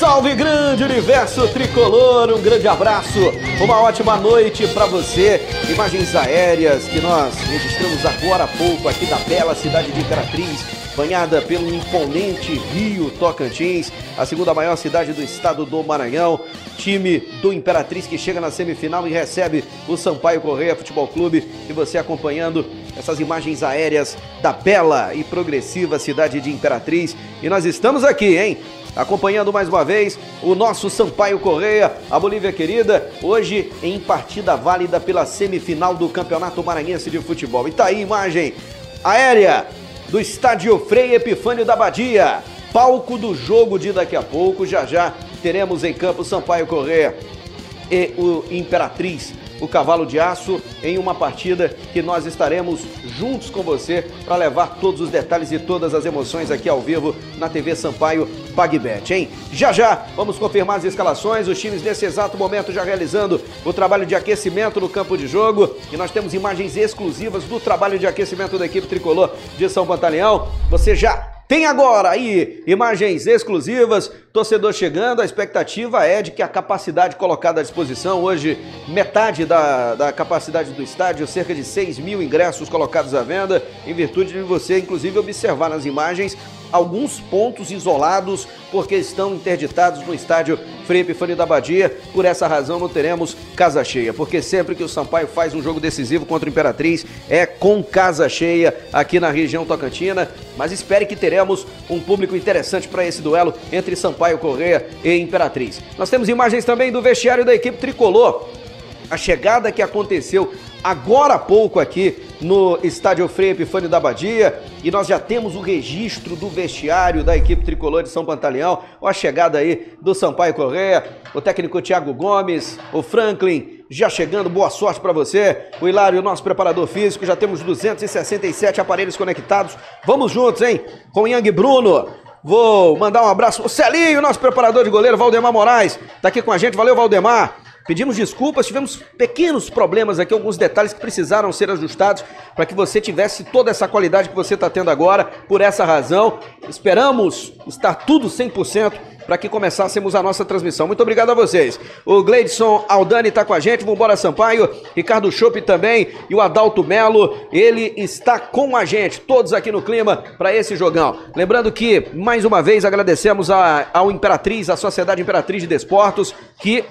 Salve, grande universo tricolor, um grande abraço, uma ótima noite para você. Imagens aéreas que nós registramos agora há pouco aqui da bela cidade de Imperatriz, banhada pelo imponente Rio Tocantins, a segunda maior cidade do estado do Maranhão. Time do Imperatriz que chega na semifinal e recebe o Sampaio Correia Futebol Clube. E você acompanhando essas imagens aéreas da bela e progressiva cidade de Imperatriz. E nós estamos aqui, hein? Acompanhando mais uma vez o nosso Sampaio Correia, a Bolívia querida, hoje em partida válida pela semifinal do Campeonato Maranhense de Futebol. E tá aí imagem aérea do estádio Frei Epifânio da Badia, palco do jogo de daqui a pouco. Já já teremos em campo Sampaio Correia e o Imperatriz o Cavalo de Aço em uma partida que nós estaremos juntos com você para levar todos os detalhes e todas as emoções aqui ao vivo na TV Sampaio PagBet, hein? Já já vamos confirmar as escalações, os times nesse exato momento já realizando o trabalho de aquecimento no campo de jogo e nós temos imagens exclusivas do trabalho de aquecimento da equipe tricolor de São Pantaleão. Você já tem agora aí imagens exclusivas, torcedor chegando, a expectativa é de que a capacidade colocada à disposição, hoje metade da, da capacidade do estádio, cerca de 6 mil ingressos colocados à venda, em virtude de você inclusive observar nas imagens alguns pontos isolados porque estão interditados no estádio Frei Epifânio da Badia. Por essa razão não teremos casa cheia, porque sempre que o Sampaio faz um jogo decisivo contra o Imperatriz é com casa cheia aqui na região tocantina. Mas espere que teremos um público interessante para esse duelo entre Sampaio Correia e Imperatriz. Nós temos imagens também do vestiário da equipe tricolor. A chegada que aconteceu agora há pouco aqui no estádio Frei Epifânio da Badia e nós já temos o registro do vestiário da equipe tricolor de São Pantaleão, a chegada aí do Sampaio Correia, o técnico Thiago Gomes, o Franklin já chegando, boa sorte para você, o Hilário, nosso preparador físico, já temos 267 aparelhos conectados, vamos juntos, hein, com o Yang Bruno, Vou mandar um abraço. O Celinho, nosso preparador de goleiro, Valdemar Moraes, tá aqui com a gente. Valeu, Valdemar. Pedimos desculpas, tivemos pequenos problemas aqui, alguns detalhes que precisaram ser ajustados para que você tivesse toda essa qualidade que você está tendo agora. Por essa razão, esperamos estar tudo 100% para que começássemos a nossa transmissão. Muito obrigado a vocês. O Gleidson Aldani está com a gente, Vambora Sampaio, Ricardo Chopp também e o Adalto Melo, ele está com a gente, todos aqui no clima para esse jogão. Lembrando que, mais uma vez, agradecemos a, ao Imperatriz, a Sociedade Imperatriz de Desportos, que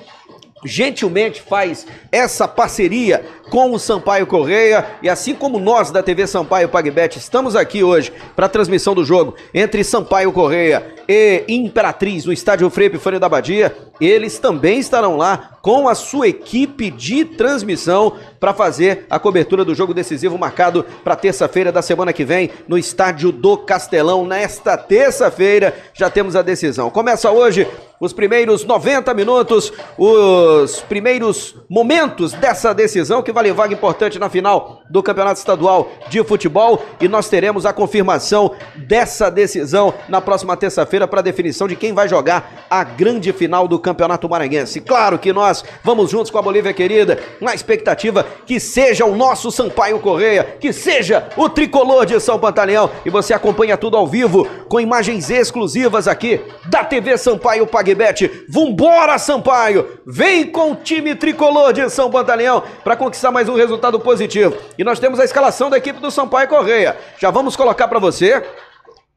gentilmente faz essa parceria com o Sampaio Correia. E assim como nós da TV Sampaio PagBet estamos aqui hoje para a transmissão do jogo entre Sampaio Correia e Imperatriz no estádio Frei Epifânio da Badia, eles também estarão lá com a sua equipe de transmissão para fazer a cobertura do jogo decisivo marcado para terça-feira da semana que vem no estádio do Castelão. Nesta terça-feira já temos a decisão. Começa hoje os primeiros 90 minutos, os primeiros momentos dessa decisão que vale vaga importante na final do Campeonato Estadual de Futebol e nós teremos a confirmação dessa decisão na próxima terça-feira para definição de quem vai jogar a grande final do Campeonato Maranhense. Claro que nós vamos juntos com a Bolívia querida, na expectativa que seja o nosso Sampaio Correia, que seja o tricolor de São Pantaleão e você acompanha tudo ao vivo com imagens exclusivas aqui da TV Sampaio PagBet. Vambora, Sampaio! Vem com o time tricolor de São Pantaleão para conquistar mais um resultado positivo. E nós temos a escalação da equipe do Sampaio Correia. Já vamos colocar para você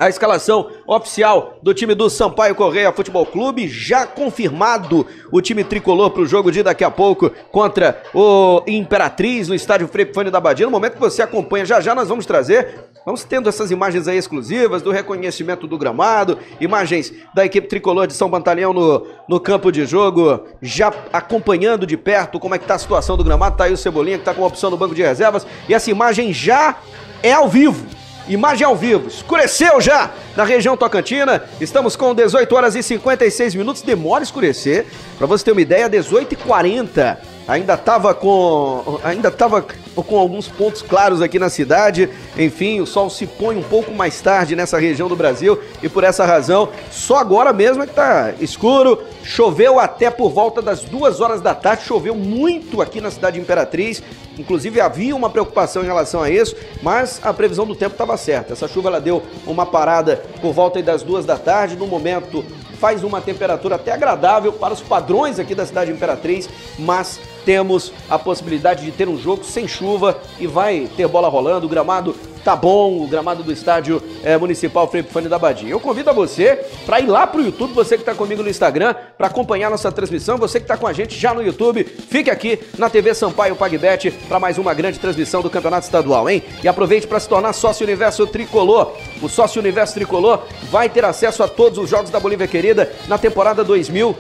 a escalação oficial do time do Sampaio Correia Futebol Clube, já confirmado o time tricolor para o jogo de daqui a pouco contra o Imperatriz no estádio Frei da Badia. No momento que você acompanha, já já nós vamos trazer, vamos tendo essas imagens aí exclusivas do reconhecimento do gramado, imagens da equipe tricolor de São Pantaleão no, no campo de jogo, já acompanhando de perto como é que tá a situação do gramado, tá aí o Cebolinha que tá com a opção no banco de reservas e essa imagem já é ao vivo. Imagem ao vivo. Escureceu já na região Tocantina. Estamos com 18 horas e 56 minutos. Demora escurecer. Para você ter uma ideia, 18 e 40 Ainda estava com ainda tava com alguns pontos claros aqui na cidade. Enfim, o sol se põe um pouco mais tarde nessa região do Brasil e por essa razão, só agora mesmo é que tá escuro. Choveu até por volta das duas horas da tarde, choveu muito aqui na cidade de Imperatriz. Inclusive havia uma preocupação em relação a isso, mas a previsão do tempo estava certa. Essa chuva ela deu uma parada por volta das duas da tarde. No momento faz uma temperatura até agradável para os padrões aqui da cidade Imperatriz, mas temos a possibilidade de ter um jogo sem chuva e vai ter bola rolando, o gramado tá bom, o gramado do estádio é, municipal Frei Epifânio da Badia. Eu convido a você para ir lá pro YouTube, você que está comigo no Instagram, para acompanhar nossa transmissão, você que está com a gente já no YouTube, fique aqui na TV Sampaio PagBet para mais uma grande transmissão do Campeonato Estadual, hein? E aproveite para se tornar sócio Universo Tricolor. O sócio Universo Tricolor vai ter acesso a todos os jogos da Bolívia Querida na temporada 2000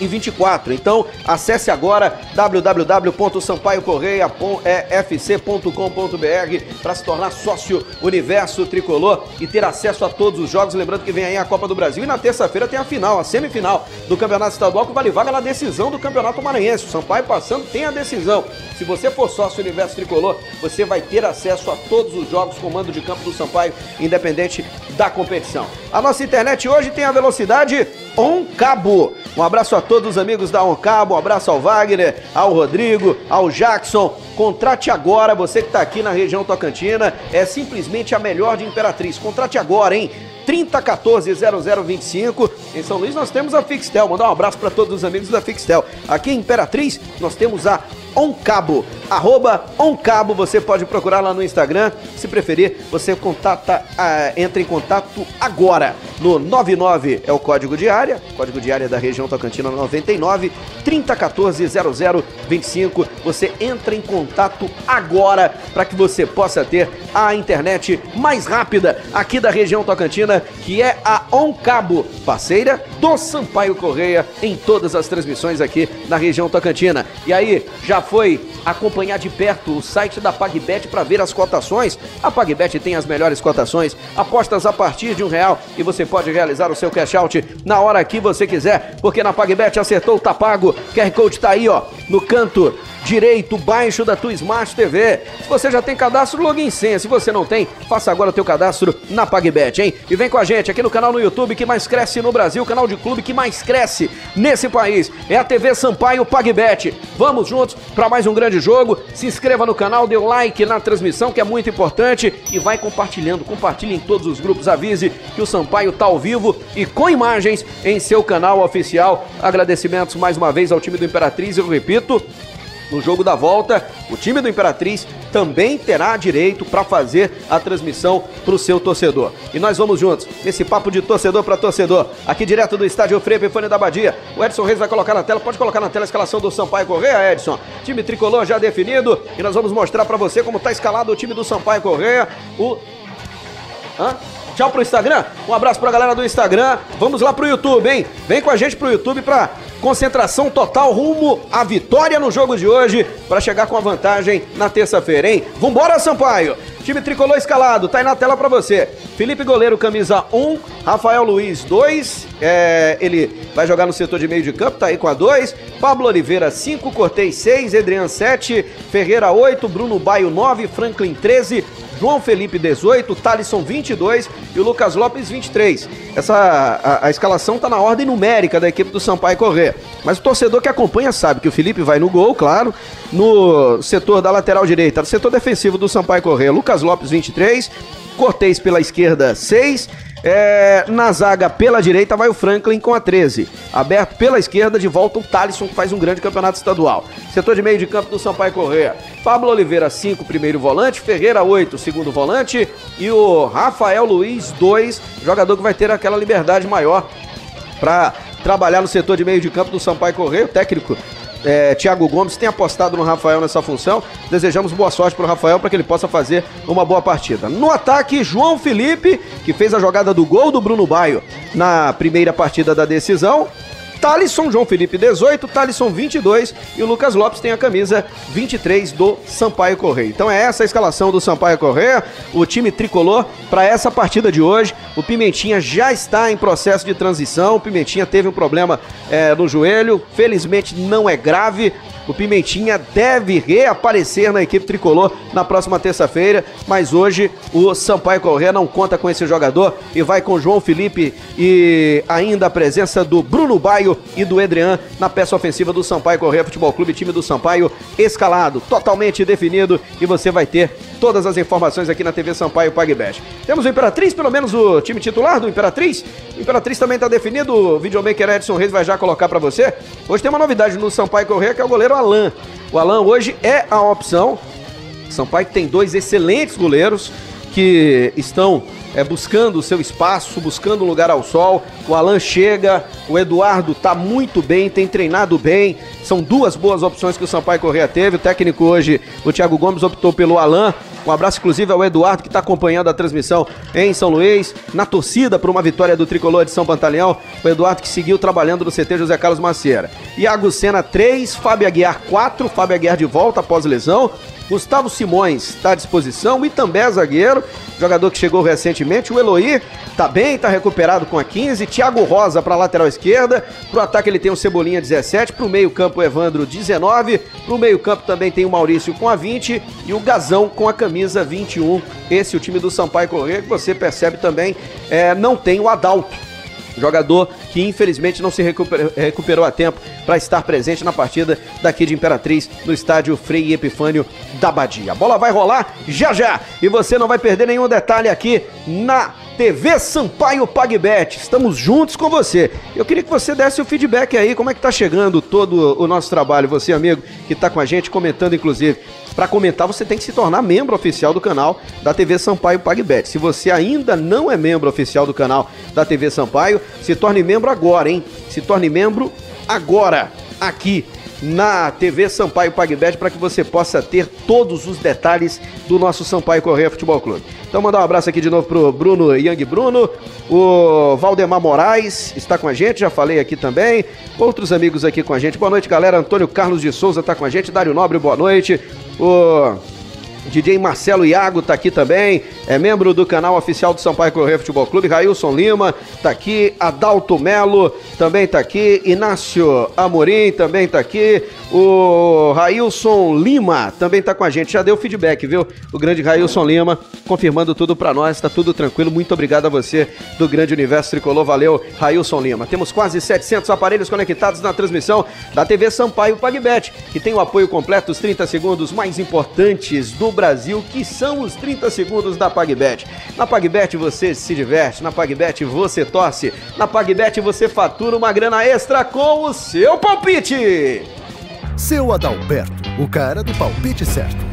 2024. Então, acesse agora www.sampaiocorreia.fc.com.br para se tornar sócio Universo Tricolor e ter acesso a todos os jogos. Lembrando que vem aí a Copa do Brasil e na terça-feira tem a final, a semifinal do Campeonato Estadual que vale vaga na decisão do Campeonato Maranhense. O Sampaio passando tem a decisão. Se você for sócio Universo Tricolor, você vai ter acesso a todos os jogos comando de campo do Sampaio, independente da competição. A nossa internet hoje tem a velocidade On Cabo. Um abraço a todos os amigos da On Cabo, um abraço ao Wagner, ao Rodrigo, ao Jackson. Contrate agora, você que está aqui na região Tocantina, é simplesmente a melhor de Imperatriz. Contrate agora, hein? 3014-0025. Em São Luís nós temos a Fixtel. Mandar um abraço para todos os amigos da Fixtel. Aqui em Imperatriz nós temos a Oncabo, arroba Oncabo, você pode procurar lá no Instagram, se preferir, você contata, uh, entra em contato agora no 99 é o código de área, código de área da região Tocantina 99 3014 0025. Você entra em contato agora para que você possa ter a internet mais rápida aqui da região Tocantina, que é a Oncabo, parceira do Sampaio Correia em todas as transmissões aqui na região Tocantina. E aí, já foi acompanhar de perto o site da PagBet para ver as cotações? A PagBet tem as melhores cotações, apostas a partir de um real e você pode realizar o seu cash out na hora que você quiser, porque na PagBet acertou, tá pago. QR Code tá aí, ó, no canto direito baixo da tua Smart TV. Se você já tem cadastro, login senha. Se você não tem, faça agora o teu cadastro na PagBet, hein? E vem com a gente aqui no canal no YouTube que mais cresce no Brasil, canal de clube que mais cresce nesse país. É a TV Sampaio PagBet. Vamos juntos para mais um grande jogo. Se inscreva no canal, dê o like na transmissão que é muito importante e vai compartilhando. Compartilhe em todos os grupos, avise que o Sampaio tá ao vivo e com imagens em seu canal oficial. Agradecimentos mais uma vez ao time do Imperatriz, eu repito, no jogo da volta, o time do Imperatriz também terá direito para fazer a transmissão para o seu torcedor. E nós vamos juntos nesse papo de torcedor para torcedor, aqui direto do estádio Frei Epifânio da Badia. O Edson Reis vai colocar na tela, pode colocar na tela a escalação do Sampaio Correia, Edson. Time tricolor já definido e nós vamos mostrar para você como está escalado o time do Sampaio Correia. O. Hã? Tchau pro Instagram. Um abraço pra galera do Instagram. Vamos lá pro YouTube, hein? Vem com a gente pro YouTube pra Concentração total rumo à vitória no jogo de hoje para chegar com a vantagem na terça-feira, hein? Vambora, Sampaio! Time tricolor escalado, tá aí na tela para você. Felipe Goleiro, camisa 1. Rafael Luiz, 2. É, ele vai jogar no setor de meio de campo, tá aí com a 2. Pablo Oliveira, 5. Cortez, 6. Edrian, 7. Ferreira, 8. Bruno Baio, 9. Franklin, 13. João Felipe 18, Thalisson 22 e o Lucas Lopes 23. Essa a, a escalação está na ordem numérica da equipe do Sampaio Correr. Mas o torcedor que acompanha sabe que o Felipe vai no gol, claro, no setor da lateral direita, no setor defensivo do Sampaio Correr, Lucas Lopes 23, Cortez pela esquerda 6, é, na zaga pela direita vai o Franklin com a 13. Aberto pela esquerda, de volta o Thalisson, que faz um grande campeonato estadual. Setor de meio de campo do Sampaio Correia. Pablo Oliveira, 5, primeiro volante. Ferreira, 8, segundo volante. E o Rafael Luiz, 2, jogador que vai ter aquela liberdade maior para trabalhar no setor de meio de campo do Sampaio Correia. O técnico é, Thiago Gomes tem apostado no Rafael nessa função. Desejamos boa sorte para o Rafael para que ele possa fazer uma boa partida. No ataque, João Felipe, que fez a jogada do gol do Bruno Baio na primeira partida da decisão. Thalisson, João Felipe 18, Thalisson 22 e o Lucas Lopes tem a camisa 23 do Sampaio Correia. Então é essa a escalação do Sampaio Correia, o time tricolor para essa partida de hoje. O Pimentinha já está em processo de transição, o Pimentinha teve um problema é, no joelho, felizmente não é grave, o Pimentinha deve reaparecer na equipe tricolor na próxima terça-feira, mas hoje o Sampaio Corrêa não conta com esse jogador e vai com João Felipe e ainda a presença do Bruno Baio e do Edrian na peça ofensiva do Sampaio Corrêa Futebol Clube, time do Sampaio escalado, totalmente definido e você vai ter todas as informações aqui na TV Sampaio PagBet. Temos o Imperatriz, pelo menos o time titular do Imperatriz, Imperatriz também está definido, o videomaker Edson Reis vai já colocar para você. Hoje tem uma novidade no Sampaio Correia, que é o goleiro Alain. O Alain hoje é a opção. Sampaio tem dois excelentes goleiros que estão é, buscando o seu espaço, buscando um lugar ao sol. O Alan chega, o Eduardo tá muito bem, tem treinado bem. São duas boas opções que o Sampaio Correia teve. O técnico hoje, o Thiago Gomes, optou pelo Alan. Um abraço, inclusive, ao Eduardo, que está acompanhando a transmissão em São Luís, na torcida por uma vitória do tricolor de São Pantaleão. O Eduardo que seguiu trabalhando no CT José Carlos Macieira. Iago Sena 3, Fábio Aguiar 4, Fábio Aguiar de volta após lesão. Gustavo Simões está à disposição, o Itambé é zagueiro, jogador que chegou recentemente. O Eloy tá bem, tá recuperado com a 15. Thiago Rosa para lateral esquerda. Pro ataque ele tem o Cebolinha 17, pro meio-campo o Evandro 19, pro meio-campo também tem o Maurício com a 20 e o Gazão com a camisa 21. Esse é o time do Sampaio Correia que você percebe também é, não tem o Adalto jogador que infelizmente não se recuperou a tempo para estar presente na partida daqui de Imperatriz no estádio Frei Epifânio da Badia. A bola vai rolar já já e você não vai perder nenhum detalhe aqui na TV Sampaio PagBet. Estamos juntos com você. Eu queria que você desse o feedback aí, como é que tá chegando todo o nosso trabalho, você amigo que está com a gente comentando inclusive. Para comentar, você tem que se tornar membro oficial do canal da TV Sampaio PagBet. Se você ainda não é membro oficial do canal da TV Sampaio, se torne membro agora, hein? Se torne membro agora, aqui na TV Sampaio PagBet para que você possa ter todos os detalhes do nosso Sampaio Correia Futebol Clube. Então mandar um abraço aqui de novo pro Bruno Yang Bruno, o Valdemar Moraes está com a gente, já falei aqui também. Outros amigos aqui com a gente. Boa noite, galera. Antônio Carlos de Souza está com a gente, Dário Nobre, boa noite. O DJ Marcelo Iago tá aqui também, é membro do canal oficial do Sampaio Correia Futebol Clube. Railson Lima tá aqui, Adalto Melo também tá aqui, Inácio Amorim também tá aqui, o Railson Lima também tá com a gente. Já deu feedback, viu? O grande Railson Lima confirmando tudo para nós, tá tudo tranquilo. Muito obrigado a você do grande universo tricolor. Valeu, Railson Lima. Temos quase 700 aparelhos conectados na transmissão da TV Sampaio PagBet, que tem o apoio completo, os 30 segundos mais importantes do Brasil, que são os 30 segundos da PagBet. Na PagBet você se diverte, na PagBet você torce, na PagBet você fatura uma grana extra com o seu palpite. Seu Adalberto, o cara do palpite certo.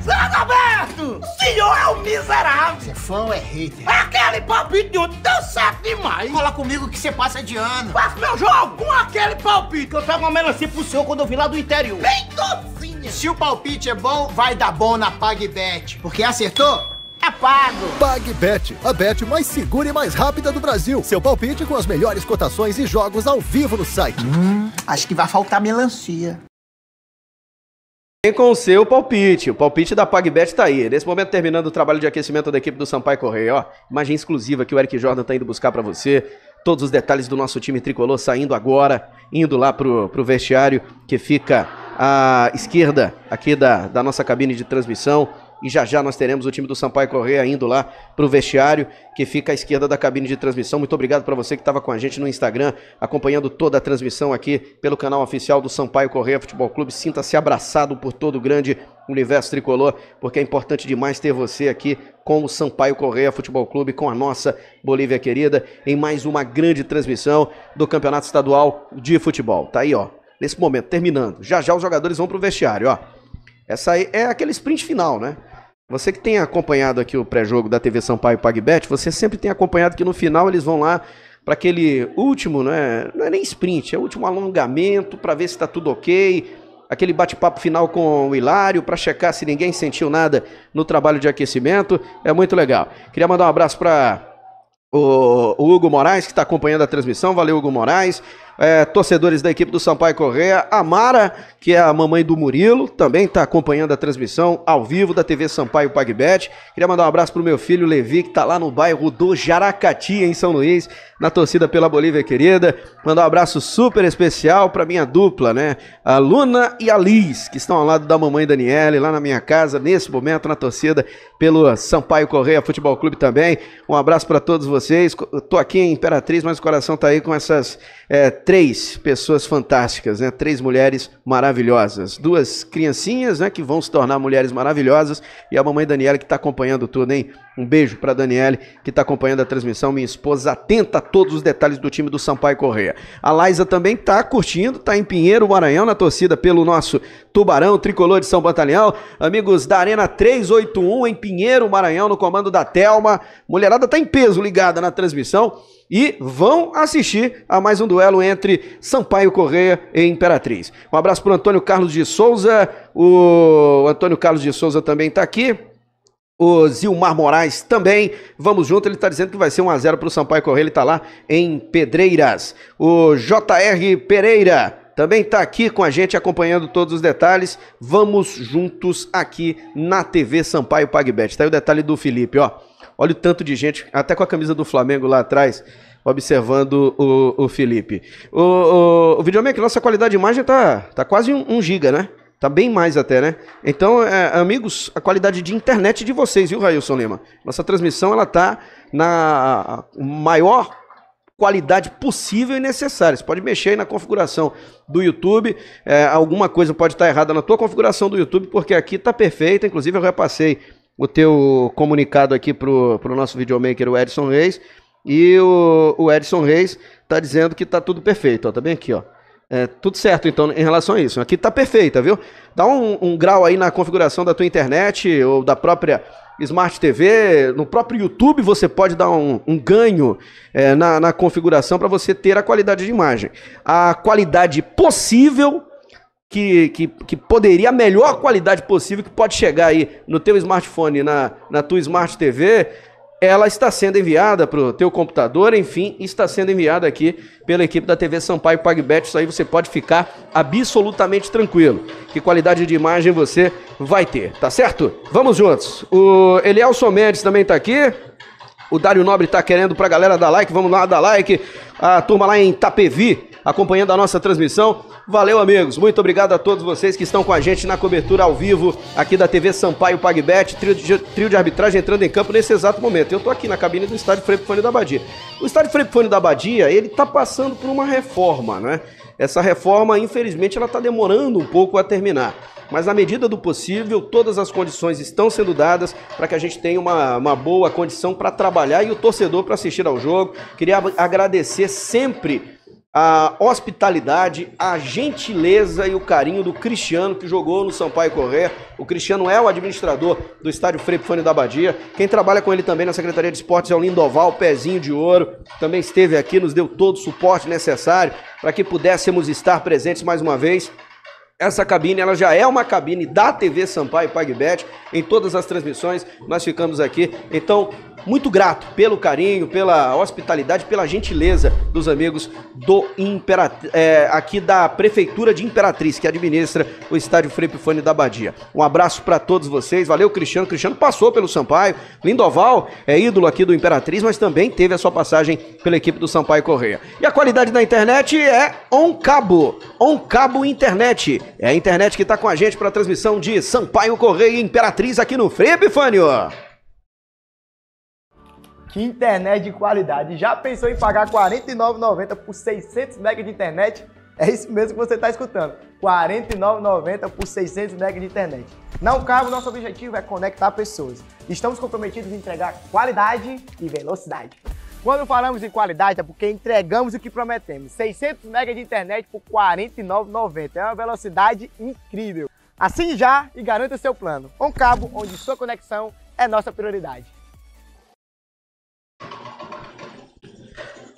Seu Adalberto! O senhor é um miserável! Você é fã ou é hater? Aquele palpite de ontem deu certo demais! Fala comigo que você passa de ano! Faço meu jogo com aquele palpite que eu trago uma melancia pro senhor quando eu vim lá do interior! Bem docinha! Se o palpite é bom, vai dar bom na PagBet. Porque acertou? É pago! PagBet, a bet mais segura e mais rápida do Brasil. Seu palpite com as melhores cotações e jogos ao vivo no site. Hum, acho que vai faltar melancia. Vem com o seu palpite. O palpite da PagBet tá aí. Nesse momento, terminando o trabalho de aquecimento da equipe do Sampaio Correia. Ó, imagem exclusiva que o Eric Jordan tá indo buscar para você. Todos os detalhes do nosso time tricolor saindo agora, indo lá pro, pro vestiário que fica à esquerda aqui da, da nossa cabine de transmissão. E já já nós teremos o time do Sampaio Correia indo lá para o vestiário, que fica à esquerda da cabine de transmissão. Muito obrigado para você que estava com a gente no Instagram, acompanhando toda a transmissão aqui pelo canal oficial do Sampaio Correia Futebol Clube. Sinta-se abraçado por todo o grande universo tricolor, porque é importante demais ter você aqui com o Sampaio Correia Futebol Clube, com a nossa Bolívia querida, em mais uma grande transmissão do Campeonato Estadual de Futebol. Tá aí, ó. Nesse momento, terminando. Já já os jogadores vão para o vestiário, ó. Essa aí é aquele sprint final, né? Você que tem acompanhado aqui o pré-jogo da TV Sampaio PagBet, você sempre tem acompanhado que no final eles vão lá para aquele último, né? Não é nem sprint, é o último alongamento para ver se está tudo ok. Aquele bate-papo final com o Hilário para checar se ninguém sentiu nada no trabalho de aquecimento. É muito legal. Queria mandar um abraço para o, o Hugo Moraes, que está acompanhando a transmissão. Valeu, Hugo Moraes é, torcedores da equipe do Sampaio Correia. A Mara, que é a mamãe do Murilo, também está acompanhando a transmissão ao vivo da TV Sampaio PagBet. Queria mandar um abraço pro meu filho Levi, que está lá no bairro do Jaracati, em São Luís, na torcida pela Bolívia querida. Mandar um abraço super especial para minha dupla, né? A Luna e a Liz, que estão ao lado da mamãe Daniele, lá na minha casa, nesse momento, na torcida pelo Sampaio Correia Futebol Clube também. Um abraço para todos vocês. Tô aqui em Imperatriz, mas o coração tá aí com essas é, três pessoas fantásticas, né? Três mulheres maravilhosas. Duas criancinhas, né? Que vão se tornar mulheres maravilhosas. E a mamãe Daniela que está acompanhando tudo, hein? Um beijo para Daniele que está acompanhando a transmissão. Minha esposa atenta a todos os detalhes do time do Sampaio Correia. A Laisa também está curtindo, está em Pinheiro, Maranhão, na torcida pelo nosso Tubarão, tricolor de São Batalhão. Amigos da Arena 381 em Pinheiro, Maranhão, no comando da Telma. Mulherada está em peso ligada na transmissão e vão assistir a mais um duelo entre Sampaio Correia e Imperatriz. Um abraço para o Antônio Carlos de Souza, o Antônio Carlos de Souza também está aqui. O Zilmar Moraes também. Vamos junto. Ele está dizendo que vai ser 1x0 para o Sampaio Correia. Ele está lá em Pedreiras. O JR Pereira também está aqui com a gente acompanhando todos os detalhes. Vamos juntos aqui na TV Sampaio PagBet. Está aí o detalhe do Felipe, ó. Olha o tanto de gente, até com a camisa do Flamengo lá atrás, observando o, o Felipe. O, o, o videomaker, nossa qualidade de imagem tá, tá quase um, um giga, né? Tá bem mais até, né? Então, é, amigos, a qualidade de internet de vocês, viu, Railson Lima? Nossa transmissão, ela tá na maior qualidade possível e necessária. Você pode mexer aí na configuração do YouTube. É, alguma coisa pode estar errada na tua configuração do YouTube, porque aqui tá perfeita. Inclusive, eu repassei o teu comunicado aqui pro, pro nosso videomaker, o Edson Reis. E o, o Edson Reis tá dizendo que tá tudo perfeito, ó. Tá bem aqui, ó. É, tudo certo, então, em relação a isso. Aqui tá perfeita, viu? Dá um, um grau aí na configuração da tua internet ou da própria Smart TV, no próprio YouTube você pode dar um, um ganho é, na, na configuração para você ter a qualidade de imagem. A qualidade possível que, que, que poderia, a melhor qualidade possível que pode chegar aí no teu smartphone, na, na tua Smart TV, ela está sendo enviada para o teu computador, enfim, está sendo enviada aqui pela equipe da TV Sampaio PagBet, isso aí você pode ficar absolutamente tranquilo, que qualidade de imagem você vai ter, tá certo? Vamos juntos, o Elielson Mendes também está aqui, o Dário Nobre está querendo para a galera dar like, vamos lá dar like, a turma lá em Tapevi, acompanhando a nossa transmissão. Valeu, amigos. Muito obrigado a todos vocês que estão com a gente na cobertura ao vivo aqui da TV Sampaio PagBet, trio de, trio de arbitragem entrando em campo nesse exato momento. Eu estou aqui na cabine do estádio Frei Fone da Badia. O estádio Frei Fone da Badia, ele está passando por uma reforma, né? Essa reforma, infelizmente, ela está demorando um pouco a terminar. Mas na medida do possível, todas as condições estão sendo dadas para que a gente tenha uma, uma boa condição para trabalhar e o torcedor para assistir ao jogo. Queria agradecer sempre a hospitalidade, a gentileza e o carinho do Cristiano que jogou no Sampaio Correr. O Cristiano é o administrador do estádio Frei da Badia. Quem trabalha com ele também na Secretaria de Esportes é o Lindoval, pezinho de ouro. Também esteve aqui, nos deu todo o suporte necessário para que pudéssemos estar presentes mais uma vez. Essa cabine ela já é uma cabine da TV Sampaio PagBet em todas as transmissões. Nós ficamos aqui. Então, muito grato pelo carinho, pela hospitalidade, pela gentileza dos amigos do Imperatriz, é, aqui da Prefeitura de Imperatriz, que administra o estádio Frei Pifone da Badia. Um abraço para todos vocês. Valeu, Cristiano. Cristiano passou pelo Sampaio. Lindoval é ídolo aqui do Imperatriz, mas também teve a sua passagem pela equipe do Sampaio Correia. E a qualidade da internet é On Cabo. On Cabo Internet. É a internet que está com a gente para a transmissão de Sampaio Correia e Imperatriz aqui no Frei Epifânio. Que internet de qualidade. Já pensou em pagar R$ 49,90 por 600 MB de internet? É isso mesmo que você está escutando. R$ 49,90 por 600 MB de internet. Não cabe, nosso objetivo é conectar pessoas. Estamos comprometidos em entregar qualidade e velocidade. Quando falamos em qualidade é porque entregamos o que prometemos. 600 MB de internet por R$ 49,90. É uma velocidade incrível. Assine já e garanta seu plano. Um cabo onde sua conexão é nossa prioridade.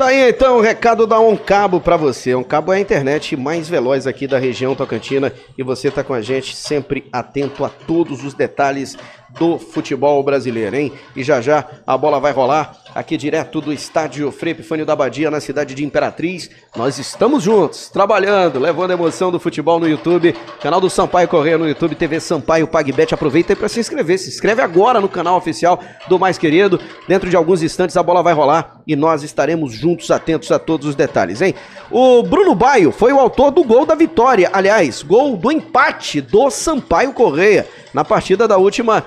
Tá aí então o recado da Oncabo para você. Oncabo é a internet mais veloz aqui da região Tocantina e você tá com a gente sempre atento a todos os detalhes do futebol brasileiro, hein? E já já a bola vai rolar aqui direto do estádio Frei Epifânio da Badia, na cidade de Imperatriz. Nós estamos juntos, trabalhando, levando a emoção do futebol no YouTube, canal do Sampaio Correia no YouTube, TV Sampaio PagBet. Aproveita aí para se inscrever, se inscreve agora no canal oficial do Mais Querido. Dentro de alguns instantes a bola vai rolar e nós estaremos juntos, atentos a todos os detalhes, hein? O Bruno Baio foi o autor do gol da vitória, aliás, gol do empate do Sampaio Correia na partida da última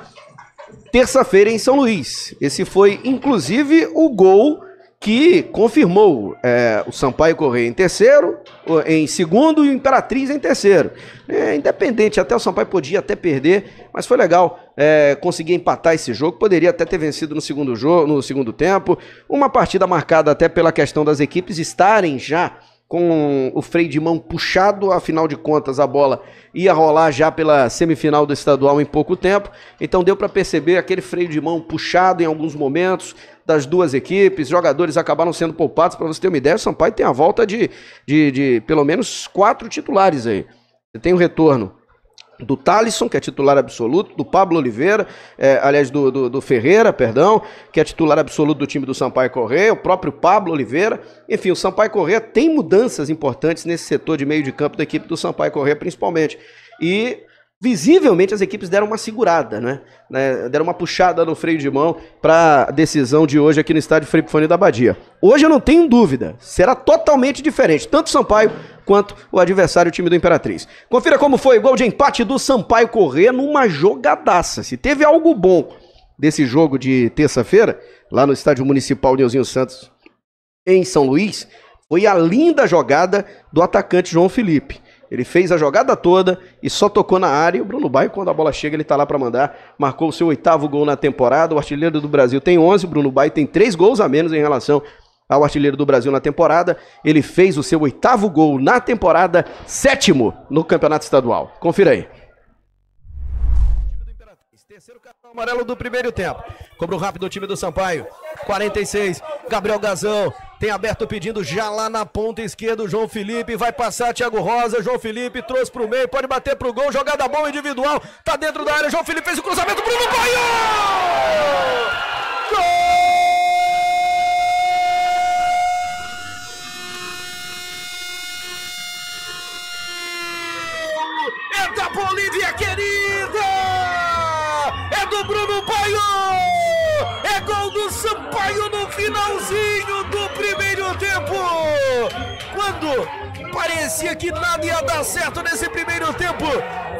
terça-feira em São Luís. Esse foi, inclusive, o gol que confirmou é, o Sampaio Correia em terceiro, em segundo e o Imperatriz em terceiro. É, independente, até o Sampaio podia até perder, mas foi legal é, conseguir empatar esse jogo. Poderia até ter vencido no segundo jogo, no segundo tempo. Uma partida marcada até pela questão das equipes estarem já com o freio de mão puxado, afinal de contas a bola ia rolar já pela semifinal do estadual em pouco tempo, então deu para perceber aquele freio de mão puxado em alguns momentos das duas equipes, jogadores acabaram sendo poupados, para você ter uma ideia, o Sampaio tem a volta de, de, de pelo menos quatro titulares aí. Você tem o retorno do Talisson, que é titular absoluto, do Pablo Oliveira, é, aliás, do, do, do, Ferreira, perdão, que é titular absoluto do time do Sampaio Correia, o próprio Pablo Oliveira. Enfim, o Sampaio Correia tem mudanças importantes nesse setor de meio de campo da equipe do Sampaio Correia, principalmente. E visivelmente as equipes deram uma segurada, né? né? Deram uma puxada no freio de mão para a decisão de hoje aqui no estádio Fone da Badia. Hoje eu não tenho dúvida, será totalmente diferente, tanto Sampaio quanto o adversário, o time do Imperatriz. Confira como foi o gol de empate do Sampaio Corrêa numa jogadaça. Se teve algo bom desse jogo de terça-feira, lá no estádio municipal Neuzinho Santos, em São Luís, foi a linda jogada do atacante João Felipe. Ele fez a jogada toda e só tocou na área. O Bruno Baio, quando a bola chega, ele tá lá para mandar. Marcou o seu oitavo gol na temporada. O artilheiro do Brasil tem 11. O Bruno Baio tem três gols a menos em relação ao artilheiro do Brasil na temporada. Ele fez o seu oitavo gol na temporada, sétimo no campeonato estadual. Confira aí. Terceiro cartão amarelo do primeiro tempo. Cobro rápido o time do Sampaio. 46. Gabriel Gazão. Tem aberto pedindo já lá na ponta esquerda o João Felipe. Vai passar Thiago Rosa. João Felipe trouxe pro meio. Pode bater pro gol. Jogada boa individual. Tá dentro da área. João Felipe fez o cruzamento. Bruno Baio! Gol! É da Bolívia querida! É do Bruno Baio! É gol do Sampaio no finalzinho! Quando parecia que nada ia dar certo nesse primeiro tempo,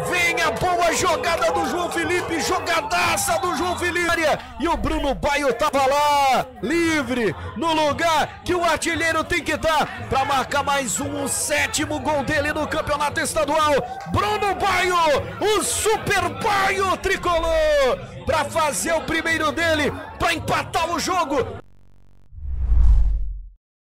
vem a boa jogada do João Felipe, jogadaça do João Felipe. E o Bruno Baio tava lá, livre, no lugar que o artilheiro tem que estar para marcar mais um, o sétimo gol dele no campeonato estadual. Bruno Baio, o super Baio tricolor, para fazer o primeiro dele, para empatar o jogo.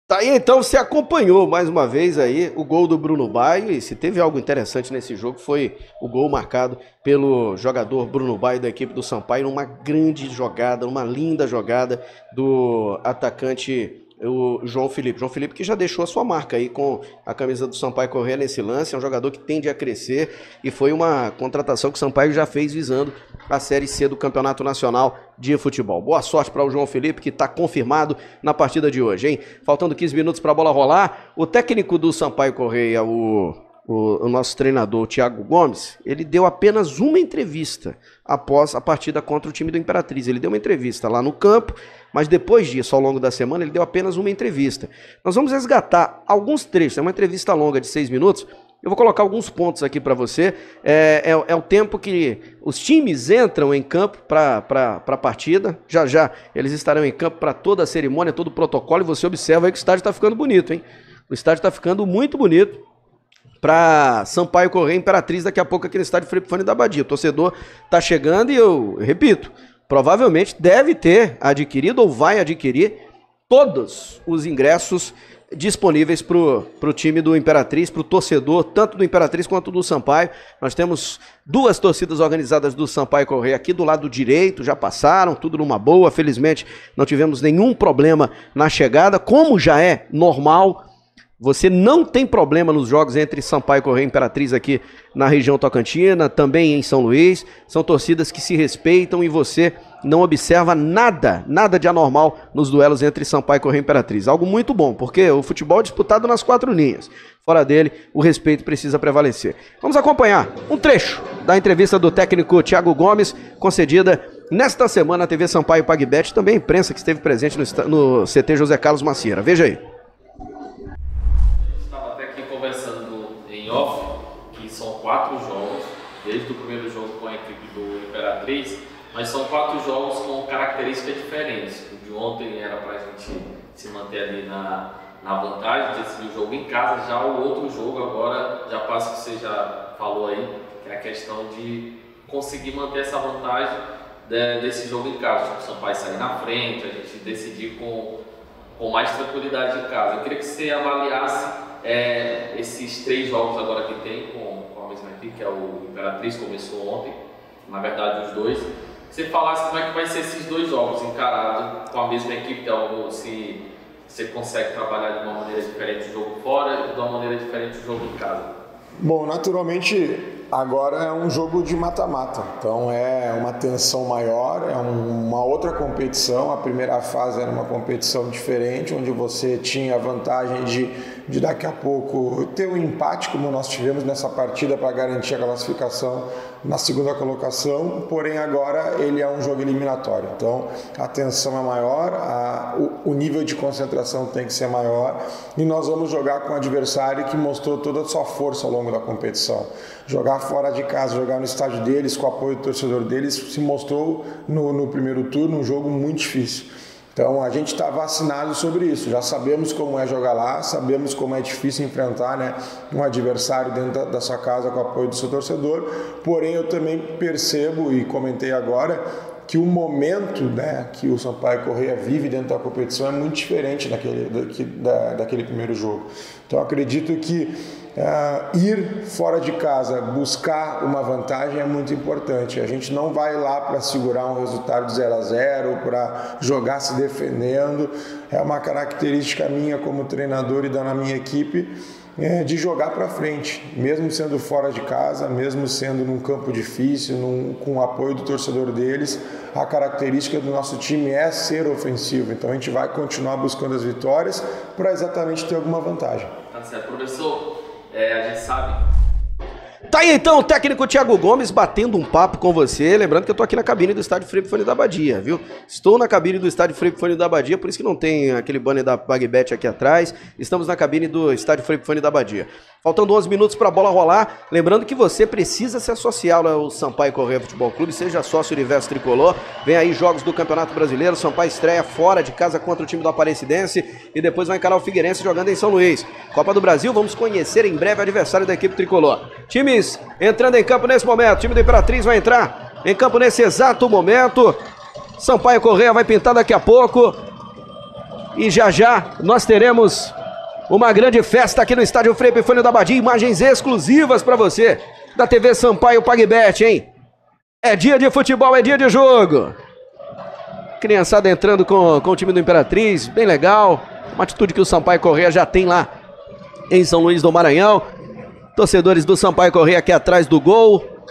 Tá aí então, você acompanhou mais uma vez aí o gol do Bruno Baio e se teve algo interessante nesse jogo foi o gol marcado pelo jogador Bruno Baio da equipe do Sampaio numa grande jogada, uma linda jogada do atacante o João Felipe. João Felipe que já deixou a sua marca aí com a camisa do Sampaio Correia nesse lance, é um jogador que tende a crescer e foi uma contratação que o Sampaio já fez visando a Série C do Campeonato Nacional de Futebol. Boa sorte para o João Felipe que está confirmado na partida de hoje, hein? Faltando 15 minutos para a bola rolar, o técnico do Sampaio Correia, o o, o, nosso treinador, o Thiago Gomes, ele deu apenas uma entrevista após a partida contra o time do Imperatriz. Ele deu uma entrevista lá no campo, mas depois disso, ao longo da semana, ele deu apenas uma entrevista. Nós vamos resgatar alguns trechos, é uma entrevista longa de seis minutos. Eu vou colocar alguns pontos aqui para você. É, é, é, o tempo que os times entram em campo para a partida. Já já eles estarão em campo para toda a cerimônia, todo o protocolo. E você observa aí que o estádio está ficando bonito, hein? O estádio está ficando muito bonito para Sampaio Correia Imperatriz daqui a pouco aqui no estádio Felipe Fone da Badia. O torcedor tá chegando e eu repito, provavelmente deve ter adquirido ou vai adquirir todos os ingressos disponíveis para o time do Imperatriz, para o torcedor, tanto do Imperatriz quanto do Sampaio. Nós temos duas torcidas organizadas do Sampaio Correia aqui do lado direito, já passaram, tudo numa boa. Felizmente não tivemos nenhum problema na chegada, como já é normal você não tem problema nos jogos entre Sampaio Correia e Imperatriz aqui na região Tocantina, também em São Luís. São torcidas que se respeitam e você não observa nada, nada de anormal nos duelos entre Sampaio Correia e Imperatriz. Algo muito bom, porque o futebol é disputado nas quatro linhas. Fora dele, o respeito precisa prevalecer. Vamos acompanhar um trecho da entrevista do técnico Thiago Gomes, concedida nesta semana à TV Sampaio Pagbet, também a imprensa que esteve presente no, no CT José Carlos Macieira. Veja aí. Quatro jogos, desde o primeiro jogo com a equipe do Imperatriz, mas são quatro jogos com características diferentes. O de ontem era para a gente se manter ali na, na vantagem, decidir o jogo em casa. Já o outro jogo agora, já passa que você já falou aí, que é a questão de conseguir manter essa vantagem de, desse jogo em casa. Tipo, o Sampaio sair na frente, a gente decidir com, com mais tranquilidade em casa. Eu queria que você avaliasse é, esses três jogos agora que tem com, com a mesma equipe, que é o Imperatriz, começou ontem, na verdade os dois. Você falasse como é que vai ser esses dois jogos encarados com a mesma equipe, algum, se você consegue trabalhar de uma maneira diferente o jogo fora e de uma maneira diferente o jogo em casa. Bom, naturalmente Agora é um jogo de mata-mata, então é uma tensão maior, é uma outra competição. A primeira fase era uma competição diferente, onde você tinha a vantagem de, de daqui a pouco ter um empate, como nós tivemos nessa partida, para garantir a classificação na segunda colocação. Porém, agora ele é um jogo eliminatório, então a tensão é maior, a, o, o nível de concentração tem que ser maior e nós vamos jogar com um adversário que mostrou toda a sua força ao longo da competição jogar fora de casa, jogar no estádio deles, com o apoio do torcedor deles, se mostrou no, no primeiro turno um jogo muito difícil. Então a gente está vacinado sobre isso, já sabemos como é jogar lá, sabemos como é difícil enfrentar né, um adversário dentro da, sua casa com o apoio do seu torcedor, porém eu também percebo e comentei agora que o momento né, que o Sampaio Correia vive dentro da competição é muito diferente daquele, da, daquele primeiro jogo. Então acredito que uh, ir fora de casa, buscar uma vantagem é muito importante. A gente não vai lá para segurar um resultado de 0 a 0, para jogar se defendendo. É uma característica minha como treinador e da minha equipe é, de jogar para frente, mesmo sendo fora de casa, mesmo sendo num campo difícil, num, com o apoio do torcedor deles, a característica do nosso time é ser ofensivo. Então a gente vai continuar buscando as vitórias para exatamente ter alguma vantagem. Tá certo, professor. É, a gente sabe Tá aí então o técnico Thiago Gomes batendo um papo com você. Lembrando que eu tô aqui na cabine do estádio Frei Fone da Badia, viu? Estou na cabine do estádio Frei Fone da Badia, por isso que não tem aquele banner da Pagbet aqui atrás. Estamos na cabine do estádio Frei Fone da Badia. Faltando 11 minutos para a bola rolar. Lembrando que você precisa se associar ao Sampaio Correia Futebol Clube, seja sócio Universo Tricolor. Vem aí jogos do Campeonato Brasileiro. Sampaio estreia fora de casa contra o time do Aparecidense e depois vai encarar o Figueirense jogando em São Luís. Copa do Brasil, vamos conhecer em breve o adversário da equipe tricolor. Entrando em campo nesse momento. O time do Imperatriz vai entrar em campo nesse exato momento. Sampaio Correia vai pintar daqui a pouco. E já já nós teremos uma grande festa aqui no estádio Frei Epifânio da Badia. Imagens exclusivas para você da TV Sampaio PagBet, hein? É dia de futebol, é dia de jogo. Criançada entrando com, com o time do Imperatriz, bem legal. Uma atitude que o Sampaio Correia já tem lá em São Luís do Maranhão. Torcedores do Sampaio Correia aqui atrás do gol.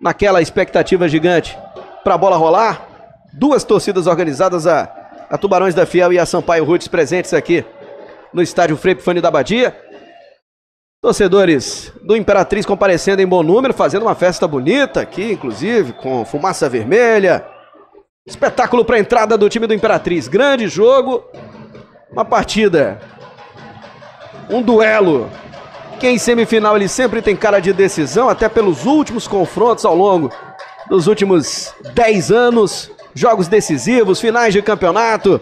Naquela expectativa gigante para a bola rolar. Duas torcidas organizadas, a, a Tubarões da Fiel e a Sampaio Roots presentes aqui no estádio Frei Epifânio da Badia. Torcedores do Imperatriz comparecendo em bom número, fazendo uma festa bonita aqui, inclusive, com fumaça vermelha. Espetáculo para a entrada do time do Imperatriz. Grande jogo, uma partida, um duelo. Que em semifinal ele sempre tem cara de decisão, até pelos últimos confrontos ao longo dos últimos 10 anos. Jogos decisivos, finais de campeonato.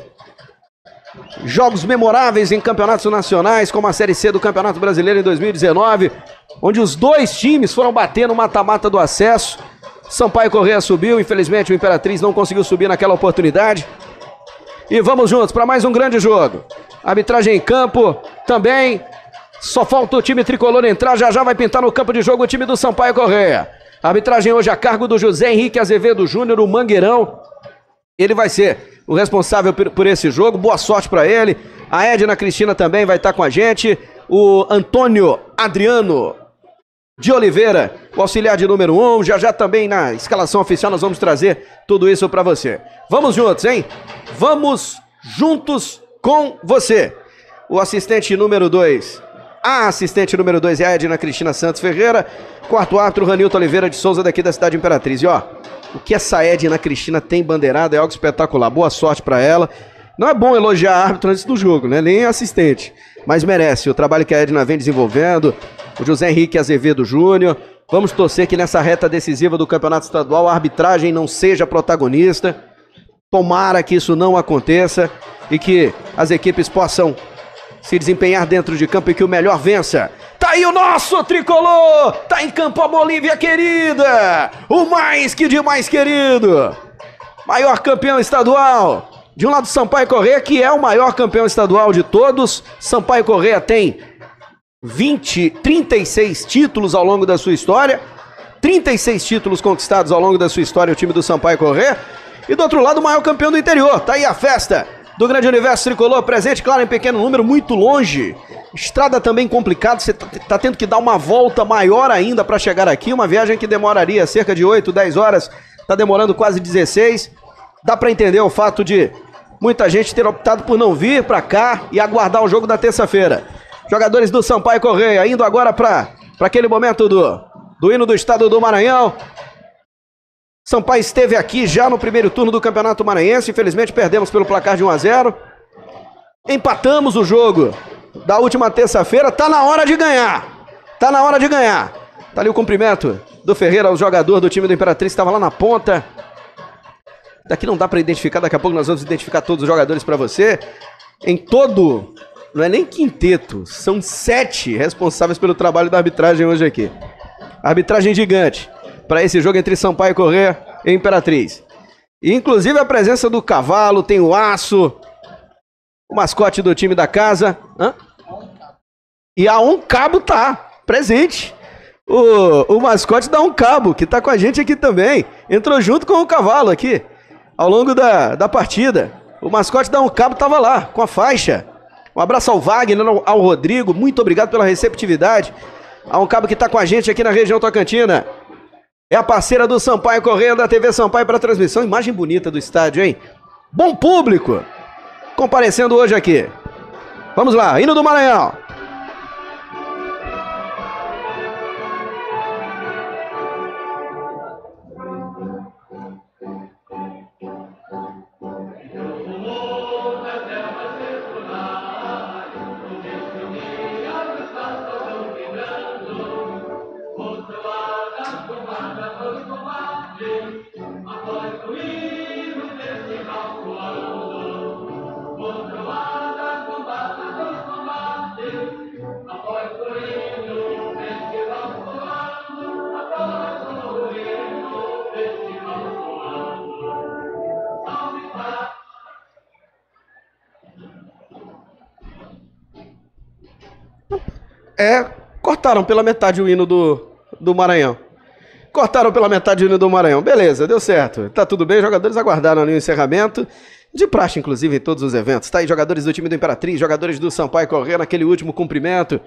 Jogos memoráveis em campeonatos nacionais, como a Série C do Campeonato Brasileiro em 2019, onde os dois times foram bater no mata-mata do acesso. Sampaio Correia subiu, infelizmente o Imperatriz não conseguiu subir naquela oportunidade. E vamos juntos para mais um grande jogo. Arbitragem em campo também. Só falta o time tricolor entrar, já já vai pintar no campo de jogo o time do Sampaio Correia. Arbitragem hoje a cargo do José Henrique Azevedo Júnior, o Mangueirão. Ele vai ser o responsável por, esse jogo. Boa sorte para ele. A Edna Cristina também vai estar com a gente. O Antônio Adriano de Oliveira, o auxiliar de número 1. Um. Já já também na escalação oficial nós vamos trazer tudo isso para você. Vamos juntos, hein? Vamos juntos com você. O assistente número 2. A assistente número 2 é a Edna Cristina Santos Ferreira. Quarto árbitro, Ranilton Oliveira de Souza, daqui da cidade Imperatriz. E ó, o que essa Edna Cristina tem bandeirada é algo espetacular. Boa sorte para ela. Não é bom elogiar árbitro antes do jogo, né? Nem assistente. Mas merece o trabalho que a Edna vem desenvolvendo. O José Henrique Azevedo Júnior. Vamos torcer que nessa reta decisiva do campeonato estadual a arbitragem não seja protagonista. Tomara que isso não aconteça e que as equipes possam se desempenhar dentro de campo e que o melhor vença. Tá aí o nosso tricolor! Tá em campo a Bolívia querida! O mais que de mais querido! Maior campeão estadual! De um lado, Sampaio Correia, que é o maior campeão estadual de todos. Sampaio Correia tem 20, 36 títulos ao longo da sua história. 36 títulos conquistados ao longo da sua história, o time do Sampaio Correia. E do outro lado, o maior campeão do interior. Tá aí a festa do Grande Universo Tricolor, presente, claro, em pequeno número, muito longe. Estrada também complicada, você tá, tá tendo que dar uma volta maior ainda para chegar aqui. Uma viagem que demoraria cerca de 8, 10 horas, tá demorando quase 16. Dá para entender o fato de muita gente ter optado por não vir para cá e aguardar o jogo da terça-feira. Jogadores do Sampaio Correia indo agora para aquele momento do, do hino do estado do Maranhão. Sampaio esteve aqui já no primeiro turno do Campeonato Maranhense. Infelizmente perdemos pelo placar de 1 a 0. Empatamos o jogo da última terça-feira. Tá na hora de ganhar. Tá na hora de ganhar. Tá ali o cumprimento do Ferreira, o jogador do time do Imperatriz, estava lá na ponta. Daqui não dá para identificar, daqui a pouco nós vamos identificar todos os jogadores para você. Em todo, não é nem quinteto, são sete responsáveis pelo trabalho da arbitragem hoje aqui. Arbitragem gigante para esse jogo entre Sampaio Corrêa e Imperatriz. Inclusive a presença do cavalo, tem o aço, o mascote do time da casa. Hã? E a Um Cabo tá presente. O, o mascote da Um Cabo, que tá com a gente aqui também. Entrou junto com o cavalo aqui, ao longo da, da partida. O mascote da Um Cabo tava lá, com a faixa. Um abraço ao Wagner, ao Rodrigo. Muito obrigado pela receptividade. A Um Cabo que tá com a gente aqui na região Tocantina. É a parceira do Sampaio Correia da TV Sampaio para transmissão. Imagem bonita do estádio, hein? Bom público comparecendo hoje aqui. Vamos lá, hino do Maranhão. É, cortaram pela metade o hino do, do Maranhão. Cortaram pela metade o hino do Maranhão. Beleza, deu certo. Tá tudo bem, jogadores aguardaram ali o encerramento. De praxe, inclusive, em todos os eventos. Tá aí, jogadores do time do Imperatriz, jogadores do Sampaio correndo aquele último cumprimento.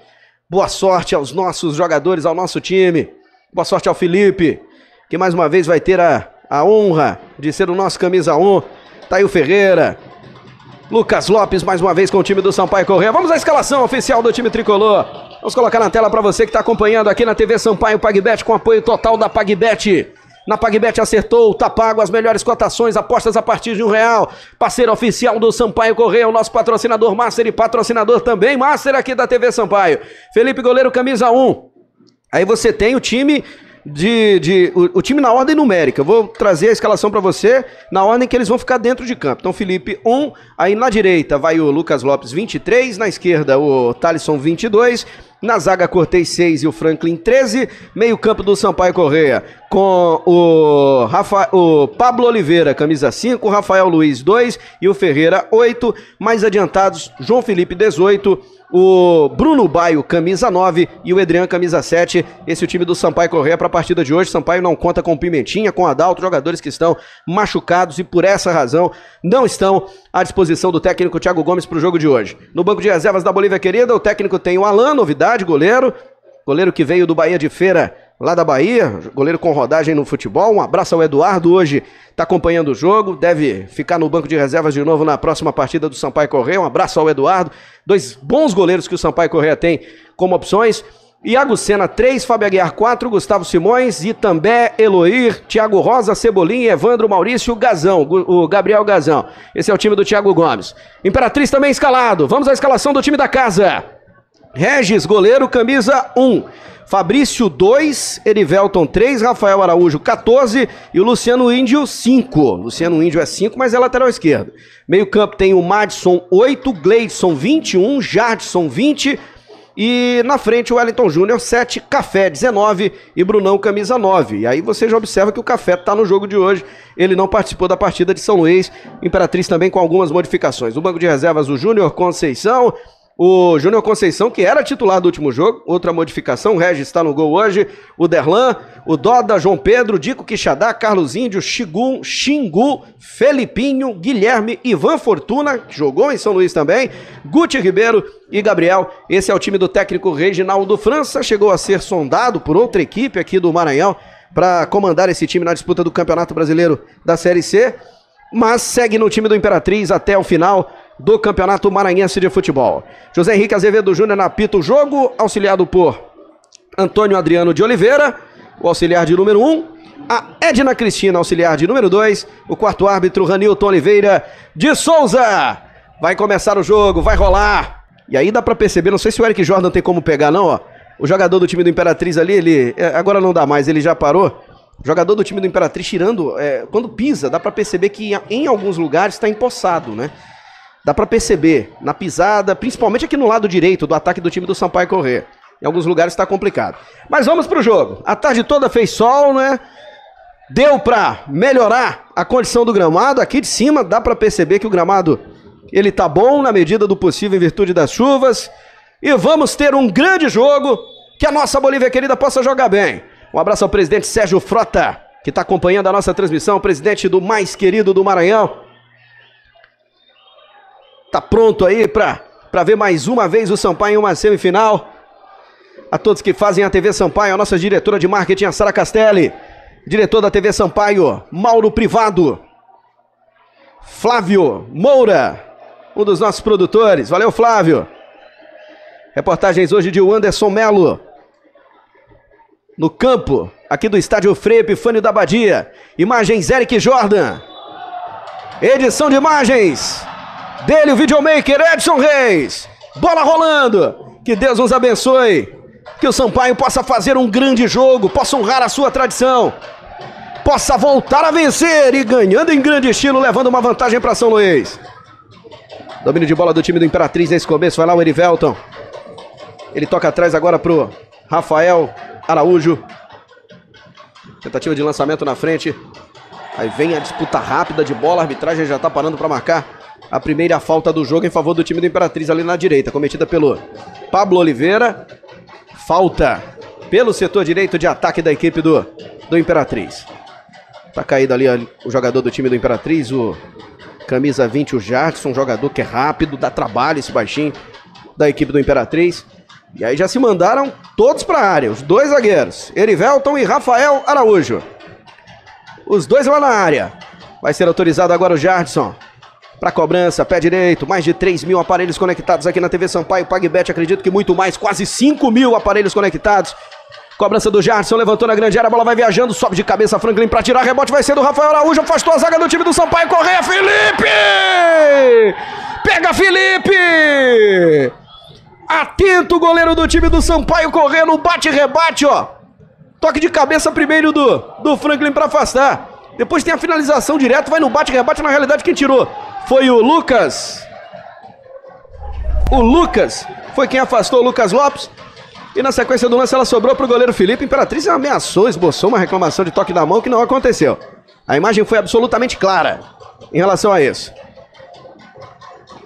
Boa sorte aos nossos jogadores, ao nosso time. Boa sorte ao Felipe, que mais uma vez vai ter a, a honra de ser o nosso camisa 1. Tá aí o Ferreira, Lucas Lopes mais uma vez com o time do Sampaio Correia. Vamos à escalação oficial do time tricolor. Vamos colocar na tela para você que está acompanhando aqui na TV Sampaio PagBet com apoio total da PagBet. Na PagBet acertou, tá pago as melhores cotações, apostas a partir de um real. Parceiro oficial do Sampaio Correia, o nosso patrocinador Master e patrocinador também, Master aqui da TV Sampaio. Felipe Goleiro, camisa 1. Aí você tem o time de, de o, o, time na ordem numérica. Vou trazer a escalação para você na ordem que eles vão ficar dentro de campo. Então, Felipe 1, um, aí na direita vai o Lucas Lopes 23, na esquerda o Thalisson 22, na zaga Cortez 6 e o Franklin 13, meio-campo do Sampaio Correia com o, Rafa, o Pablo Oliveira, camisa 5, o Rafael Luiz 2 e o Ferreira 8, mais adiantados João Felipe 18, o Bruno Baio, camisa 9, e o Edrian, camisa 7. Esse é o time do Sampaio Correia para a partida de hoje. Sampaio não conta com Pimentinha, com Adalto, jogadores que estão machucados e por essa razão não estão à disposição do técnico Thiago Gomes para o jogo de hoje. No banco de reservas da Bolívia Querida, o técnico tem o Alan, novidade, goleiro. Goleiro que veio do Bahia de Feira lá da Bahia, goleiro com rodagem no futebol. Um abraço ao Eduardo, hoje está acompanhando o jogo, deve ficar no banco de reservas de novo na próxima partida do Sampaio Correia. Um abraço ao Eduardo, dois bons goleiros que o Sampaio Correia tem como opções. Iago Sena 3, Fábio Aguiar 4, Gustavo Simões, Itambé, Eloir, Thiago Rosa, Cebolinha, Evandro Maurício, Gazão, o Gabriel Gazão. Esse é o time do Thiago Gomes. Imperatriz também escalado. Vamos à escalação do time da casa. Regis, goleiro, camisa 1. Fabrício 2, Erivelton 3, Rafael Araújo 14 e o Luciano Índio 5. Luciano Índio é 5, mas é lateral esquerdo. Meio campo tem o Madison 8, Gleidson 21, Jardson 20 e na frente o Wellington Júnior 7, Café 19 e Brunão camisa 9. E aí você já observa que o Café está no jogo de hoje. Ele não participou da partida de São Luís. Imperatriz também com algumas modificações. O banco de reservas o Júnior Conceição, o Júnior Conceição, que era titular do último jogo, outra modificação, o Regis está no gol hoje, o Derlan, o Doda, João Pedro, Dico Quixadá, Carlos Índio, Xigum, Xingu, Felipinho, Guilherme, Ivan Fortuna, que jogou em São Luís também, Guti Ribeiro e Gabriel. Esse é o time do técnico Reginaldo França, chegou a ser sondado por outra equipe aqui do Maranhão para comandar esse time na disputa do Campeonato Brasileiro da Série C, mas segue no time do Imperatriz até o final do Campeonato Maranhense de Futebol. José Henrique Azevedo Júnior na pita o jogo, auxiliado por Antônio Adriano de Oliveira, o auxiliar de número 1, um, a Edna Cristina, auxiliar de número 2, o quarto árbitro Ranilton Oliveira de Souza. Vai começar o jogo, vai rolar. E aí dá para perceber, não sei se o Eric Jordan tem como pegar não, ó. O jogador do time do Imperatriz ali, ele é, agora não dá mais, ele já parou. O jogador do time do Imperatriz tirando, é, quando pisa, dá para perceber que em alguns lugares está empossado, né? Dá para perceber na pisada, principalmente aqui no lado direito do ataque do time do Sampaio Correr. Em alguns lugares está complicado. Mas vamos pro jogo. A tarde toda fez sol, né? Deu para melhorar a condição do gramado. Aqui de cima dá para perceber que o gramado ele tá bom na medida do possível em virtude das chuvas. E vamos ter um grande jogo que a nossa Bolívia querida possa jogar bem. Um abraço ao presidente Sérgio Frota, que está acompanhando a nossa transmissão, presidente do mais querido do Maranhão. Tá pronto aí para ver mais uma vez o Sampaio em uma semifinal. A todos que fazem a TV Sampaio, a nossa diretora de marketing, a Sara Castelli, diretor da TV Sampaio, Mauro Privado, Flávio Moura, um dos nossos produtores. Valeu, Flávio. Reportagens hoje de Anderson Melo. No campo, aqui do estádio Frei Epifânio da Badia. Imagens Eric Jordan. Edição de imagens dele, o videomaker Edson Reis. Bola rolando. Que Deus nos abençoe. Que o Sampaio possa fazer um grande jogo, possa honrar a sua tradição, possa voltar a vencer e ganhando em grande estilo, levando uma vantagem para São Luís. Domínio de bola do time do Imperatriz nesse começo, vai lá o Erivelton. Ele toca atrás agora pro Rafael Araújo. Tentativa de lançamento na frente. Aí vem a disputa rápida de bola, a arbitragem já tá parando para marcar a primeira falta do jogo em favor do time do Imperatriz ali na direita, cometida pelo Pablo Oliveira. Falta pelo setor direito de ataque da equipe do, do Imperatriz. Tá caído ali o jogador do time do Imperatriz, o camisa 20, o Jardson, um jogador que é rápido, dá trabalho esse baixinho da equipe do Imperatriz. E aí já se mandaram todos para a área, os dois zagueiros, Erivelton e Rafael Araújo. Os dois lá na área. Vai ser autorizado agora o Jardson para cobrança, pé direito, mais de 3 mil aparelhos conectados aqui na TV Sampaio, PagBet, acredito que muito mais, quase 5 mil aparelhos conectados. Cobrança do Jardim, levantou na grande área, a bola vai viajando, sobe de cabeça Franklin para tirar, rebote vai ser do Rafael Araújo, afastou a zaga do time do Sampaio, Correia, Felipe! Pega Felipe! Atento o goleiro do time do Sampaio correndo, bate-rebate, ó. Toque de cabeça primeiro do, do Franklin para afastar. Depois tem a finalização direto, vai no bate-rebate, na realidade quem tirou foi o Lucas. O Lucas foi quem afastou o Lucas Lopes. E na sequência do lance ela sobrou para o goleiro Felipe. Imperatriz ameaçou, esboçou uma reclamação de toque da mão que não aconteceu. A imagem foi absolutamente clara em relação a isso.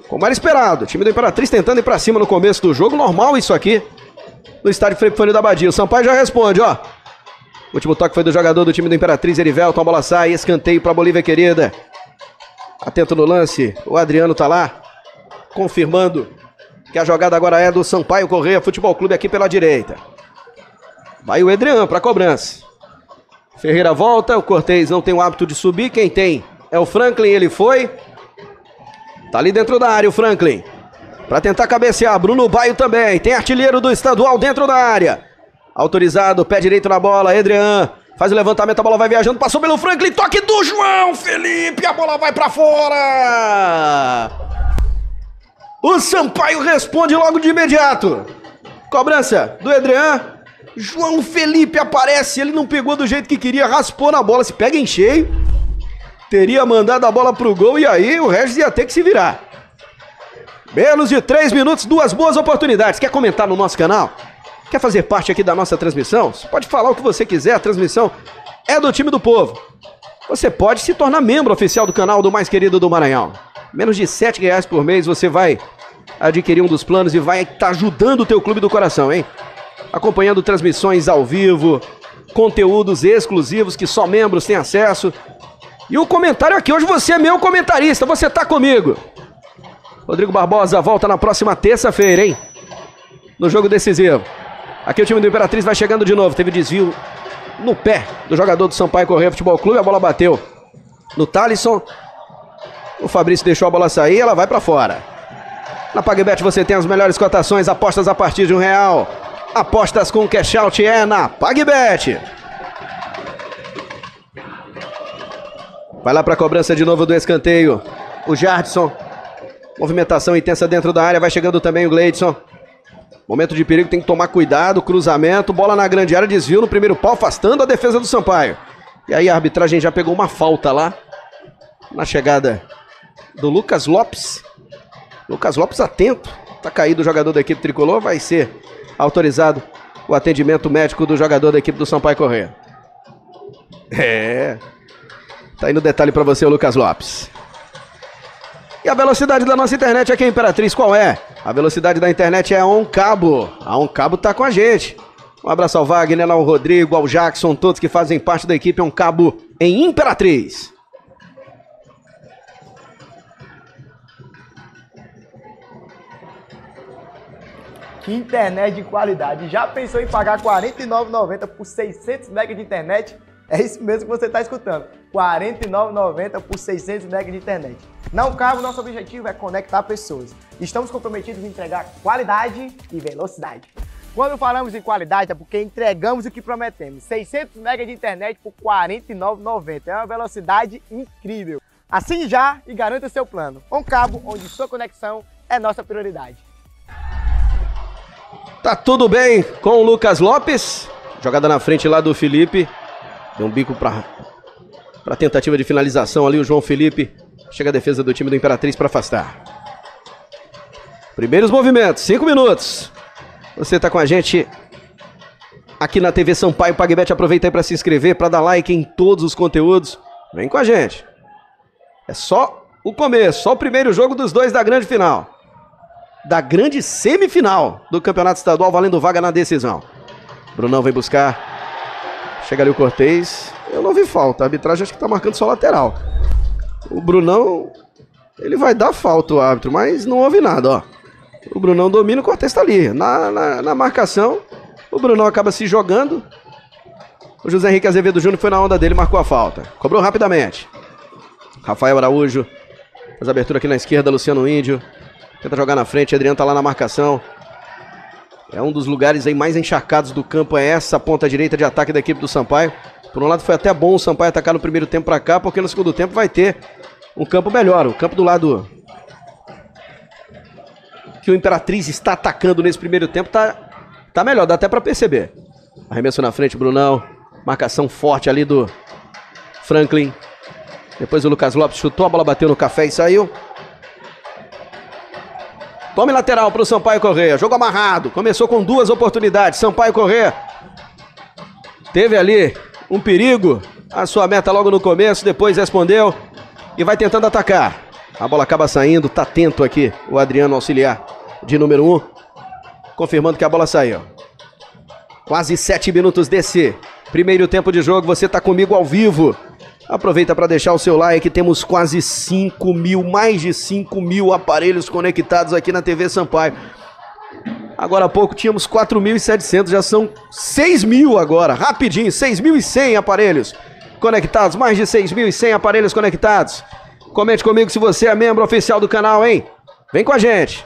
Como era esperado, o time do Imperatriz tentando ir para cima no começo do jogo. Normal isso aqui no estádio Felipe Fânio da Badia. O Sampaio já responde, ó. O último toque foi do jogador do time do Imperatriz, Erivelton. A bola sai, escanteio para a Bolívia querida. Atento no lance, o Adriano tá lá, confirmando que a jogada agora é do Sampaio Correia Futebol Clube aqui pela direita. Vai o Adriano para cobrança. Ferreira volta, o Cortez não tem o hábito de subir, quem tem é o Franklin, ele foi. Tá ali dentro da área o Franklin. Para tentar cabecear, Bruno Baio também, tem artilheiro do estadual dentro da área. Autorizado, pé direito na bola, Adriano. Faz o levantamento, a bola vai viajando, passou pelo Franklin, toque do João Felipe, a bola vai para fora. O Sampaio responde logo de imediato. Cobrança do Edrian. João Felipe aparece, ele não pegou do jeito que queria, raspou na bola, se pega em cheio. Teria mandado a bola pro gol e aí o Regis ia ter que se virar. Menos de três minutos, duas boas oportunidades. Quer comentar no nosso canal? Quer fazer parte aqui da nossa transmissão? Você pode falar o que você quiser, a transmissão é do time do povo. Você pode se tornar membro oficial do canal do mais querido do Maranhão. Menos de sete reais por mês você vai adquirir um dos planos e vai estar tá ajudando o teu clube do coração, hein? Acompanhando transmissões ao vivo, conteúdos exclusivos que só membros têm acesso. E o comentário aqui, hoje você é meu comentarista, você tá comigo. Rodrigo Barbosa volta na próxima terça-feira, hein? No jogo decisivo. Aqui o time do Imperatriz vai chegando de novo. Teve desvio no pé do jogador do Sampaio Correia Futebol Clube. A bola bateu no Talisson. O Fabrício deixou a bola sair. Ela vai para fora. Na PagBet você tem as melhores cotações. Apostas a partir de um real. Apostas com cash out é na PagBet. Vai lá para a cobrança de novo do escanteio. O Jardson. Movimentação intensa dentro da área. Vai chegando também o Gleidson. Momento de perigo, tem que tomar cuidado. Cruzamento, bola na grande área, desvio no primeiro pau, afastando a defesa do Sampaio. E aí a arbitragem já pegou uma falta lá. Na chegada do Lucas Lopes. Lucas Lopes atento. Tá caído o jogador da equipe tricolor. Vai ser autorizado o atendimento médico do jogador da equipe do Sampaio Correia. É. Tá aí no detalhe para você, o Lucas Lopes. E a velocidade da nossa internet aqui, Imperatriz, qual é? A velocidade da internet é a Cabo. A On Cabo tá com a gente. Um abraço ao Wagner, ao Rodrigo, ao Jackson, todos que fazem parte da equipe On Cabo em Imperatriz. Que internet de qualidade. Já pensou em pagar R$ 49,90 por 600 MB de internet? É isso mesmo que você está escutando. R$ 49,90 por 600 MB de internet. Não cabe, nosso objetivo é conectar pessoas. Estamos comprometidos em entregar qualidade e velocidade. Quando falamos em qualidade é porque entregamos o que prometemos. 600 MB de internet por R$ 49,90. É uma velocidade incrível. Assine já e garanta seu plano. Um cabo onde sua conexão é nossa prioridade. Tá tudo bem com o Lucas Lopes. Jogada na frente lá do Felipe. Deu um bico para para tentativa de finalização ali o João Felipe Chega a defesa do time do Imperatriz para afastar. Primeiros movimentos, cinco minutos. Você está com a gente aqui na TV Sampaio PagBet. Aproveita aí para se inscrever, para dar like em todos os conteúdos. Vem com a gente. É só o começo, só o primeiro jogo dos dois da grande final. Da grande semifinal do Campeonato Estadual, valendo vaga na decisão. Brunão vem buscar. Chega ali o Cortez. Eu não vi falta. A arbitragem acho que está marcando só lateral. O Brunão, ele vai dar falta o árbitro, mas não houve nada, ó. O Brunão domina, o Cortez tá ali. Na, na, na marcação, o Brunão acaba se jogando. O José Henrique Azevedo Júnior foi na onda dele, marcou a falta. Cobrou rapidamente. Rafael Araújo. Faz abertura aqui na esquerda, Luciano Índio. Tenta jogar na frente, Adriano tá lá na marcação. É um dos lugares aí mais encharcados do campo, é essa ponta direita de ataque da equipe do Sampaio. Por um lado foi até bom o Sampaio atacar no primeiro tempo para cá, porque no segundo tempo vai ter um campo melhor. O campo do lado que o Imperatriz está atacando nesse primeiro tempo tá, tá melhor, dá até para perceber. Arremesso na frente, Brunão. Marcação forte ali do Franklin. Depois o Lucas Lopes chutou, a bola bateu no café e saiu. Tome lateral para o Sampaio Correia. Jogo amarrado. Começou com duas oportunidades. Sampaio Correia teve ali um perigo. A sua meta logo no começo, depois respondeu e vai tentando atacar. A bola acaba saindo, tá atento aqui o Adriano auxiliar de número 1, um, confirmando que a bola saiu. Quase sete minutos desse primeiro tempo de jogo, você tá comigo ao vivo. Aproveita para deixar o seu like, temos quase 5 mil, mais de 5 mil aparelhos conectados aqui na TV Sampaio. Agora há pouco tínhamos 4.700, já são 6 mil agora, rapidinho, 6.100 aparelhos conectados, mais de 6.100 aparelhos conectados. Comente comigo se você é membro oficial do canal, hein? Vem com a gente.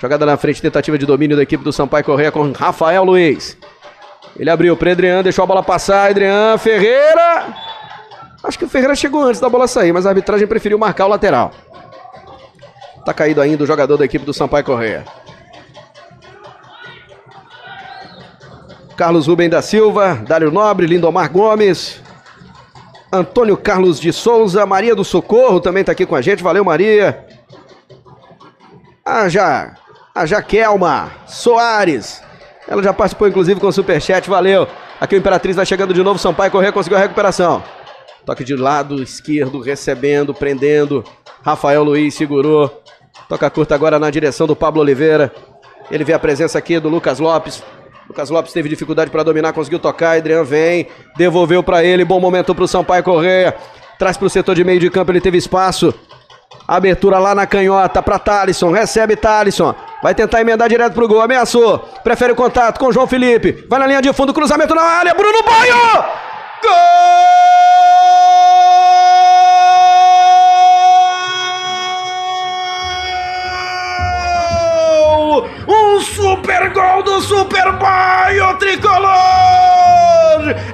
Jogada na frente, tentativa de domínio da equipe do Sampaio Correia com Rafael Luiz. Ele abriu para Adriano, deixou a bola passar, Adriano Ferreira. Acho que o Ferreira chegou antes da bola sair, mas a arbitragem preferiu marcar o lateral. Tá caído ainda o jogador da equipe do Sampaio Correia. Carlos Rubem da Silva, Dário Nobre, Lindomar Gomes, Antônio Carlos de Souza, Maria do Socorro também está aqui com a gente. Valeu, Maria. A, ja, a Jaquelma Soares. Ela já participou, inclusive, com o Superchat. Valeu. Aqui o Imperatriz vai chegando de novo. Sampaio Correia conseguiu a recuperação. Toque de lado esquerdo, recebendo, prendendo. Rafael Luiz segurou. Toca curta agora na direção do Pablo Oliveira. Ele vê a presença aqui do Lucas Lopes. Lucas Lopes teve dificuldade para dominar, conseguiu tocar. Adrian vem, devolveu para ele. Bom momento para o Sampaio Correia. Traz para o setor de meio de campo, ele teve espaço. Abertura lá na canhota para Thalisson. Recebe Thalisson. Vai tentar emendar direto pro gol. Ameaçou. Prefere o contato com João Felipe. Vai na linha de fundo, cruzamento na área. Bruno Baio! Gol! Um super gol do Super Baio Tricolor!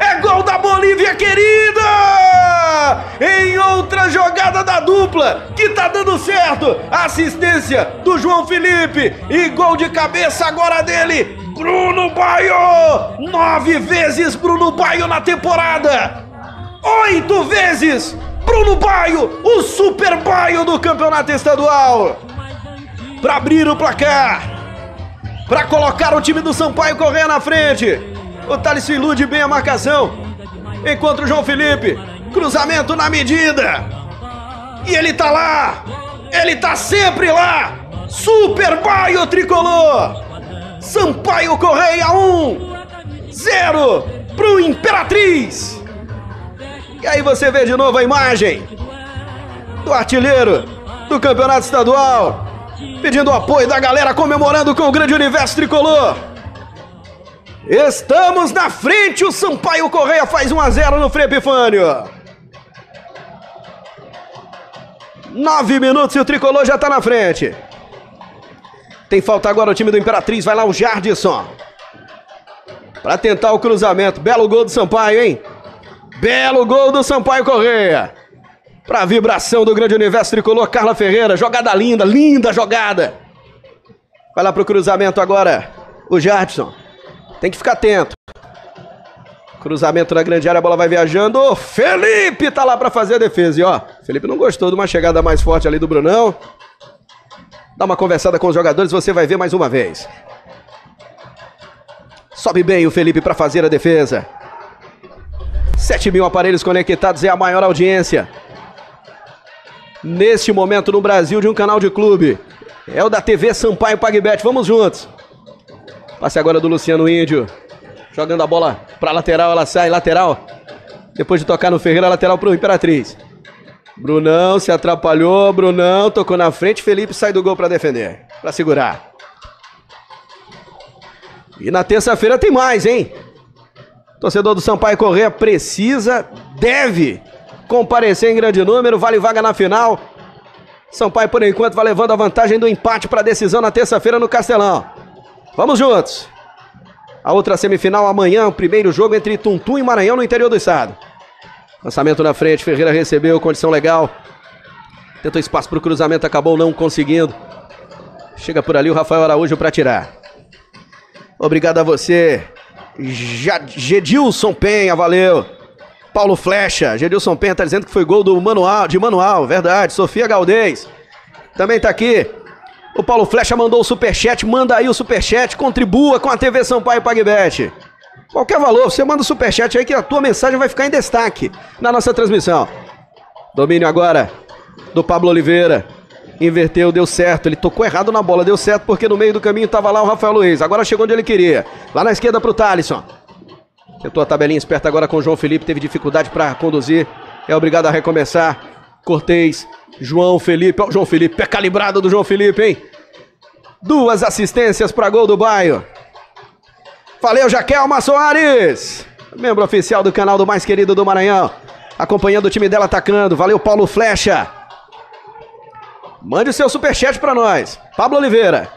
É gol da Bolívia querida! Em outra jogada da dupla que tá dando certo. Assistência do João Felipe e gol de cabeça agora dele. Bruno Baio! Nove vezes Bruno Baio na temporada! Oito vezes Bruno Baio, o super Baio do campeonato estadual! Para abrir o placar, para colocar o time do Sampaio correr na frente. O Thales ilude bem a marcação. Encontra o João Felipe. Cruzamento na medida. E ele tá lá. Ele tá sempre lá. Super Baio tricolor. Sampaio Correia 1, 0 pro Imperatriz. E aí você vê de novo a imagem do artilheiro do campeonato estadual, pedindo apoio da galera comemorando com o grande universo tricolor. Estamos na frente, o Sampaio Correia faz 1 a 0 no Frei Epifânio. Nove minutos e o tricolor já tá na frente. Tem falta agora o time do Imperatriz. Vai lá o Jardisson. Para tentar o cruzamento. Belo gol do Sampaio, hein? Belo gol do Sampaio Correia. Para vibração do grande universo tricolor, Carla Ferreira. Jogada linda, linda jogada. Vai lá pro cruzamento agora. O Jardisson. Tem que ficar atento. Cruzamento na grande área, a bola vai viajando. O Felipe tá lá para fazer a defesa. E ó, Felipe não gostou de uma chegada mais forte ali do Brunão. Dá uma conversada com os jogadores, você vai ver mais uma vez. Sobe bem o Felipe para fazer a defesa. 7 mil aparelhos conectados é a maior audiência. Neste momento no Brasil de um canal de clube. É o da TV Sampaio Pagbet. Vamos juntos. Passe agora do Luciano Índio. Jogando a bola para lateral, ela sai lateral. Depois de tocar no Ferreira, lateral para o Imperatriz. Brunão se atrapalhou, Brunão tocou na frente, Felipe sai do gol para defender, para segurar. E na terça-feira tem mais, hein? Torcedor do Sampaio Correia precisa, deve comparecer em grande número, vale vaga na final. Sampaio, por enquanto, vai levando a vantagem do empate para a decisão na terça-feira no Castelão. Vamos juntos! A outra semifinal amanhã, o primeiro jogo entre Tuntum e Maranhão no interior do estado. Lançamento na frente, Ferreira recebeu, condição legal. Tentou espaço para o cruzamento, acabou não conseguindo. Chega por ali o Rafael Araújo para tirar. Obrigado a você, Gedilson Penha, valeu. Paulo Flecha, Gedilson Penha tá dizendo que foi gol do manual, de manual, verdade. Sofia Galdez também tá aqui. O Paulo Flecha mandou o superchat, manda aí o superchat, contribua com a TV Sampaio PagBet. Qualquer valor, você manda o superchat aí que a tua mensagem vai ficar em destaque na nossa transmissão. Domínio agora do Pablo Oliveira. Inverteu, deu certo. Ele tocou errado na bola, deu certo porque no meio do caminho estava lá o Rafael Luiz. Agora chegou onde ele queria. Lá na esquerda para o Thalisson. Tentou a tabelinha esperta agora com o João Felipe. Teve dificuldade para conduzir. É obrigado a recomeçar. Cortez, João Felipe. Olha o João Felipe. Pé calibrado do João Felipe, hein? Duas assistências para gol do Baio. Valeu, Jaquelma Soares. Membro oficial do canal do mais querido do Maranhão. Acompanhando o time dela atacando. Valeu, Paulo Flecha. Mande o seu superchat para nós. Pablo Oliveira.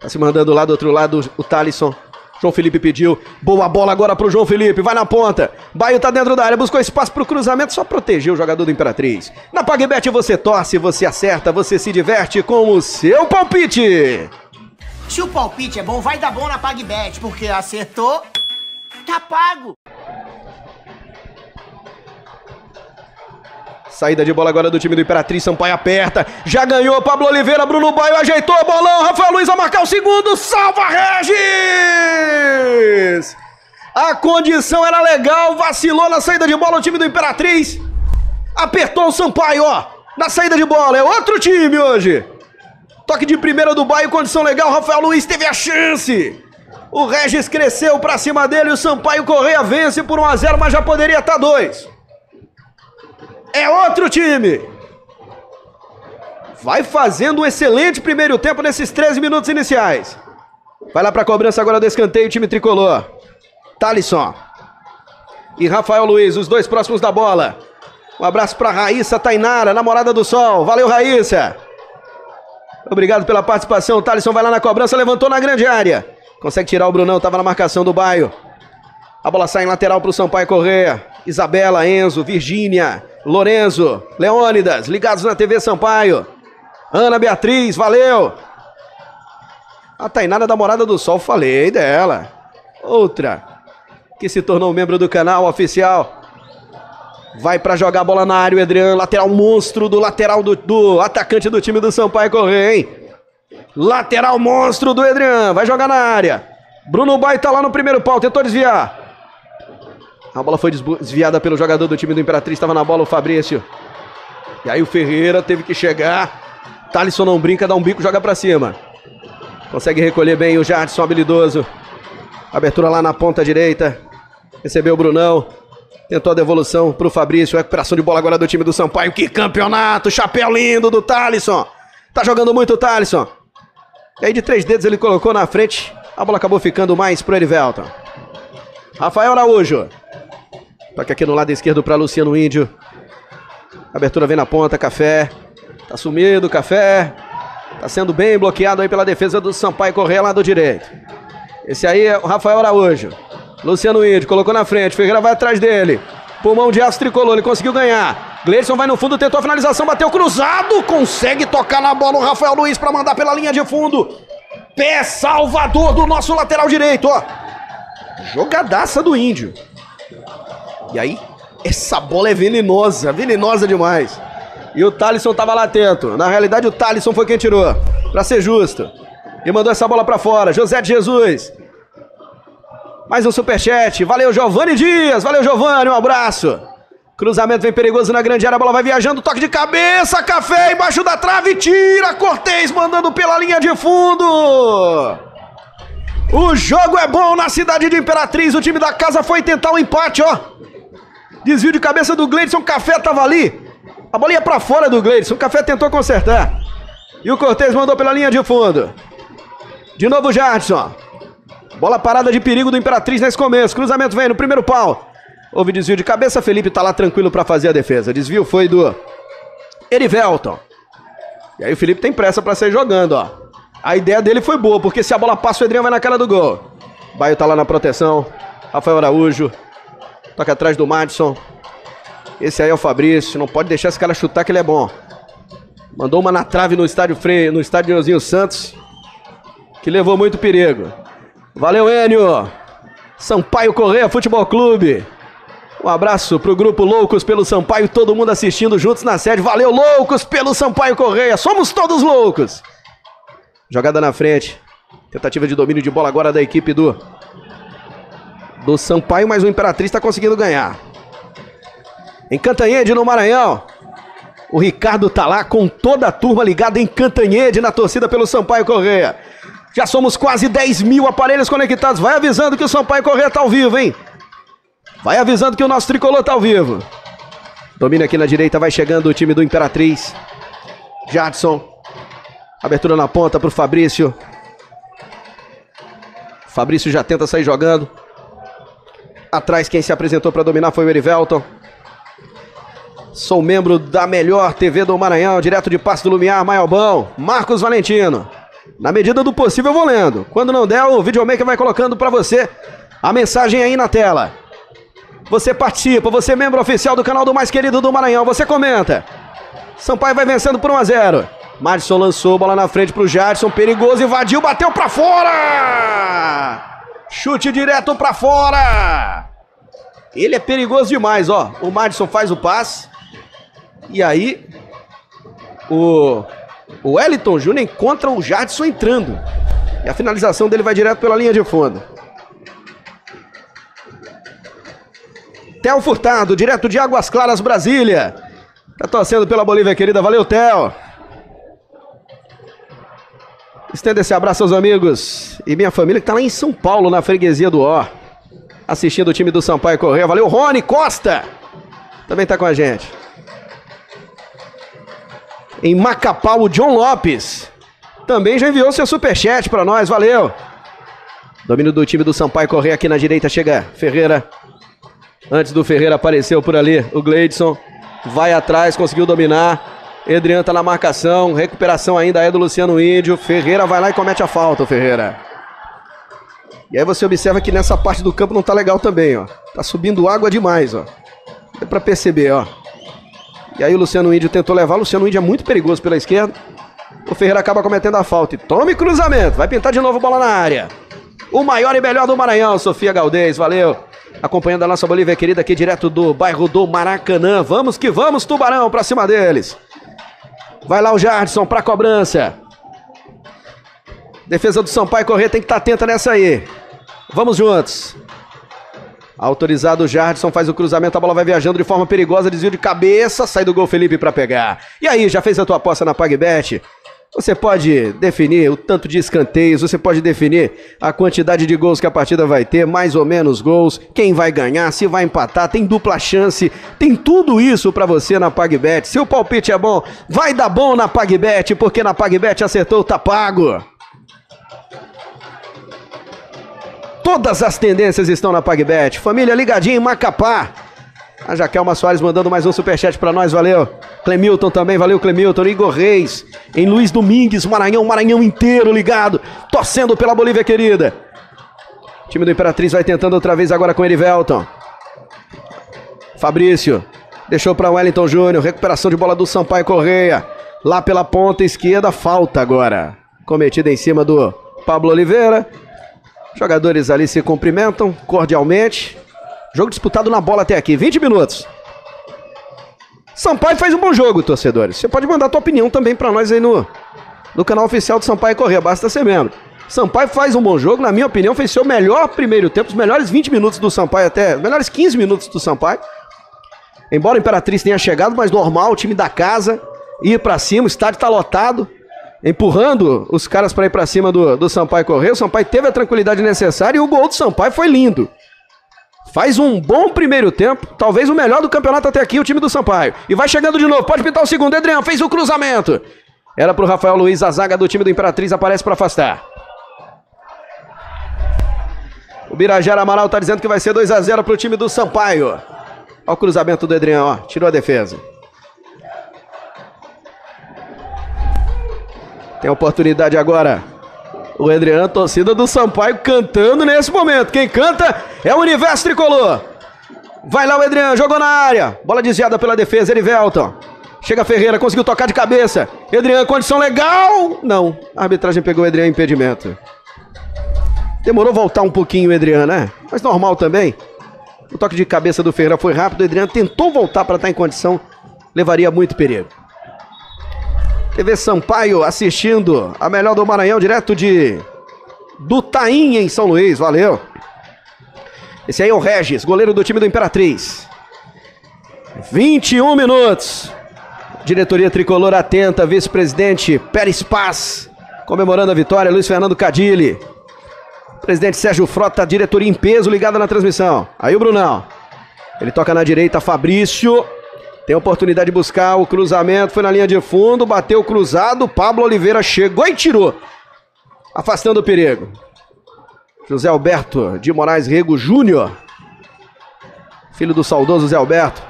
Tá se mandando lá do outro lado o Thalisson. João Felipe pediu. Boa bola agora pro João Felipe. Vai na ponta. Baio tá dentro da área. Buscou espaço pro cruzamento. Só protegeu o jogador do Imperatriz. Na PagBet você torce, você acerta, você se diverte com o seu palpite. Se o palpite é bom, vai dar bom na PagBet, porque acertou, tá pago. Saída de bola agora do time do Imperatriz, Sampaio aperta, já ganhou, Pablo Oliveira, Bruno Baio ajeitou, bolão, Rafael Luiz a marcar o segundo, salva Regis! A condição era legal, vacilou na saída de bola o time do Imperatriz, apertou o Sampaio, ó, na saída de bola, é outro time hoje. Toque de primeira do Baio, condição legal, Rafael Luiz teve a chance. O Regis cresceu pra cima dele, o Sampaio Correia vence por 1 a 0 mas já poderia estar 2. É outro time. Vai fazendo um excelente primeiro tempo nesses 13 minutos iniciais. Vai lá pra cobrança agora do escanteio, time tricolor. Talisson. E Rafael Luiz, os dois próximos da bola. Um abraço pra Raíssa Tainara, namorada do sol. Valeu, Raíssa. Obrigado pela participação. O Thalisson vai lá na cobrança, levantou na grande área. Consegue tirar o Brunão, tava na marcação do Baio. A bola sai em lateral pro Sampaio Correia. Isabela, Enzo, Virgínia, Lorenzo, Leônidas, ligados na TV Sampaio. Ana Beatriz, valeu. A Tainara da Morada do Sol, falei dela. Outra, que se tornou membro do canal oficial. Vai para jogar a bola na área o Adriano, lateral monstro do lateral do, do atacante do time do Sampaio Correia, hein? Lateral monstro do Adriano, vai jogar na área. Bruno Bai tá lá no primeiro pau, tentou desviar. A bola foi desviada pelo jogador do time do Imperatriz, estava na bola o Fabrício. E aí o Ferreira teve que chegar. Thalisson não brinca, dá um bico, joga para cima. Consegue recolher bem o Jadson habilidoso. Abertura lá na ponta direita. Recebeu o Brunão. Tentou a devolução pro Fabrício. Recuperação de bola agora do time do Sampaio. Que campeonato! Chapéu lindo do Thalisson. Tá jogando muito o Thalisson. E aí de três dedos ele colocou na frente. A bola acabou ficando mais pro Erivelton. Rafael Araújo. Toque aqui no lado esquerdo para Luciano Índio. Abertura vem na ponta, Café. Tá sumido, Café. Tá sendo bem bloqueado aí pela defesa do Sampaio Correia lá do direito. Esse aí é o Rafael Araújo. Luciano Índio colocou na frente. Ferreira vai atrás dele. Pulmão de aço tricolor, ele conseguiu ganhar. Gleison vai no fundo, tentou a finalização, bateu cruzado. Consegue tocar na bola o Rafael Luiz para mandar pela linha de fundo. Pé salvador do nosso lateral direito, ó. Jogadaça do Índio. E aí, essa bola é venenosa, venenosa demais. E o Thalisson tava lá atento. Na realidade, o Thalisson foi quem tirou, para ser justo. E mandou essa bola para fora. José de Jesus. Mais um superchat. Valeu, Giovanni Dias. Valeu, Giovanni. Um abraço. Cruzamento vem perigoso na grande área. A bola vai viajando. Toque de cabeça. Café embaixo da trave. Tira. Cortez mandando pela linha de fundo. O jogo é bom na cidade de Imperatriz. O time da casa foi tentar o um empate, ó. Desvio de cabeça do Gleidson, Café tava ali. A bola ia pra fora do Gleidson, Café tentou consertar. E o Cortez mandou pela linha de fundo. De novo o. Bola parada de perigo do Imperatriz nesse começo. Cruzamento vem no primeiro pau. Houve desvio de cabeça, Felipe tá lá tranquilo para fazer a defesa. Desvio foi do Erivelton. E aí o Felipe tem pressa para sair jogando, ó. A ideia dele foi boa, porque se a bola passa, o Edrinho vai na cara do gol. Baio tá lá na proteção. Rafael Araújo. Toca atrás do Madison. Esse aí é o Fabrício. Não pode deixar esse cara chutar que ele é bom. Mandou uma na trave no estádio Freio, no estádio Neuzinho Santos. Que levou muito perigo. Valeu, Enio. Sampaio Correia Futebol Clube. Um abraço pro grupo Loucos pelo Sampaio, todo mundo assistindo juntos na sede. Valeu, Loucos pelo Sampaio Correia. Somos todos loucos. Jogada na frente. Tentativa de domínio de bola agora da equipe do do Sampaio, mas o Imperatriz está conseguindo ganhar. Em Cantanhede, no Maranhão. O Ricardo tá lá com toda a turma ligada em Cantanhede, na torcida pelo Sampaio Correia. Já somos quase 10 mil aparelhos conectados. Vai avisando que o Sampaio Correia tá ao vivo, hein? Vai avisando que o nosso tricolor tá ao vivo. Domina aqui na direita, vai chegando o time do Imperatriz. Jadson. Abertura na ponta pro Fabrício. Fabrício já tenta sair jogando. Atrás quem se apresentou para dominar foi o Erivelton. Sou membro da melhor TV do Maranhão, direto de Passo do Lumiar, Maiobão, Marcos Valentino. Na medida do possível eu vou lendo. Quando não der, o videomaker vai colocando para você a mensagem aí na tela. Você participa, você é membro oficial do canal do mais querido do Maranhão, você comenta. Sampaio vai vencendo por 1 a 0. Madison lançou bola na frente pro Jadson, perigoso, invadiu, bateu para fora! Chute direto pra fora. Ele é perigoso demais, ó. O Madison faz o passe. E aí o o Wellington Júnior encontra o Jadson entrando. E a finalização dele vai direto pela linha de fundo. Theo Furtado, direto de Águas Claras, Brasília. Tá torcendo pela Bolívia, querida. Valeu, Theo. Estenda esse abraço aos amigos e minha família que tá lá em São Paulo, na freguesia do Ó. Assistindo o time do Sampaio Correia. Valeu, Rony Costa. Também tá com a gente. Em Macapá, o John Lopes. Também já enviou seu superchat para nós. Valeu. Domínio do time do Sampaio Correia aqui na direita. Chega Ferreira. Antes do Ferreira apareceu por ali o Gleidson. Vai atrás, conseguiu dominar. Edrian tá na marcação. Recuperação ainda é do Luciano Índio. Ferreira vai lá e comete a falta, o Ferreira. E aí você observa que nessa parte do campo não tá legal também, ó. Tá subindo água demais, ó. É para perceber, ó. E aí o Luciano Índio tentou levar. O Luciano Índio é muito perigoso pela esquerda. O Ferreira acaba cometendo a falta. E tome cruzamento. Vai pintar de novo bola na área. O maior e melhor do Maranhão, Sofia Galdês. Valeu acompanhando a nossa Bolívia querida aqui direto do bairro do Maracanã. Vamos que vamos, Tubarão, pra cima deles. Vai lá o Jardson pra cobrança. Defesa do Sampaio Corrêa tem que estar tá atenta nessa aí. Vamos juntos. Autorizado o Jardson, faz o cruzamento, a bola vai viajando de forma perigosa, desvio de cabeça, sai do gol Felipe para pegar. E aí, já fez a tua aposta na PagBet? Você pode definir o tanto de escanteios, você pode definir a quantidade de gols que a partida vai ter, mais ou menos gols, quem vai ganhar, se vai empatar, tem dupla chance, tem tudo isso para você na PagBet. Se o palpite é bom, vai dar bom na PagBet, porque na PagBet acertou, tá pago. Todas as tendências estão na PagBet. Família ligadinha em Macapá. A Jaquelma Soares mandando mais um superchat para nós, valeu. Clemilton também, valeu Clemilton. Igor Reis, em Luiz Domingues, Maranhão, Maranhão inteiro ligado, torcendo pela Bolívia querida. O time do Imperatriz vai tentando outra vez agora com Erivelton. Fabrício, deixou para Wellington Júnior, recuperação de bola do Sampaio Correia. Lá pela ponta esquerda, falta agora. Cometida em cima do Pablo Oliveira. Jogadores ali se cumprimentam cordialmente. Jogo disputado na bola até aqui, 20 minutos. Sampaio faz um bom jogo, torcedores. Você pode mandar tua opinião também para nós aí no, no canal oficial do Sampaio Corrêa, basta ser membro. Sampaio faz um bom jogo, na minha opinião, fez seu melhor primeiro tempo, os melhores 20 minutos do Sampaio até, os melhores 15 minutos do Sampaio. Embora a Imperatriz tenha chegado, mas normal, o time da casa ir para cima, o estádio tá lotado, empurrando os caras para ir para cima do, do Sampaio Correia. O Sampaio teve a tranquilidade necessária e o gol do Sampaio foi lindo. Faz um bom primeiro tempo, talvez o melhor do campeonato até aqui, o time do Sampaio. E vai chegando de novo, pode pintar o segundo. Adriano fez o cruzamento. Era pro Rafael Luiz, a zaga do time do Imperatriz aparece para afastar. O Birajara Amaral tá dizendo que vai ser 2 a 0 pro time do Sampaio. Olha o cruzamento do Adriano, ó. Tirou a defesa. Tem oportunidade agora o Adriano, torcida do Sampaio, cantando nesse momento. Quem canta é o Universo Tricolor. Vai lá o Adriano, jogou na área. Bola desviada pela defesa, Erivelton. Chega Ferreira, conseguiu tocar de cabeça. Adriano, condição legal. Não, a arbitragem pegou o Adriano impedimento. Demorou voltar um pouquinho o Adriano, né? Mas normal também. O toque de cabeça do Ferreira foi rápido. O Adriano tentou voltar para estar em condição. Levaria muito perigo. TV Sampaio assistindo a melhor do Maranhão, direto de do Taim em São Luís. Valeu. Esse aí é o Regis, goleiro do time do Imperatriz. 21 minutos. Diretoria tricolor atenta, vice-presidente Pérez Paz, comemorando a vitória, Luiz Fernando Cadilli. Presidente Sérgio Frota, diretoria em peso ligada na transmissão. Aí o Brunão. Ele toca na direita, Fabrício. Tem oportunidade de buscar o cruzamento, foi na linha de fundo, bateu cruzado, Pablo Oliveira chegou e tirou. Afastando o perigo. José Alberto de Moraes Rego Júnior. Filho do saudoso Zé Alberto.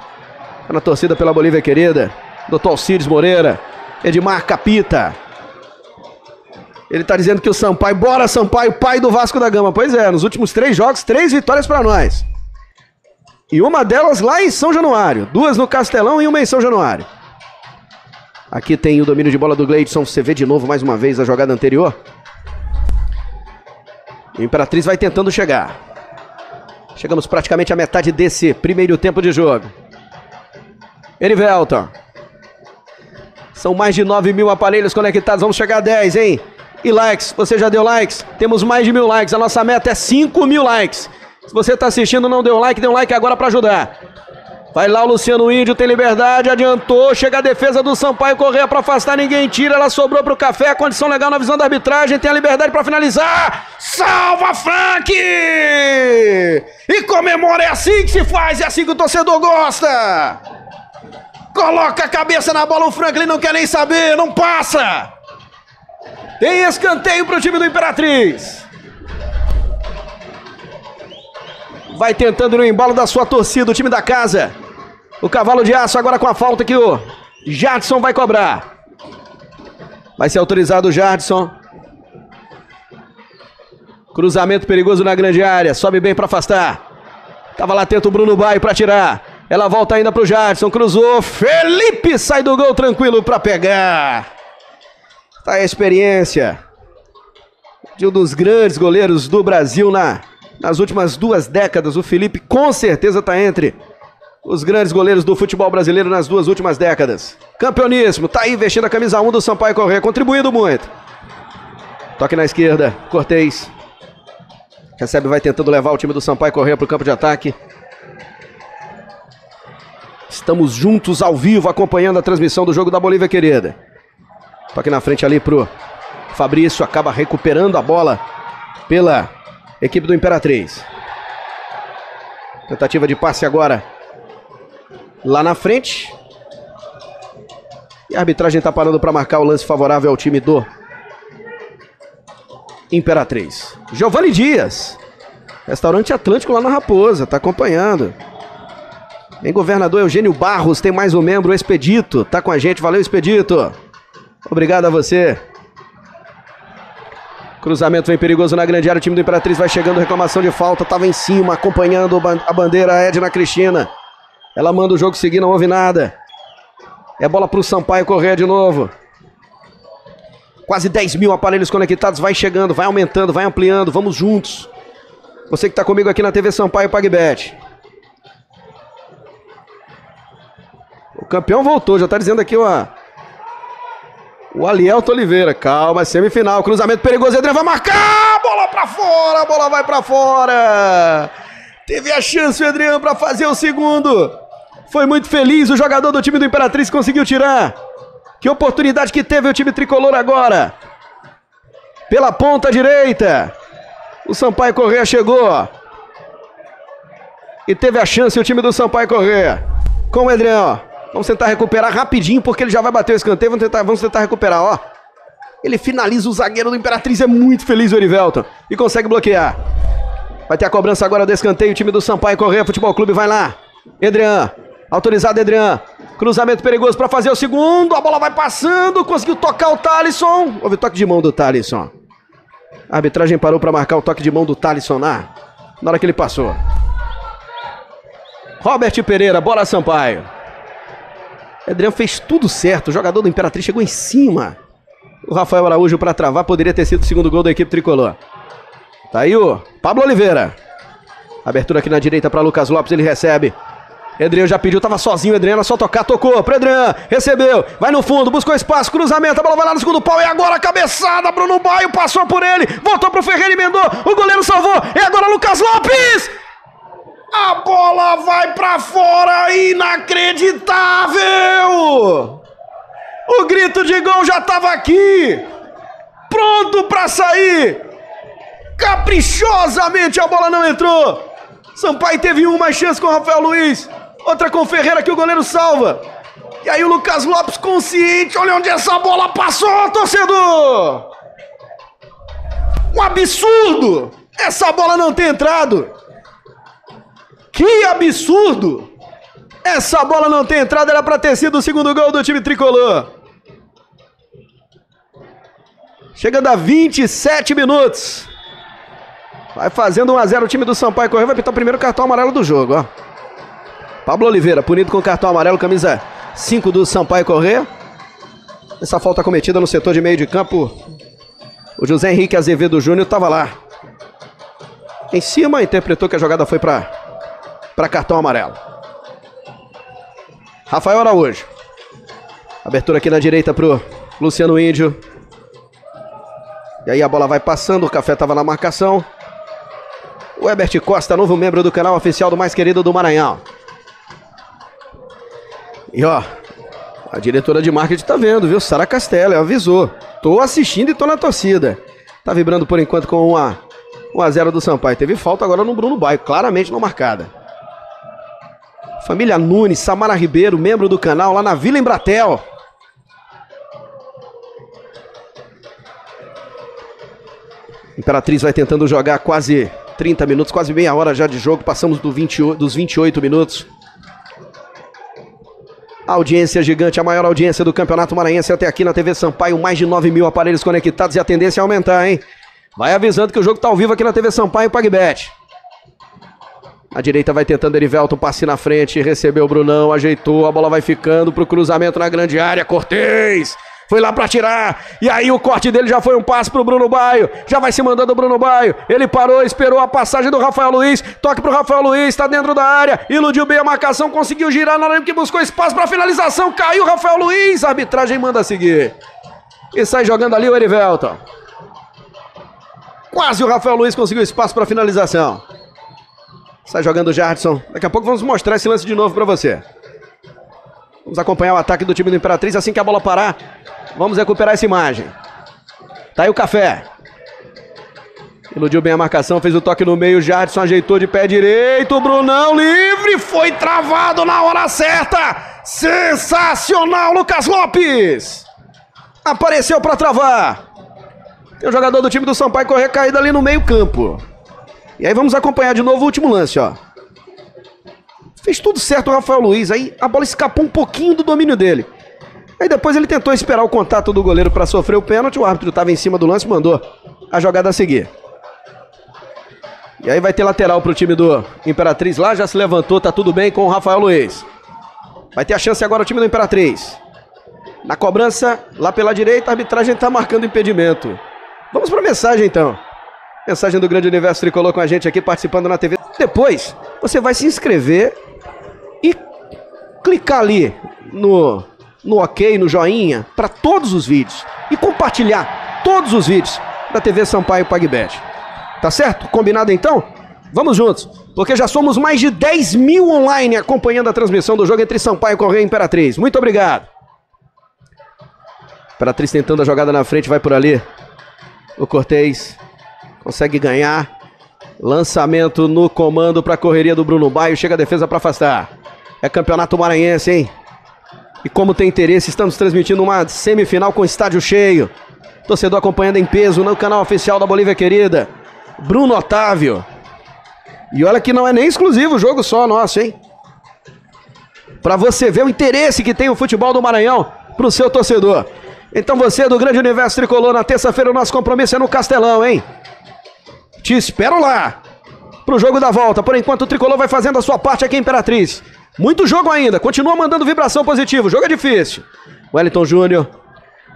Tá na torcida pela Bolívia querida. Doutor Alcides Moreira. Edmar Capita. Ele tá dizendo que o Sampaio, bora Sampaio, pai do Vasco da Gama. Pois é, nos últimos três jogos, três vitórias para nós. E uma delas lá em São Januário. Duas no Castelão e uma em São Januário. Aqui tem o domínio de bola do Gleidson. Você vê de novo mais uma vez a jogada anterior. O Imperatriz vai tentando chegar. Chegamos praticamente à metade desse primeiro tempo de jogo. Erivelton. São mais de 9 mil aparelhos conectados. Vamos chegar a 10, hein? E likes, você já deu likes? Temos mais de mil likes. A nossa meta é 5 mil likes. Se você está assistindo não deu like, dê um like agora para ajudar. Vai lá o Luciano Índio, tem liberdade, adiantou, chega a defesa do Sampaio Correia para afastar, ninguém tira, ela sobrou pro café, condição legal na visão da arbitragem, tem a liberdade para finalizar. Salva Frank! E comemora, é assim que se faz, é assim que o torcedor gosta. Coloca a cabeça na bola, o Franklin não quer nem saber, não passa. Tem escanteio pro time do Imperatriz. Vai tentando no embalo da sua torcida, o time da casa. O cavalo de aço agora com a falta que o Jadson vai cobrar. Vai ser autorizado o Jadson. Cruzamento perigoso na grande área. Sobe bem para afastar. Tava lá atento o Bruno Baio para tirar. Ela volta ainda pro Jadson. Cruzou. Felipe sai do gol tranquilo para pegar. Tá a experiência de um dos grandes goleiros do Brasil na, nas últimas duas décadas. O Felipe com certeza está entre os grandes goleiros do futebol brasileiro nas duas últimas décadas. Campeoníssimo, tá aí vestindo a camisa 1 do Sampaio Correia, contribuindo muito. Toque na esquerda, Cortez. Recebe, vai tentando levar o time do Sampaio Correia para o campo de ataque. Estamos juntos ao vivo acompanhando a transmissão do jogo da Bolívia querida. Toque na frente ali pro Fabrício, acaba recuperando a bola pela equipe do Imperatriz. Tentativa de passe agora lá na frente. E a arbitragem está parando para marcar o lance favorável ao time do Imperatriz. Giovanni Dias, restaurante Atlântico lá na Raposa, está acompanhando. Vem governador Eugênio Barros, tem mais um membro, Expedito, tá com a gente, valeu Expedito. Obrigado a você. Cruzamento vem perigoso na grande área, o time do Imperatriz vai chegando, reclamação de falta, estava em cima, acompanhando a bandeira Edna Cristina. Ela manda o jogo seguir, não houve nada. É bola para o Sampaio correr de novo. Quase 10 mil aparelhos conectados, vai chegando, vai aumentando, vai ampliando, vamos juntos. Você que está comigo aqui na TV Sampaio PagBet. O campeão voltou, já está dizendo aqui ó, o Alielto Oliveira. Calma, semifinal, cruzamento perigoso, Adriano vai marcar, bola para fora, bola vai para fora. Teve a chance o Adriano para fazer o segundo. Foi muito feliz o jogador do time do Imperatriz conseguiu tirar. Que oportunidade que teve o time tricolor agora. Pela ponta direita. O Sampaio Correia chegou. E teve a chance o time do Sampaio Correia. Com o Adriano. Vamos tentar recuperar rapidinho, porque ele já vai bater o escanteio. Vamos tentar, vamos tentar recuperar, ó. Ele finaliza o zagueiro do Imperatriz. É muito feliz o Erivelton. E consegue bloquear. Vai ter a cobrança agora do escanteio. O time do Sampaio Correia Futebol Clube vai lá. Edrian. Autorizado, Edrian. Cruzamento perigoso para fazer o segundo. A bola vai passando. Conseguiu tocar o Thalisson. Houve toque de mão do Thalisson. A arbitragem parou para marcar o toque de mão do Thalisson na, na hora que ele passou. Robert Pereira, bola Sampaio. Adriano fez tudo certo. O jogador do Imperatriz chegou em cima. O Rafael Araújo para travar poderia ter sido o segundo gol da equipe tricolor. Tá aí o Pablo Oliveira. Abertura aqui na direita para Lucas Lopes, ele recebe. Edriano já pediu, tava sozinho, Edriano é só tocar, tocou pro Edriano, recebeu, vai no fundo, buscou espaço, cruzamento, a bola vai lá no segundo pau, e agora cabeçada, Bruno Baio passou por ele, voltou pro Ferreira, emendou, o goleiro salvou, e agora Lucas Lopes! A bola vai para fora, inacreditável! O grito de gol já tava aqui, pronto para sair, caprichosamente a bola não entrou. Sampaio teve uma chance com o Rafael Luiz. Outra com o Ferreira que o goleiro salva. E aí o Lucas Lopes consciente, olha onde essa bola passou, torcedor! Um absurdo! Essa bola não ter entrado. Que absurdo! Essa bola não ter entrado era para ter sido o segundo gol do time tricolor. Chegando a 27 minutos. Vai fazendo 1x0 o time do Sampaio Correia. Vai pintar o primeiro cartão amarelo do jogo, ó. Pablo Oliveira, punido com cartão amarelo, camisa 5 do Sampaio Correia. Essa falta cometida no setor de meio de campo. O José Henrique Azevedo Júnior estava lá. em cima, interpretou que a jogada foi para para cartão amarelo. Rafael Araújo. Abertura aqui na direita pro Luciano Índio. E aí a bola vai passando, o Café estava na marcação. O Herbert Costa, novo membro do canal oficial do mais querido do Maranhão. E ó, a diretora de marketing tá vendo, viu? Sara Castelo, avisou. Tô assistindo e tô na torcida. Tá vibrando por enquanto com 1 a, 1 a 0 do Sampaio. Teve falta agora no Bruno Baio, claramente não marcada. Família Nunes, Samara Ribeiro, membro do canal lá na Vila Embratel. Imperatriz vai tentando jogar quase 30 minutos, quase meia hora já de jogo. Passamos do 20, dos 28 minutos. Audiência gigante, a maior audiência do Campeonato Maranhense até aqui na TV Sampaio. Mais de 9 mil aparelhos conectados e a tendência é aumentar, hein? Vai avisando que o jogo tá ao vivo aqui na TV Sampaio PagBet. A direita vai tentando Erivelton, passe na frente, recebeu o Brunão, ajeitou, a bola vai ficando pro cruzamento na grande área. Cortez! Foi lá para tirar. E aí o corte dele já foi um passe pro Bruno Baio. Já vai se mandando o Bruno Baio. Ele parou, esperou a passagem do Rafael Luiz. Toque pro Rafael Luiz, tá dentro da área. Iludiu bem a marcação, conseguiu girar na hora que buscou espaço para finalização. Caiu o Rafael Luiz. A arbitragem manda seguir. E sai jogando ali o Erivelton. Quase o Rafael Luiz conseguiu espaço para finalização. Sai jogando o Jardson. Daqui a pouco vamos mostrar esse lance de novo para você. Vamos acompanhar o ataque do time do Imperatriz assim que a bola parar. Vamos recuperar essa imagem. Tá aí o café. Iludiu bem a marcação, fez o toque no meio. Jadson ajeitou de pé direito. Brunão livre, foi travado na hora certa. Sensacional, Lucas Lopes. Apareceu para travar. Tem o jogador do time do Sampaio correr caído ali no meio-campo. E aí vamos acompanhar de novo o último lance, ó. Fez tudo certo o Rafael Luiz. Aí a bola escapou um pouquinho do domínio dele. Aí depois ele tentou esperar o contato do goleiro para sofrer o pênalti. O árbitro estava em cima do lance mandou a jogada a seguir. E aí vai ter lateral para o time do Imperatriz lá. Já se levantou, tá tudo bem com o Rafael Luiz. Vai ter a chance agora o time do Imperatriz. Na cobrança, lá pela direita, a arbitragem está marcando impedimento. Vamos para a mensagem então. Mensagem do Grande Universo Tricolor com a gente aqui participando na TV. Depois, você vai se inscrever e clicar ali no no ok, no joinha, para todos os vídeos e compartilhar todos os vídeos da TV Sampaio PagBet. Tá certo? Combinado então? Vamos juntos, porque já somos mais de 10 mil online acompanhando a transmissão do jogo entre Sampaio Correia e Imperatriz. Muito obrigado. Imperatriz tentando a jogada na frente, vai por ali. O Cortez consegue ganhar. Lançamento no comando para a correria do Bruno Baio. Chega a defesa para afastar. É campeonato maranhense, hein? E como tem interesse, estamos transmitindo uma semifinal com estádio cheio. Torcedor acompanhando em peso no canal oficial da Bolívia Querida. Bruno Otávio. E olha que não é nem exclusivo o jogo só nosso, hein? Para você ver o interesse que tem o futebol do Maranhão pro seu torcedor. Então você do Grande Universo Tricolor, na terça-feira o nosso compromisso é no Castelão, hein? Te espero lá pro jogo da volta. Por enquanto o Tricolor vai fazendo a sua parte aqui Imperatriz. Muito jogo ainda. Continua mandando vibração positiva. O jogo é difícil. Wellington Júnior.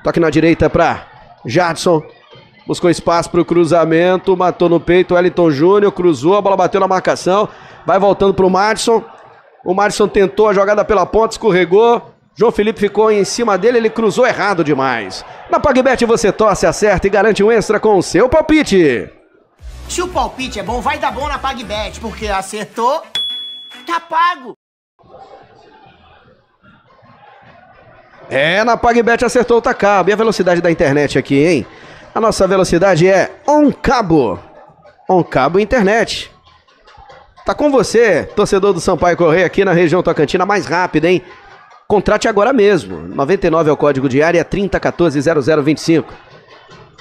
Toque na direita para Jadson. Buscou espaço para o cruzamento. Matou no peito. Wellington Júnior cruzou. A bola bateu na marcação. Vai voltando para o Madison. O Madison tentou a jogada pela ponta, escorregou. João Felipe ficou em cima dele, ele cruzou errado demais. Na PagBet você torce, acerta e garante um extra com o seu palpite. Se o palpite é bom, vai dar bom na PagBet, porque acertou, tá pago. É, na PagBet acertou o Tacabo. E a velocidade da internet aqui, hein? A nossa velocidade é on cabo. On cabo internet. Tá com você, torcedor do Sampaio Correia aqui na região Tocantina mais rápida, hein? Contrate agora mesmo. 99 é o código de área 30140025.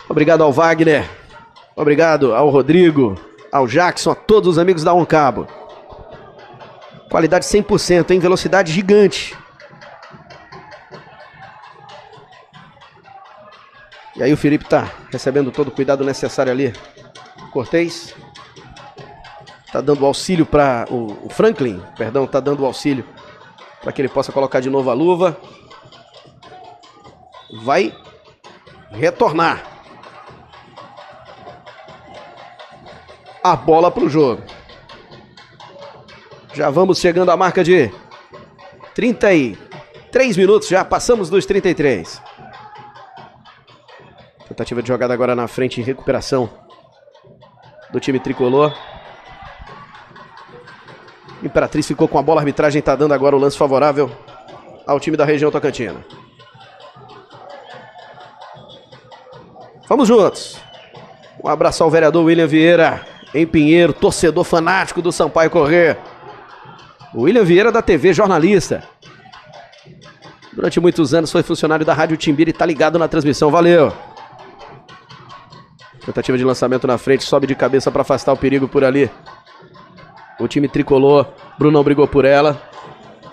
Obrigado ao Wagner. Obrigado ao Rodrigo, ao Jackson, a todos os amigos da On Cabo. Qualidade 100%, em velocidade gigante. E aí o Felipe tá recebendo todo o cuidado necessário ali. Cortez tá dando auxílio para o, o, Franklin, perdão, tá dando auxílio para que ele possa colocar de novo a luva. Vai retornar. A bola para o jogo. Já vamos chegando à marca de 33 minutos, já passamos dos 33. Tentativa de jogada agora na frente em recuperação do time tricolor. Imperatriz ficou com a bola, a arbitragem está dando agora o lance favorável ao time da região Tocantina. Vamos juntos. Um abraço ao vereador William Vieira, em Pinheiro, torcedor fanático do Sampaio Correr. William Vieira da TV, jornalista. Durante muitos anos foi funcionário da Rádio Timbira e tá ligado na transmissão. Valeu! Tentativa de lançamento na frente, sobe de cabeça para afastar o perigo por ali. O time tricolor, Brunão brigou por ela.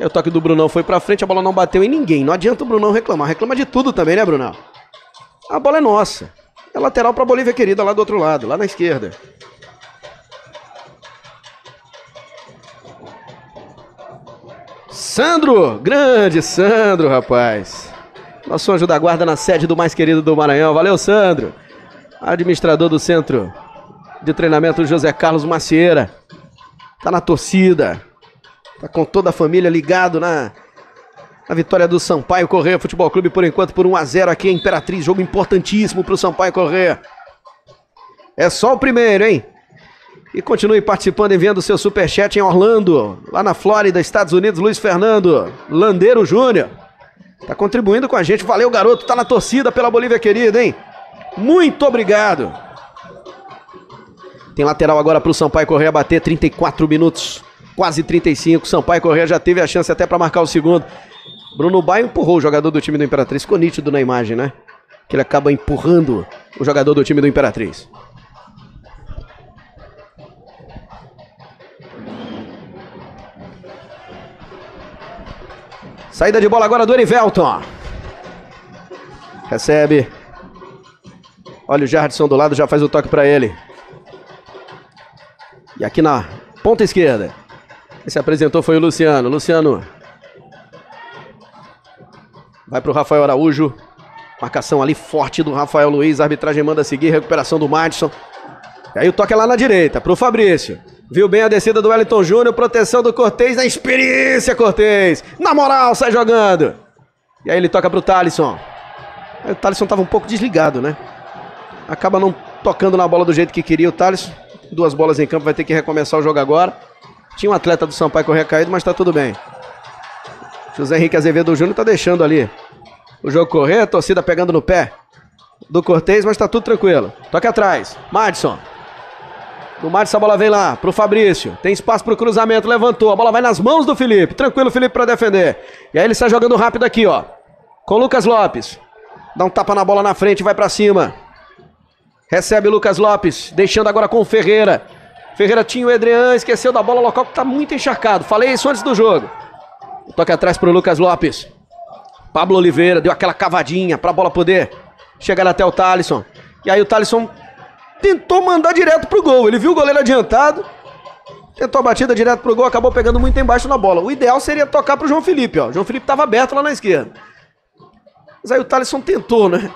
E o toque do Brunão foi pra frente, a bola não bateu em ninguém. Não adianta o Brunão reclamar. Reclama de tudo também, né, Brunão? A bola é nossa. É lateral pra Bolívia querida lá do outro lado, lá na esquerda. Sandro, grande Sandro, rapaz. Nosso anjo da guarda na sede do mais querido do Maranhão. Valeu, Sandro administrador do centro de treinamento José Carlos Macieira. Tá na torcida. Tá com toda a família ligado na, na vitória do Sampaio Correia Futebol Clube por enquanto por 1 a 0 aqui em Imperatriz, jogo importantíssimo pro Sampaio Correia. É só o primeiro, hein? E continue participando e vendo seu superchat em Orlando, lá na Flórida, Estados Unidos, Luiz Fernando Landeiro Júnior. Tá contribuindo com a gente. Valeu, garoto. Tá na torcida pela Bolívia querida, hein? Muito obrigado. Tem lateral agora para o Sampaio Correia bater 34 minutos, quase 35. Sampaio Correia já teve a chance até para marcar o segundo. Bruno Baio empurrou o jogador do time do Imperatriz. Ficou nítido na imagem, né? Que ele acaba empurrando o jogador do time do Imperatriz. Saída de bola agora do Erivelton. Recebe Olha o Jardson do lado, já faz o toque para ele. E aqui na ponta esquerda. Quem se apresentou foi o Luciano. Luciano. Vai para o Rafael Araújo. Marcação ali forte do Rafael Luiz. Arbitragem manda seguir. Recuperação do Madison. E aí o toque é lá na direita, para o Fabrício. Viu bem a descida do Wellington Júnior. Proteção do Cortez. Na experiência, Cortez. Na moral, sai jogando. E aí ele toca para o Thalisson. Aí o Thalisson estava um pouco desligado, né? acaba não tocando na bola do jeito que queria o Thales. Duas bolas em campo, vai ter que recomeçar o jogo agora. Tinha um atleta do Sampaio correr caído, mas tá tudo bem. José Henrique Azevedo Júnior tá deixando ali o jogo correr, a torcida pegando no pé do Cortez, mas tá tudo tranquilo. Toque atrás, Madison. Do Madison a bola vem lá pro Fabrício. Tem espaço pro cruzamento, levantou. A bola vai nas mãos do Felipe. Tranquilo, Felipe para defender. E aí ele está jogando rápido aqui, ó. Com o Lucas Lopes. Dá um tapa na bola na frente, vai para cima. Recebe Lucas Lopes, deixando agora com o Ferreira. Ferreira tinha o Edrian, esqueceu da bola local que tá muito encharcado. Falei isso antes do jogo. Toca atrás pro Lucas Lopes. Pablo Oliveira deu aquela cavadinha pra bola poder chegar até o Thalisson. E aí o Thalisson tentou mandar direto pro gol. Ele viu o goleiro adiantado. Tentou a batida direto pro gol, acabou pegando muito embaixo na bola. O ideal seria tocar pro João Felipe, ó. O João Felipe tava aberto lá na esquerda. Mas aí o Thalisson tentou, né?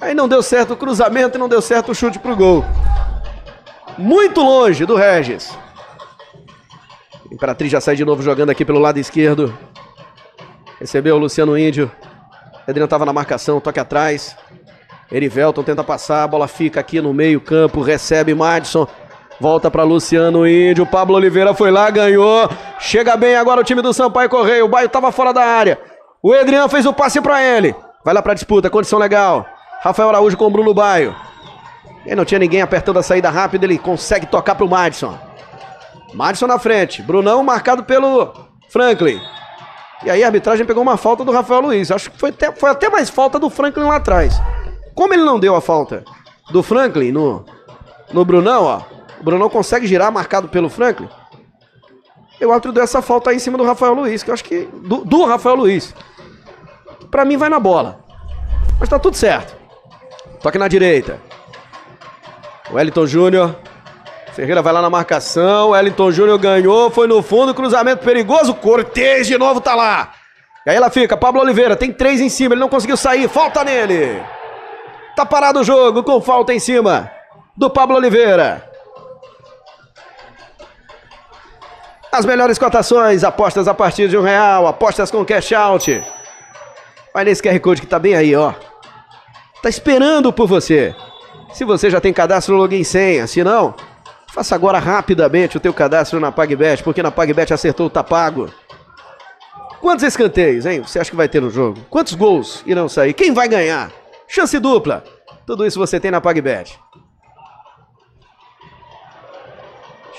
Aí não deu certo o cruzamento e não deu certo o chute pro gol. Muito longe do Regis. Imperatriz já sai de novo jogando aqui pelo lado esquerdo. Recebeu o Luciano Índio. Adriano estava na marcação, toque atrás. Erivelton tenta passar, a bola fica aqui no meio campo, recebe Madison. Volta para Luciano Índio. Pablo Oliveira foi lá, ganhou. Chega bem agora o time do Sampaio Correio. O Baio estava fora da área. O Adriano fez o passe para ele. Vai lá para disputa, condição legal. Rafael Araújo com o Bruno Baio. E não tinha ninguém apertando a saída rápida, ele consegue tocar pro Madison. Madison na frente. Brunão marcado pelo Franklin. E aí a arbitragem pegou uma falta do Rafael Luiz. Acho que foi até, foi até mais falta do Franklin lá atrás. Como ele não deu a falta do Franklin no, no Brunão, ó. O Brunão consegue girar marcado pelo Franklin. Eu árbitro deu essa falta aí em cima do Rafael Luiz, que eu acho que. Do, do Rafael Luiz. Pra mim vai na bola. Mas tá tudo certo. Toque na direita. Wellington Júnior. Ferreira vai lá na marcação. Wellington Júnior ganhou. Foi no fundo. Cruzamento perigoso. Cortez de novo tá lá. E aí ela fica. Pablo Oliveira tem três em cima. Ele não conseguiu sair. Falta nele. Tá parado o jogo com falta em cima do Pablo Oliveira. As melhores cotações, apostas a partir de um real, apostas com cash out. Vai nesse QR Code que tá bem aí, ó. Tá esperando por você. Se você já tem cadastro, login e senha. Se não, faça agora rapidamente o teu cadastro na PagBet, porque na PagBet acertou, tá pago. Quantos escanteios, hein? Você acha que vai ter no jogo? Quantos gols irão sair? Quem vai ganhar? Chance dupla. Tudo isso você tem na PagBet.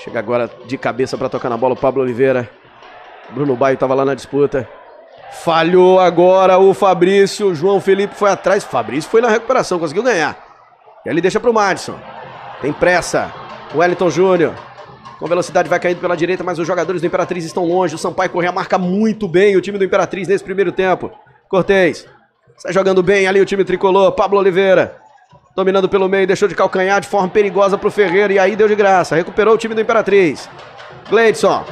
Chega agora de cabeça para tocar na bola o Pablo Oliveira. Bruno Baio estava lá na disputa. Falhou agora o Fabrício. João Felipe foi atrás. Fabrício foi na recuperação, conseguiu ganhar. E ele deixa para o Madison. Tem pressa. O Wellington Júnior. Com velocidade vai caindo pela direita, mas os jogadores do Imperatriz estão longe. O Sampaio Correia marca muito bem o time do Imperatriz nesse primeiro tempo. Cortez. Está jogando bem ali o time tricolor. Pablo Oliveira. Dominando pelo meio, deixou de calcanhar de forma perigosa pro Ferreira. E aí deu de graça. Recuperou o time do Imperatriz. Gleidson.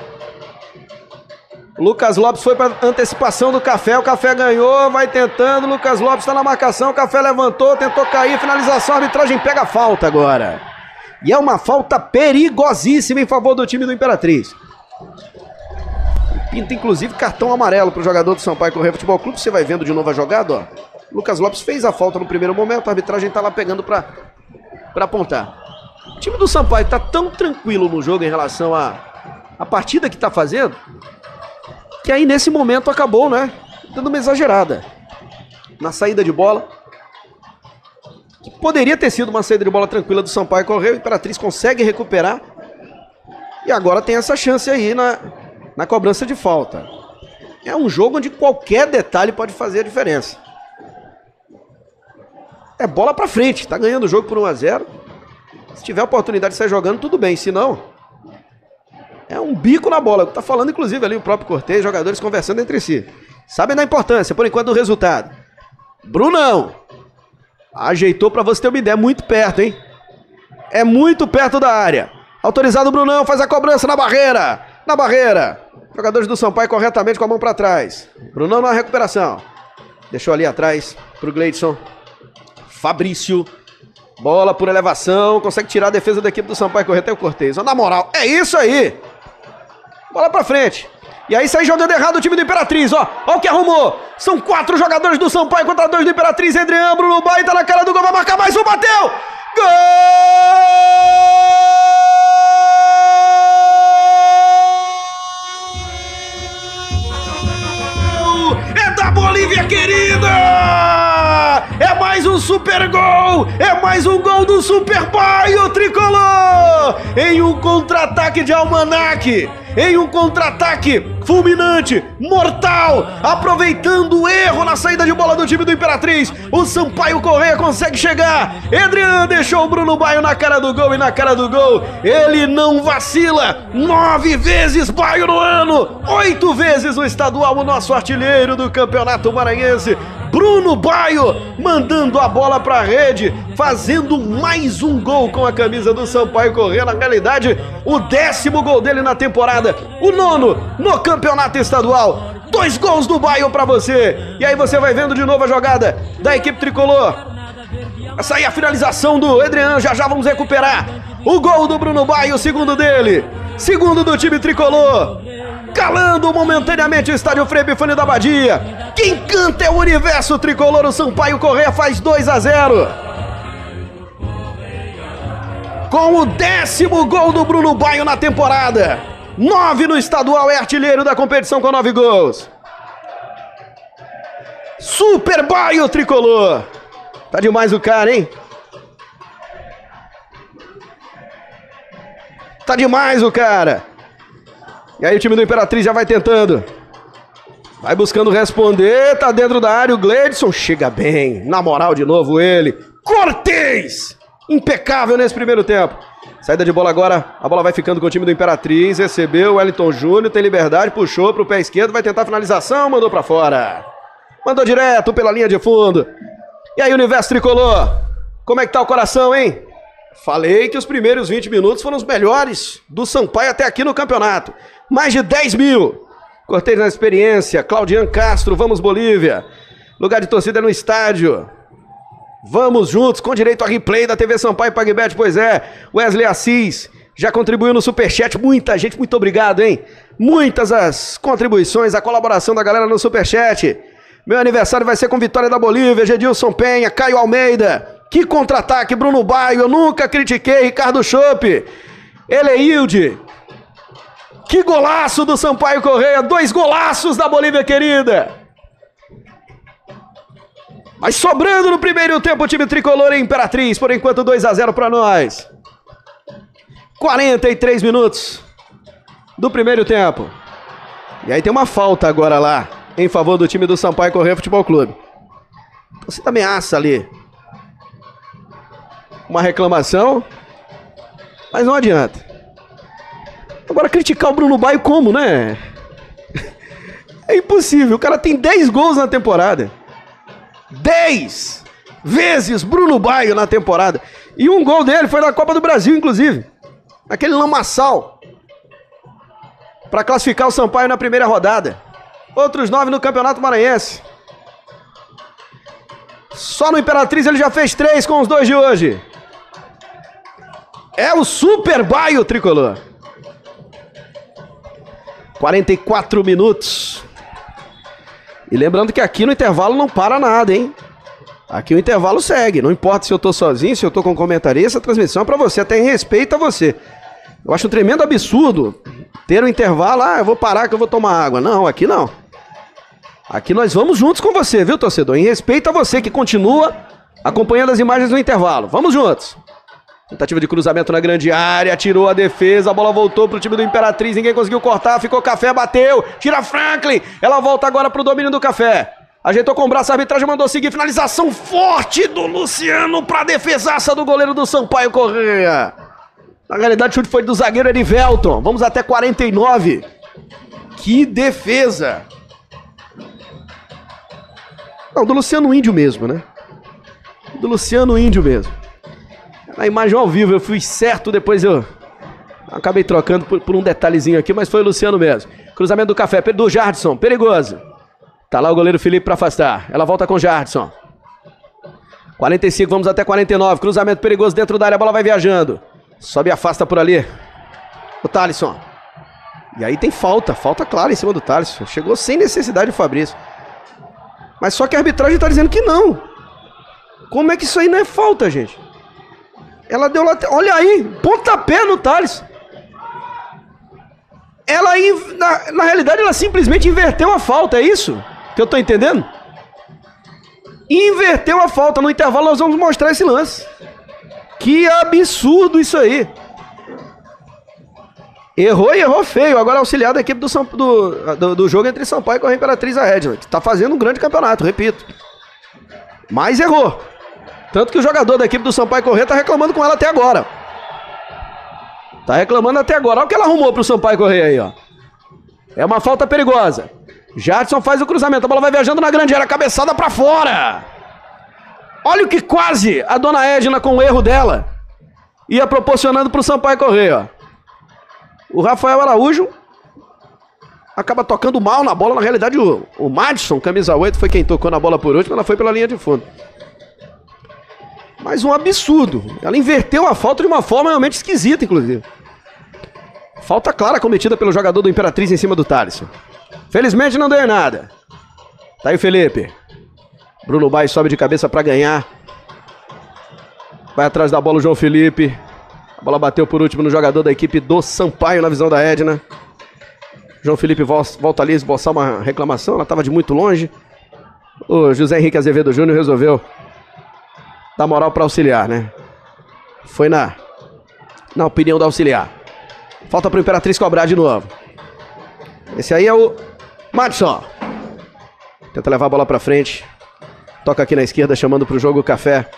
Lucas Lopes foi para antecipação do Café. O Café ganhou, vai tentando. Lucas Lopes está na marcação. O Café levantou, tentou cair. Finalização. A arbitragem pega a falta agora. E é uma falta perigosíssima em favor do time do Imperatriz. Pinta inclusive cartão amarelo para o jogador do Sampaio Correia Futebol Clube. Você vai vendo de novo a jogada, ó. Lucas Lopes fez a falta no primeiro momento, a arbitragem tá lá pegando para apontar. O time do Sampaio tá tão tranquilo no jogo em relação à a, a partida que tá fazendo, que aí nesse momento acabou, né? Dando uma exagerada. Na saída de bola. Que poderia ter sido uma saída de bola tranquila do Sampaio Correio. Imperatriz consegue recuperar. E agora tem essa chance aí na, na cobrança de falta. É um jogo onde qualquer detalhe pode fazer a diferença. É bola pra frente. Tá ganhando o jogo por 1 a 0 Se tiver oportunidade de sair jogando, tudo bem. Se não, é um bico na bola. Tá falando, inclusive, ali o próprio Cortez, jogadores conversando entre si. Sabem da importância, por enquanto, do resultado. Brunão. Ajeitou para você ter uma ideia. Muito perto, hein? É muito perto da área. Autorizado o Brunão, faz a cobrança na barreira. Na barreira. Jogadores do Sampaio corretamente com a mão para trás. Brunão na recuperação. Deixou ali atrás pro Gleidson. Fabrício. Bola por elevação, consegue tirar a defesa da equipe do Sampaio correr até o Cortez. Na moral, é isso aí. Bola pra frente. E aí sai jogando errado o time do Imperatriz, ó. Ó o que arrumou. São quatro jogadores do Sampaio contra dois do Imperatriz. Adriano, Bruno Baita tá na cara do gol, vai marcar mais um, bateu! Gol! Da Bolívia querida! É mais um super gol! É mais um gol do Super Baio Tricolor! Em um contra-ataque de Almanac! Em um contra-ataque fulminante, mortal, aproveitando o erro na saída de bola do time do Imperatriz. O Sampaio Correia consegue chegar. Adriano deixou o Bruno Baio na cara do gol e na cara do gol. Ele não vacila. Nove vezes Baio no ano, oito vezes no estadual, o nosso artilheiro do Campeonato Maranhense. Bruno Baio mandando a bola para a rede, fazendo mais um gol com a camisa do Sampaio Correia. Na realidade, o décimo gol dele na temporada, o nono no campeonato estadual. Dois gols do Baio para você. E aí você vai vendo de novo a jogada da equipe tricolor. Essa aí é a finalização do Adriano, já já vamos recuperar. O gol do Bruno Baio, o segundo dele. Segundo do time tricolor calando momentaneamente o estádio Frei Bifani da Badia. Quem canta é o universo tricolor, o Sampaio Correia faz 2 a 0. Com o décimo gol do Bruno Baio na temporada. Nove no estadual, é artilheiro da competição com nove gols. Super Baio tricolor. Tá demais o cara, hein? Tá demais o cara. E aí o time do Imperatriz já vai tentando. Vai buscando responder, tá dentro da área o Gleidson, chega bem, na moral de novo ele. Cortez! Impecável nesse primeiro tempo. Saída de bola agora, a bola vai ficando com o time do Imperatriz, recebeu o Wellington Júnior, tem liberdade, puxou pro pé esquerdo, vai tentar a finalização, mandou para fora. Mandou direto pela linha de fundo. E aí, Universo Tricolor, como é que tá o coração, hein? Falei que os primeiros 20 minutos foram os melhores do Sampaio até aqui no campeonato. Mais de 10 mil. Cortei na experiência. Claudian Castro, vamos Bolívia. Lugar de torcida no estádio. Vamos juntos, com direito a replay da TV Sampaio PagBet, pois é. Wesley Assis já contribuiu no Superchat. Muita gente, muito obrigado, hein? Muitas as contribuições, a colaboração da galera no Superchat. Meu aniversário vai ser com vitória da Bolívia, Gedilson Penha, Caio Almeida. Que contra-ataque, Bruno Baio, eu nunca critiquei Ricardo Chopp. Eleilde. Que golaço do Sampaio Correia, dois golaços da Bolívia querida. Mas sobrando no primeiro tempo o time tricolor e Imperatriz, por enquanto 2 a 0 para nós. 43 minutos do primeiro tempo. E aí tem uma falta agora lá, em favor do time do Sampaio Correia Futebol Clube. Você ameaça ali. Uma reclamação, mas não adianta. Agora criticar o Bruno Baio como, né? É impossível. O cara tem 10 gols na temporada. 10 vezes Bruno Baio na temporada. E um gol dele foi na Copa do Brasil, inclusive. Aquele lamaçal para classificar o Sampaio na primeira rodada. Outros nove no Campeonato Maranhense. Só no Imperatriz ele já fez três com os dois de hoje. É o Super Baio tricolor. 44 minutos. E lembrando que aqui no intervalo não para nada, hein? Aqui o intervalo segue. Não importa se eu tô sozinho, se eu tô com comentarista, a transmissão é pra você, até em respeito a você. Eu acho um tremendo absurdo ter um intervalo, ah, eu vou parar que eu vou tomar água. Não, aqui não. Aqui nós vamos juntos com você, viu, torcedor? Em respeito a você que continua acompanhando as imagens do intervalo. Vamos juntos. Tentativa de cruzamento na grande área, tirou a defesa, a bola voltou pro time do Imperatriz, ninguém conseguiu cortar, ficou Café, bateu, tira Franklin, ela volta agora pro domínio do Café. Ajeitou com o braço, a arbitragem mandou seguir, finalização forte do Luciano pra defesaça do goleiro do Sampaio Correia. Na realidade, o chute foi do zagueiro Erivelton. Vamos até 49. Que defesa! Não, do Luciano Índio mesmo, né? Do Luciano Índio mesmo. Na imagem ao vivo, eu fui certo, depois eu acabei trocando por, por um detalhezinho aqui, mas foi o Luciano mesmo. Cruzamento do café, do Jardson, perigoso. Tá lá o goleiro Felipe para afastar. Ela volta com o Jardson. 45, vamos até 49. Cruzamento perigoso dentro da área, a bola vai viajando. Sobe e afasta por ali. O Thalisson. E aí tem falta, falta clara em cima do Thalisson. Chegou sem necessidade o Fabrício. Mas só que a arbitragem tá dizendo que não. Como é que isso aí não é falta, gente? Ela deu. Olha aí, pontapé no Thales. Ela na, na realidade, ela simplesmente inverteu a falta, é isso? Que eu tô entendendo? Inverteu a falta. No intervalo nós vamos mostrar esse lance. Que absurdo isso aí. Errou e errou feio. Agora auxiliar da equipe do, São, do, do, do jogo entre São Paulo e a Imperatriz a Red. Tá fazendo um grande campeonato, repito. Mas errou. Tanto que o jogador da equipe do Sampaio Corrêa tá reclamando com ela até agora. Tá reclamando até agora. Olha o que ela arrumou pro Sampaio Corrêa aí, ó. É uma falta perigosa. Jadson faz o cruzamento. A bola vai viajando na grande área. Cabeçada para fora. Olha o que quase a dona Edna, com o erro dela, ia proporcionando para o Sampaio correr. Ó. O Rafael Araújo acaba tocando mal na bola. Na realidade, o, o Madison, camisa 8, foi quem tocou na bola por último. Ela foi pela linha de fundo. Mas um absurdo. Ela inverteu a falta de uma forma realmente esquisita, inclusive. Falta clara cometida pelo jogador do Imperatriz em cima do Thaleson. Felizmente não deu nada. Tá aí o Felipe. Bruno Baes sobe de cabeça para ganhar. Vai atrás da bola o João Felipe. A bola bateu por último no jogador da equipe do Sampaio na visão da Edna. João Felipe volta ali a esboçar uma reclamação, ela estava de muito longe. O José Henrique Azevedo Júnior resolveu dar moral para auxiliar, né? Foi na, na opinião do auxiliar. Falta para Imperatriz cobrar de novo. Esse aí é o Madison. Tenta levar a bola para frente. Toca aqui na esquerda, chamando para o jogo o Café.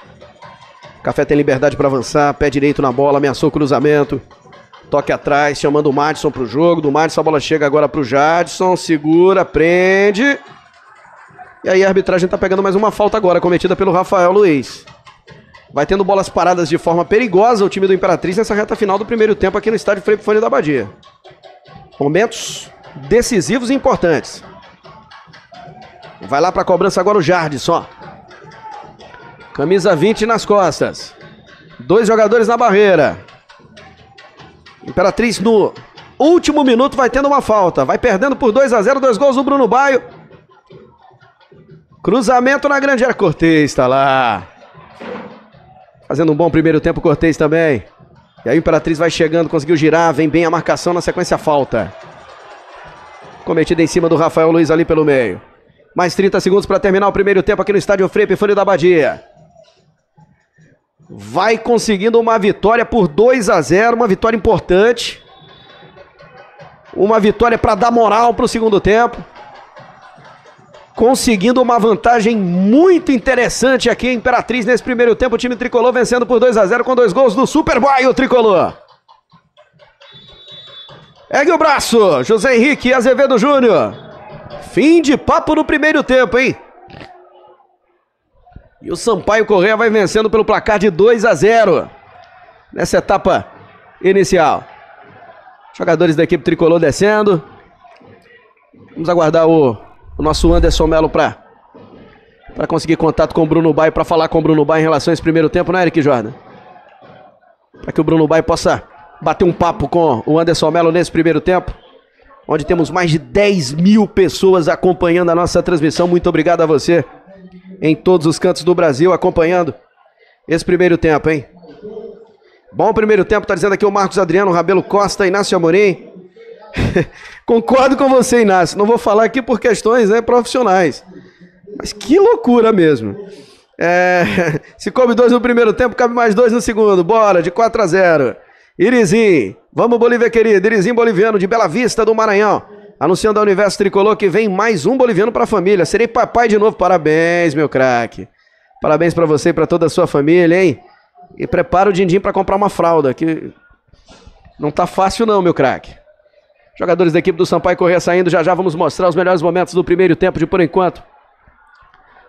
Café tem liberdade para avançar, pé direito na bola, ameaçou o cruzamento. Toque atrás, chamando o Madison para o jogo. Do Madison a bola chega agora para o Jadson. Segura, prende. E aí a arbitragem está pegando mais uma falta agora, cometida pelo Rafael Luiz. Vai tendo bolas paradas de forma perigosa o time do Imperatriz nessa reta final do primeiro tempo aqui no estádio Frei Fone da Badia. Momentos decisivos e importantes. Vai lá para a cobrança agora o Jardson. Camisa 20 nas costas. Dois jogadores na barreira. Imperatriz no último minuto vai tendo uma falta. Vai perdendo por 2 a 0 dois gols do Bruno Baio. Cruzamento na grande área. Cortez tá lá. Fazendo um bom primeiro tempo, Cortez também. E a Imperatriz vai chegando, conseguiu girar, vem bem a marcação na sequência falta. Cometida em cima do Rafael Luiz ali pelo meio. Mais 30 segundos para terminar o primeiro tempo aqui no estádio Frei Epifânio da Badia. Vai conseguindo uma vitória por 2 a 0, uma vitória importante. Uma vitória para dar moral para o segundo tempo. Conseguindo uma vantagem muito interessante aqui, Imperatriz, nesse primeiro tempo. O time tricolor vencendo por 2 a 0 com dois gols do Superboy, o tricolor. Ergue o braço, José Henrique Azevedo Júnior. Fim de papo no primeiro tempo, hein? E o Sampaio Correia vai vencendo pelo placar de 2 a 0 nessa etapa inicial. Jogadores da equipe tricolor descendo. Vamos aguardar o, o nosso Anderson Melo para para conseguir contato com o Bruno Bai, para falar com o Bruno Bai em relação a esse primeiro tempo, né, Eric Jordan? Para que o Bruno Bai possa bater um papo com o Anderson Melo nesse primeiro tempo onde temos mais de 10 mil pessoas acompanhando a nossa transmissão. Muito obrigado a você em todos os cantos do Brasil acompanhando esse primeiro tempo, hein? Bom primeiro tempo, tá dizendo aqui o Marcos Adriano, Rabelo Costa, Inácio Amorim. Concordo com você, Inácio. Não vou falar aqui por questões né, profissionais. Mas que loucura mesmo. É, se coube dois no primeiro tempo, cabe mais dois no segundo. Bora, de 4 a 0. Irizinho, vamos Bolívia querida, Irizinho boliviano de Bela Vista do Maranhão. Anunciando a Universo Tricolor que vem mais um boliviano para a família. Serei papai de novo. Parabéns, meu craque. Parabéns para você e para toda a sua família, hein? E prepara o Dindim para comprar uma fralda, que não tá fácil não, meu craque. Jogadores da equipe do Sampaio Correia saindo, já já vamos mostrar os melhores momentos do primeiro tempo de por enquanto.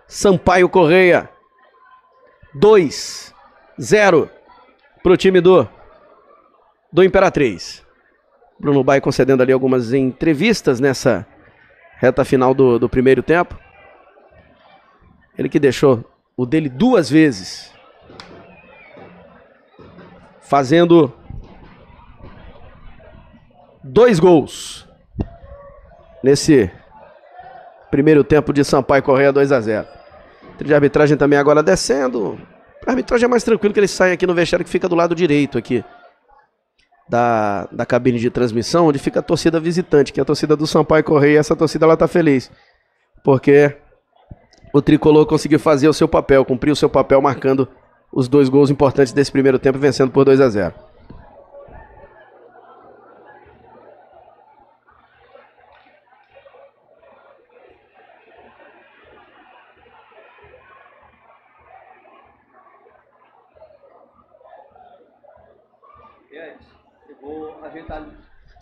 Sampaio Correia 2 0 pro time do do Imperatriz. Bruno Bai concedendo ali algumas entrevistas nessa reta final do, do primeiro tempo. Ele que deixou o dele duas vezes. Fazendo dois gols nesse primeiro tempo de Sampaio Correia 2 a 0. De arbitragem também agora descendo. A arbitragem é mais tranquilo que ele sai aqui no vestiário que fica do lado direito aqui da, da cabine de transmissão, onde fica a torcida visitante, que é a torcida do Sampaio Correia. Essa torcida ela tá feliz, porque o tricolor conseguiu fazer o seu papel, cumprir o seu papel, marcando os dois gols importantes desse primeiro tempo, vencendo por 2 a 0.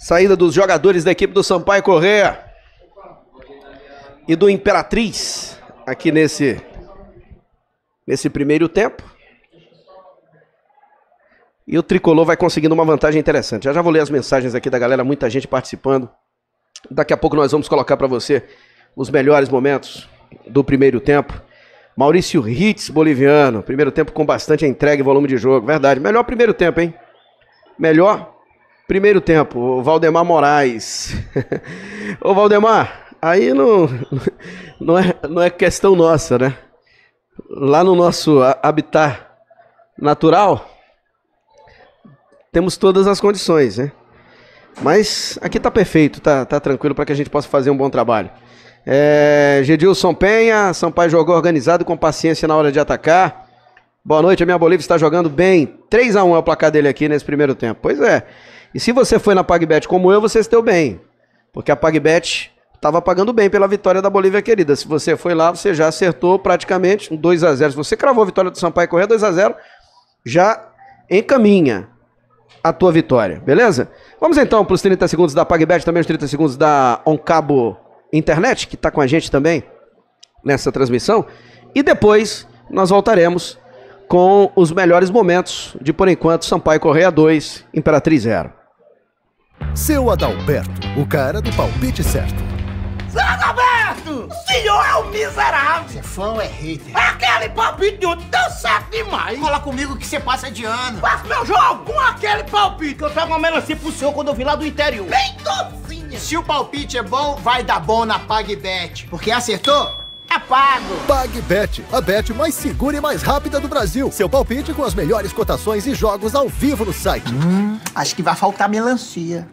Saída dos jogadores da equipe do Sampaio Correia e do Imperatriz aqui nesse nesse primeiro tempo. E o tricolor vai conseguindo uma vantagem interessante. Já já vou ler as mensagens aqui da galera, muita gente participando. Daqui a pouco nós vamos colocar para você os melhores momentos do primeiro tempo. Maurício Hitz, boliviano. Primeiro tempo com bastante entrega e volume de jogo. Verdade. Melhor primeiro tempo, hein? Melhor Primeiro tempo, o Valdemar Moraes. Ô Valdemar, aí não, não, é, não é questão nossa, né? Lá no nosso habitat natural, temos todas as condições, né? Mas aqui tá perfeito, tá, tá tranquilo para que a gente possa fazer um bom trabalho. É, Gedilson Penha, Sampaio jogou organizado com paciência na hora de atacar. Boa noite, a minha Bolívia está jogando bem. 3 a 1 é o placar dele aqui nesse primeiro tempo. Pois é. E se você foi na PagBet como eu, você deu bem. Porque a PagBet estava pagando bem pela vitória da Bolívia querida. Se você foi lá, você já acertou praticamente um 2 a 0 Se você cravou a vitória do Sampaio Correia 2 a 0 já encaminha a tua vitória, beleza? Vamos então para os 30 segundos da PagBet, também os 30 segundos da Oncabo Internet, que está com a gente também nessa transmissão. E depois nós voltaremos com os melhores momentos de, por enquanto, Sampaio Correia 2, Imperatriz 0. Seu Adalberto, o cara do palpite certo. Seu Adalberto! O senhor é um miserável. Você é fã ou é hater? Aquele palpite de ontem deu certo demais. Fala comigo que você passa de ano. Faço meu jogo com aquele palpite que eu trago uma melancia pro senhor quando eu vim lá do interior. Bem docinha. Se o palpite é bom, vai dar bom na PagBet. Porque acertou? É pago. PagBet, a bet mais segura e mais rápida do Brasil. Seu palpite com as melhores cotações e jogos ao vivo no site. Hum, acho que vai faltar melancia.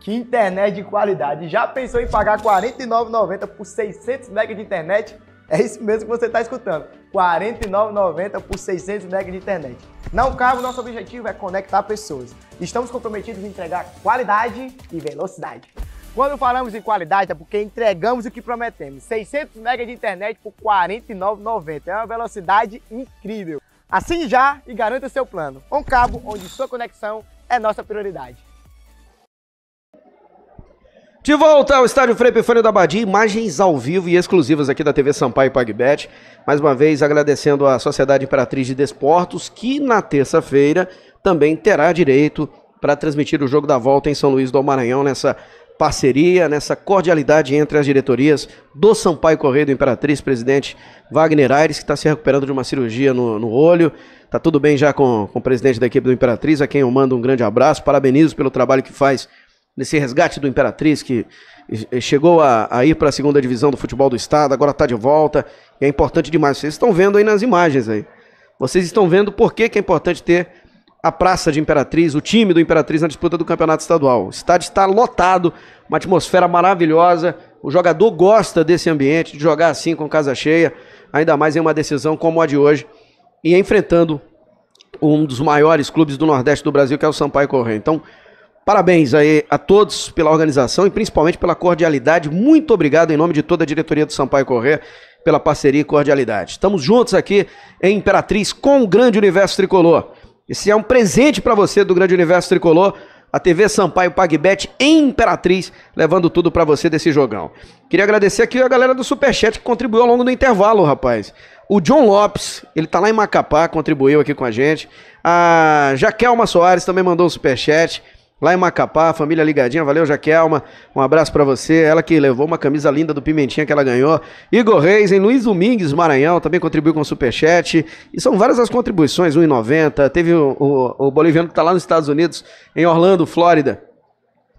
Que internet de qualidade. Já pensou em pagar R$ 49,90 por 600 MB de internet? É isso mesmo que você está escutando. R$ 49,90 por 600 MB de internet. Não cabe, o nosso objetivo é conectar pessoas. Estamos comprometidos em entregar qualidade e velocidade. Quando falamos em qualidade é porque entregamos o que prometemos. 600 MB de internet por R$ 49,90. É uma velocidade incrível. Assine já e garanta seu plano. Um cabo onde sua conexão é nossa prioridade. De volta ao estádio Frei Epifânio da Badia, imagens ao vivo e exclusivas aqui da TV Sampaio PagBet. Mais uma vez agradecendo à Sociedade Imperatriz de Desportos, que na terça-feira também terá direito para transmitir o jogo da volta em São Luís do Maranhão, nessa parceria, nessa cordialidade entre as diretorias do Sampaio Correio do Imperatriz, presidente Wagner Aires, que está se recuperando de uma cirurgia no, no olho. Tá tudo bem já com, com o presidente da equipe do Imperatriz, a quem eu mando um grande abraço. Parabenizo pelo trabalho que faz nesse resgate do Imperatriz, que chegou a, a ir para a segunda divisão do futebol do estado, agora está de volta, é importante demais. Vocês estão vendo aí nas imagens aí. Vocês estão vendo por que, que é importante ter a praça de Imperatriz, o time do Imperatriz na disputa do campeonato estadual. O estádio está lotado, uma atmosfera maravilhosa. O jogador gosta desse ambiente, de jogar assim com casa cheia, ainda mais em uma decisão como a de hoje, e enfrentando um dos maiores clubes do Nordeste do Brasil, que é o Sampaio Correia. Então, Parabéns aí a todos pela organização e principalmente pela cordialidade. Muito obrigado em nome de toda a diretoria do Sampaio Correr pela parceria e cordialidade. Estamos juntos aqui em Imperatriz com o Grande Universo Tricolor. Esse é um presente para você do Grande Universo Tricolor. A TV Sampaio PagBet em Imperatriz, levando tudo para você desse jogão. Queria agradecer aqui a galera do Superchat que contribuiu ao longo do intervalo, rapaz. O John Lopes, ele tá lá em Macapá, contribuiu aqui com a gente. A Jaquelma Soares também mandou um superchat lá em Macapá, família ligadinha, valeu Jaquelma, um abraço para você, ela que levou uma camisa linda do Pimentinha que ela ganhou, Igor Reis, em Luiz Domingues, Maranhão, também contribuiu com o Superchat, e são várias as contribuições, 1,90, teve o, o, o boliviano que tá lá nos Estados Unidos, em Orlando, Flórida,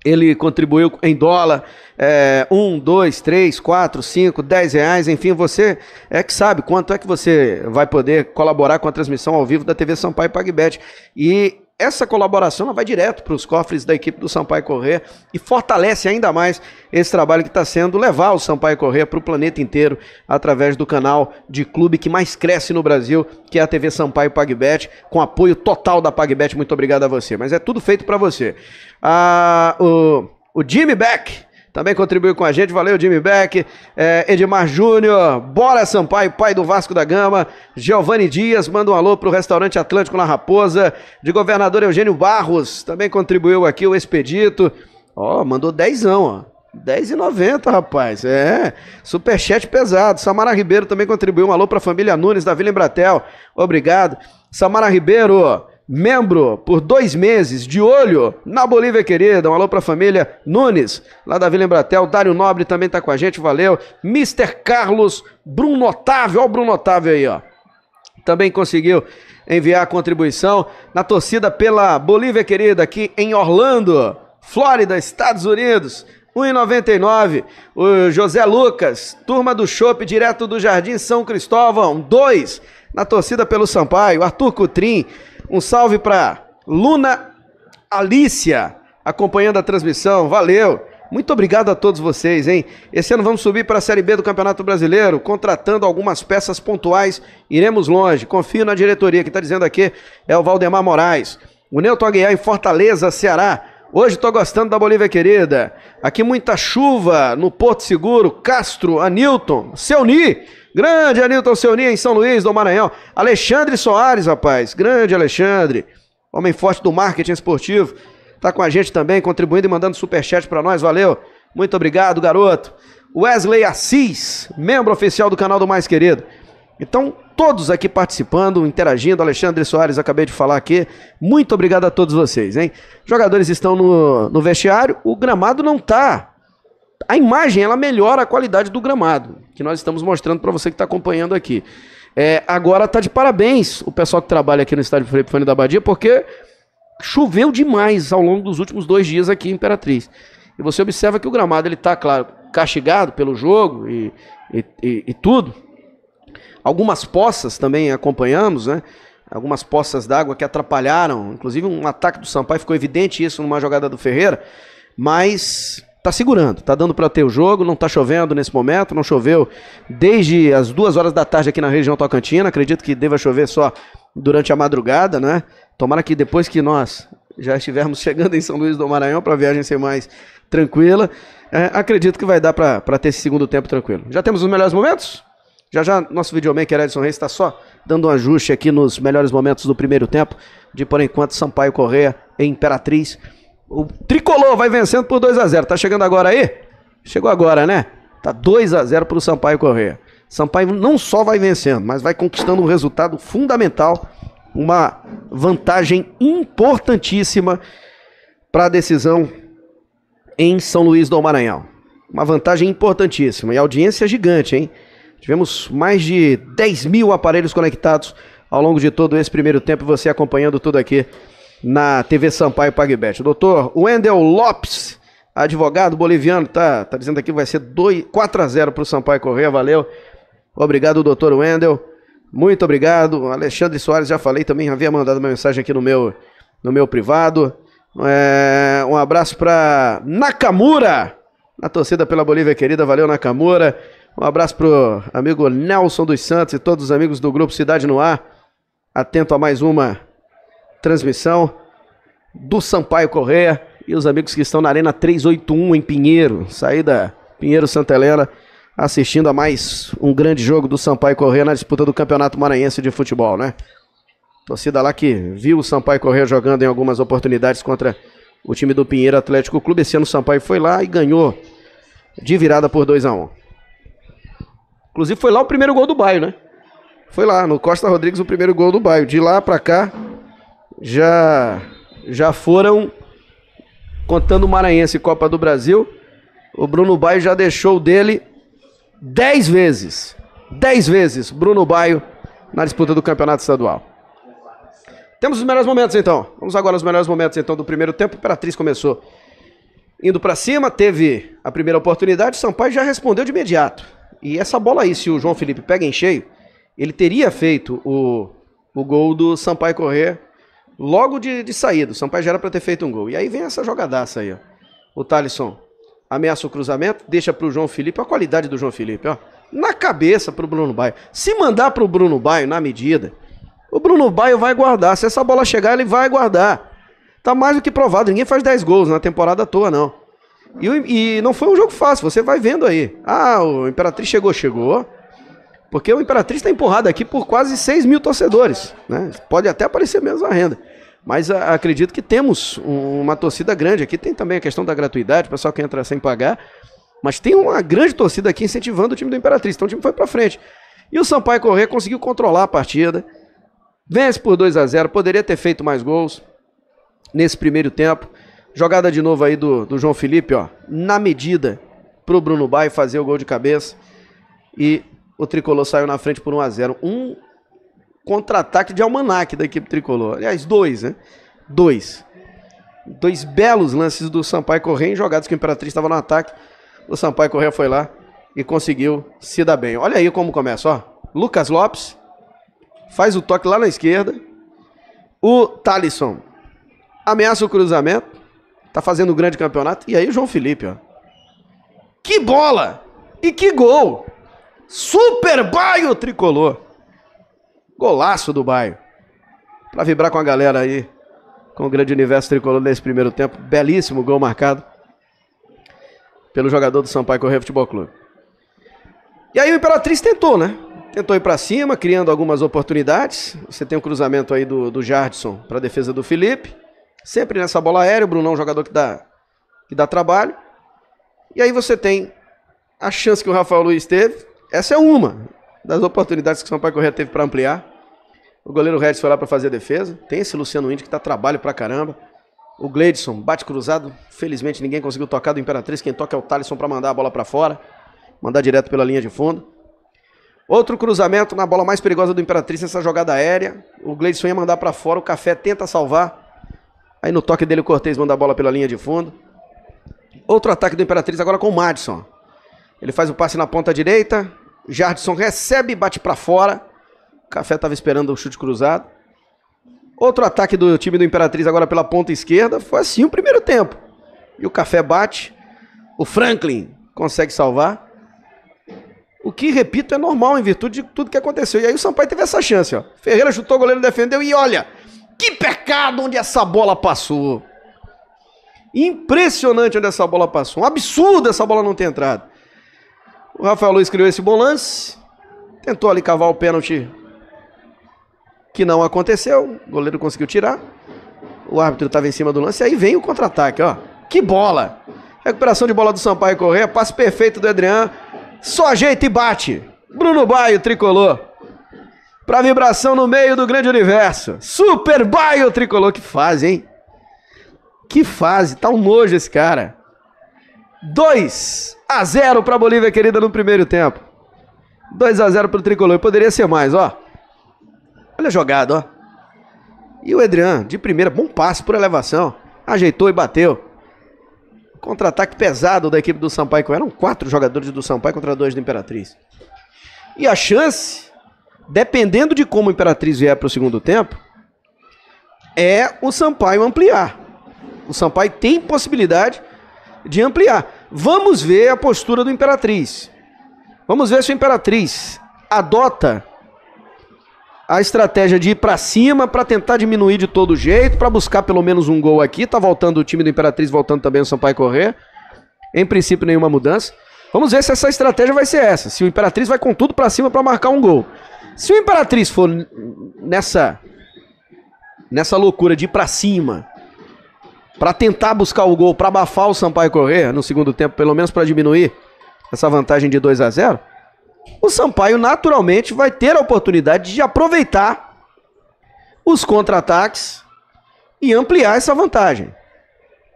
ele contribuiu em dólar, é, um, dois, três, quatro, cinco, dez reais, enfim, você é que sabe quanto é que você vai poder colaborar com a transmissão ao vivo da TV Sampaio PagBet. E essa colaboração vai direto para os cofres da equipe do Sampaio Correr e fortalece ainda mais esse trabalho que está sendo levar o Sampaio Correr para o planeta inteiro através do canal de clube que mais cresce no Brasil, que é a TV Sampaio PagBet, com apoio total da PagBet. Muito obrigado a você. Mas é tudo feito para você. Ah, o, o Jimmy Beck também contribuiu com a gente. Valeu, Jimmy Beck, é, Edmar Júnior, Bora Sampaio, pai do Vasco da Gama, Giovanni Dias, manda um alô pro restaurante Atlântico na Raposa, de governador Eugênio Barros, também contribuiu aqui o Expedito. Ó, mandou dezão, ó. 10,90, rapaz. É. Superchat pesado. Samara Ribeiro também contribuiu. Um alô para a família Nunes da Vila Embratel. Obrigado. Samara Ribeiro, membro por dois meses, de olho na Bolívia querida. Um alô pra família Nunes, lá da Vila Embratel. Dário Nobre também tá com a gente, valeu. Mr. Carlos Bruno Otávio, ó o Bruno Otávio aí, ó. Também conseguiu enviar a contribuição na torcida pela Bolívia querida aqui em Orlando, Flórida, Estados Unidos. 1,99. O José Lucas, turma do Chopp, direto do Jardim São Cristóvão. 2. Na torcida pelo Sampaio. Arthur Cutrim, um salve para Luna Alícia, acompanhando a transmissão. Valeu! Muito obrigado a todos vocês, hein? Esse ano vamos subir para a Série B do Campeonato Brasileiro, contratando algumas peças pontuais. Iremos longe. Confio na diretoria, que está dizendo aqui é o Valdemar Moraes. O Newton Aguiar em Fortaleza, Ceará. Hoje estou gostando da Bolívia querida. Aqui muita chuva no Porto Seguro. Castro, Anilton, Seuni. Grande Anilton Seuninha em São Luís do Maranhão. Alexandre Soares, rapaz. Grande Alexandre. Homem forte do marketing esportivo. Tá com a gente também, contribuindo e mandando superchat para nós. Valeu. Muito obrigado, garoto. Wesley Assis, membro oficial do canal do Mais Querido. Então, todos aqui participando, interagindo. Alexandre Soares, acabei de falar aqui. Muito obrigado a todos vocês, hein? Jogadores estão no, no vestiário. O gramado não tá A imagem ela melhora a qualidade do gramado, que nós estamos mostrando para você que está acompanhando aqui. É, agora tá de parabéns o pessoal que trabalha aqui no estádio Frei Epifânio da Badia, porque choveu demais ao longo dos últimos dois dias aqui em Imperatriz. E você observa que o gramado ele está, claro, castigado pelo jogo e, e, e, e tudo. Algumas poças também acompanhamos, né? Algumas poças d'água que atrapalharam, inclusive um ataque do Sampaio, ficou evidente isso numa jogada do Ferreira, mas tá segurando, tá dando para ter o jogo, não tá chovendo nesse momento, não choveu desde as duas horas da tarde aqui na região Tocantina, acredito que deva chover só durante a madrugada, né? Tomara que depois que nós já estivermos chegando em São Luís do Maranhão para a viagem ser mais tranquila, é, acredito que vai dar para ter esse segundo tempo tranquilo. Já temos os melhores momentos? Já já nosso videomaker Edson Reis está só dando um ajuste aqui nos melhores momentos do primeiro tempo, de por enquanto Sampaio Correia e Imperatriz. O Tricolor vai vencendo por 2 a 0 Tá chegando agora aí? Chegou agora, né? Tá 2 a 0 para o Sampaio Correia. Sampaio não só vai vencendo, mas vai conquistando um resultado fundamental, uma vantagem importantíssima para a decisão em São Luís do Maranhão. Uma vantagem importantíssima e audiência gigante, hein? Tivemos mais de 10 mil aparelhos conectados ao longo de todo esse primeiro tempo, você acompanhando tudo aqui na TV Sampaio PagBet. O doutor Wendel Lopes, advogado boliviano, tá, tá dizendo aqui que vai ser 2, 4 a 0 para o Sampaio Correia, valeu. Obrigado, doutor Wendel. Muito obrigado. Alexandre Soares, já falei também, havia mandado uma mensagem aqui no meu, no meu privado. É, um abraço para Nakamura, na torcida pela Bolívia querida, valeu Nakamura. Um abraço pro amigo Nelson dos Santos e todos os amigos do grupo Cidade no Ar. Atento a mais uma transmissão do Sampaio Correia e os amigos que estão na Arena 381 em Pinheiro, saída Pinheiro Santa Helena, assistindo a mais um grande jogo do Sampaio Correia na disputa do Campeonato Maranhense de Futebol, né? Torcida lá que viu o Sampaio Correia jogando em algumas oportunidades contra o time do Pinheiro Atlético Clube. Esse ano o Sampaio foi lá e ganhou de virada por 2 a 1 um. Inclusive foi lá o primeiro gol do Baio, né? Foi lá, no Costa Rodrigues, o primeiro gol do Baio. De lá pra cá, já, já foram, contando o Maranhense Copa do Brasil, o Bruno Baio já deixou dele 10 vezes. 10 vezes Bruno Baio na disputa do campeonato estadual. Temos os melhores momentos então. Vamos agora aos melhores momentos então do primeiro tempo. Imperatriz começou indo para cima, teve a primeira oportunidade, Sampaio já respondeu de imediato. E essa bola aí, se o João Felipe pega em cheio, ele teria feito o, o gol do Sampaio correr logo de, de saída. O Sampaio já era para ter feito um gol. E aí vem essa jogadaça aí, ó. O Thalisson ameaça o cruzamento, deixa para o João Felipe. a qualidade do João Felipe, ó. Na cabeça para o Bruno Baio. Se mandar para o Bruno Baio na medida, o Bruno Baio vai guardar. Se essa bola chegar, ele vai guardar. Tá mais do que provado. Ninguém faz 10 gols na temporada toda, não. E, e não foi um jogo fácil, você vai vendo aí. Ah, o Imperatriz chegou, chegou. Porque o Imperatriz está empurrado aqui por quase 6 mil torcedores. Né? Pode até aparecer menos a renda. Mas a, acredito que temos um, uma torcida grande. Aqui tem também a questão da gratuidade, o pessoal que entra sem pagar. Mas tem uma grande torcida aqui incentivando o time do Imperatriz. Então o time foi para frente. E o Sampaio Corrêa conseguiu controlar a partida. Vence por 2 a 0 Poderia ter feito mais gols nesse primeiro tempo. Jogada de novo aí do, do João Felipe, ó. Na medida pro Bruno Baio fazer o gol de cabeça. E o Tricolor saiu na frente por 1 a 0 Um contra-ataque de almanac da equipe Tricolor. Aliás, dois, né? Dois. Dois belos lances do Sampaio Correia em jogadas que o Imperatriz estava no ataque. O Sampaio Correia foi lá e conseguiu se dar bem. Olha aí como começa, ó. Lucas Lopes faz o toque lá na esquerda. O Talisson ameaça o cruzamento. Tá fazendo um grande campeonato. E aí o João Felipe, ó. Que bola! E que gol! Super baio tricolor. Golaço do baio. Pra vibrar com a galera aí. Com o grande universo tricolor nesse primeiro tempo. Belíssimo gol marcado. Pelo jogador do Sampaio Correia Futebol Clube. E aí o Imperatriz tentou, né? Tentou ir para cima, criando algumas oportunidades. Você tem um cruzamento aí do, do Jardson para defesa do Felipe. Sempre nessa bola aérea, o Brunão é um jogador que dá, que dá trabalho. E aí você tem a chance que o Rafael Luiz teve. Essa é uma das oportunidades que o São Paulo Correia teve para ampliar. O goleiro Regis foi lá para fazer a defesa. Tem esse Luciano Índio que tá trabalho pra caramba. O Gleidson bate cruzado. Felizmente ninguém conseguiu tocar do Imperatriz. Quem toca é o Thalisson para mandar a bola para fora. Mandar direto pela linha de fundo. Outro cruzamento na bola mais perigosa do Imperatriz nessa jogada aérea. O Gleidson ia mandar para fora. O Café tenta salvar. Aí no toque dele o Cortez manda a bola pela linha de fundo. Outro ataque do Imperatriz agora com o Madison. Ele faz o passe na ponta direita. Jardson recebe e bate para fora. O Café estava esperando o chute cruzado. Outro ataque do time do Imperatriz agora pela ponta esquerda. Foi assim o primeiro tempo. E o Café bate. O Franklin consegue salvar. O que, repito, é normal em virtude de tudo que aconteceu. E aí o Sampaio teve essa chance, ó. Ferreira chutou, o goleiro defendeu e olha, que pecado onde essa bola passou. Impressionante onde essa bola passou. Um absurdo essa bola não ter entrado. O Rafael Luiz criou esse bom lance. Tentou ali cavar o pênalti que não aconteceu. O goleiro conseguiu tirar. O árbitro estava em cima do lance. Aí vem o contra-ataque, ó. Que bola! Recuperação de bola do Sampaio Correia. Passe perfeito do Adriano. Só ajeita e bate. Bruno Baio, tricolor. Pra vibração no meio do grande universo. Super Baio, tricolor. Que fase, hein? Que fase. Tá um nojo esse cara. 2 a 0 pra Bolívia querida no primeiro tempo. 2 a 0 pro tricolor. Poderia ser mais, ó. Olha a jogada, ó. E o Adriano, de primeira, bom passe por elevação. Ajeitou e bateu. Contra-ataque pesado da equipe do Sampaio. Eram quatro jogadores do Sampaio contra dois do Imperatriz. E a chance, dependendo de como o Imperatriz vier para o segundo tempo, é o Sampaio ampliar. O Sampaio tem possibilidade de ampliar. Vamos ver a postura do Imperatriz. Vamos ver se o Imperatriz adota a estratégia de ir para cima para tentar diminuir de todo jeito, para buscar pelo menos um gol aqui. Tá voltando o time do Imperatriz, voltando também o Sampaio correr. Em princípio, nenhuma mudança. Vamos ver se essa estratégia vai ser essa. Se o Imperatriz vai com tudo para cima para marcar um gol. Se o Imperatriz for nessa nessa loucura de ir para cima, para tentar buscar o gol, para abafar o Sampaio correr no segundo tempo, pelo menos para diminuir essa vantagem de 2 a 0, o Sampaio naturalmente vai ter a oportunidade de aproveitar os contra-ataques e ampliar essa vantagem.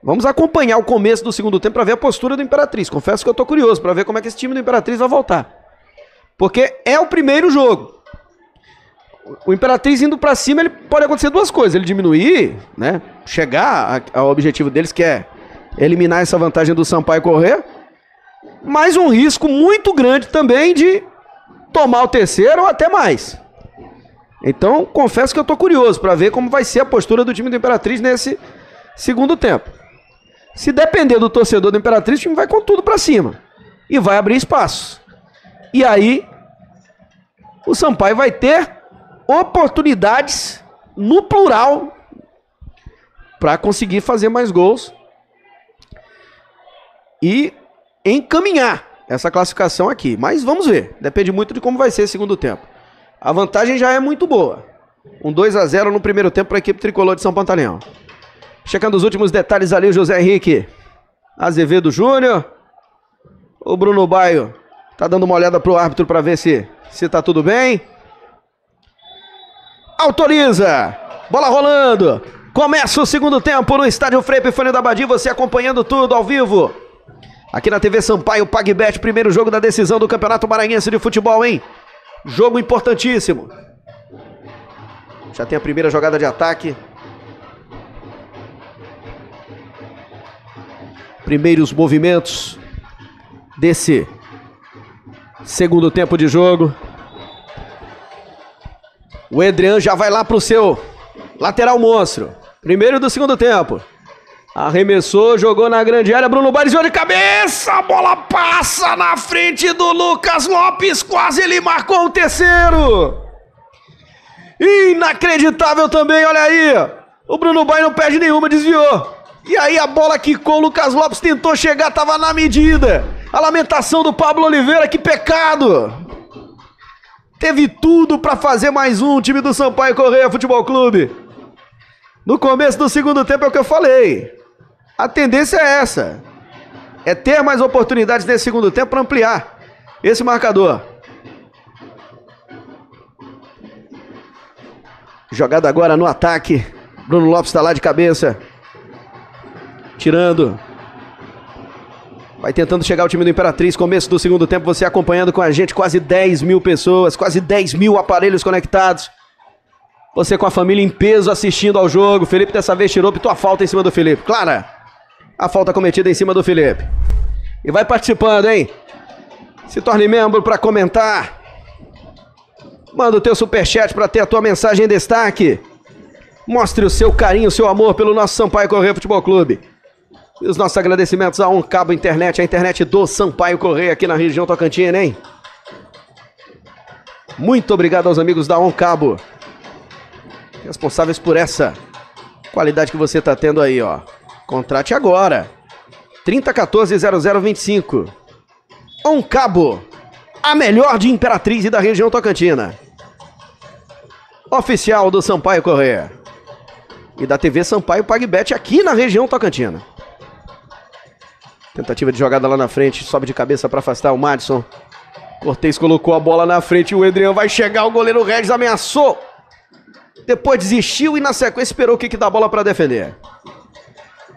Vamos acompanhar o começo do segundo tempo para ver a postura do Imperatriz. Confesso que eu estou curioso para ver como é que esse time do Imperatriz vai voltar. Porque é o primeiro jogo. O Imperatriz indo para cima, ele pode acontecer duas coisas. Ele diminuir, né? Chegar ao objetivo deles, que é eliminar essa vantagem do Sampaio correr mas um risco muito grande também de tomar o terceiro ou até mais. Então, confesso que eu estou curioso para ver como vai ser a postura do time do Imperatriz nesse segundo tempo. Se depender do torcedor do Imperatriz, o time vai com tudo para cima e vai abrir espaço. E aí, o Sampaio vai ter oportunidades no plural para conseguir fazer mais gols. E encaminhar essa classificação aqui. Mas vamos ver. Depende muito de como vai ser o segundo tempo. A vantagem já é muito boa. Um 2 a 0 no primeiro tempo para a equipe tricolor de São Pantaleão. Checando os últimos detalhes ali, o José Henrique Azevedo Júnior. O Bruno Baio tá dando uma olhada pro árbitro para ver se se tá tudo bem. Autoriza. Bola rolando. Começa o segundo tempo no estádio Frei Epifânio da Badia, você acompanhando tudo ao vivo. Aqui na TV Sampaio, PagBet, primeiro jogo da decisão do Campeonato Maranhense de Futebol, hein? Jogo importantíssimo. Já tem a primeira jogada de ataque. Primeiros movimentos desse segundo tempo de jogo. O Adrian já vai lá pro seu lateral monstro. Primeiro do segundo tempo. Arremessou, jogou na grande área, Bruno Bares de cabeça, a bola passa na frente do Lucas Lopes, quase ele marcou o terceiro. Inacreditável também, olha aí. O Bruno Baires não perde nenhuma, desviou. E aí a bola quicou, o Lucas Lopes tentou chegar, tava na medida. A lamentação do Pablo Oliveira, que pecado. Teve tudo para fazer mais um time do Sampaio Correia Futebol Clube. No começo do segundo tempo é o que eu falei. A tendência é essa. É ter mais oportunidades nesse segundo tempo para ampliar esse marcador. Jogada agora no ataque. Bruno Lopes está lá de cabeça. Tirando. Vai tentando chegar o time do Imperatriz. Começo do segundo tempo, você acompanhando com a gente. Quase 10 mil pessoas, quase 10 mil aparelhos conectados. Você com a família em peso assistindo ao jogo. Felipe dessa vez tirou, pitou a falta em cima do Felipe. Clara, a falta cometida em cima do Felipe. E vai participando, hein? Se torne membro para comentar. Manda o teu superchat para ter a tua mensagem em destaque. Mostre o seu carinho, o seu amor pelo nosso Sampaio Correia Futebol Clube. E os nossos agradecimentos a Um Cabo Internet, a internet do Sampaio Correia aqui na região Tocantina, hein? Muito obrigado aos amigos da On Cabo. Responsáveis por essa qualidade que você está tendo aí, ó. Contrate agora. 3014-0025. On Cabo. A melhor de Imperatriz e da região Tocantina. Oficial do Sampaio Correia. E da TV Sampaio PagBet aqui na região Tocantina. Tentativa de jogada lá na frente, sobe de cabeça para afastar o Madison. Cortez colocou a bola na frente, o Adriano vai chegar, o goleiro Regis ameaçou. Depois desistiu e na sequência esperou o kick da bola para defender.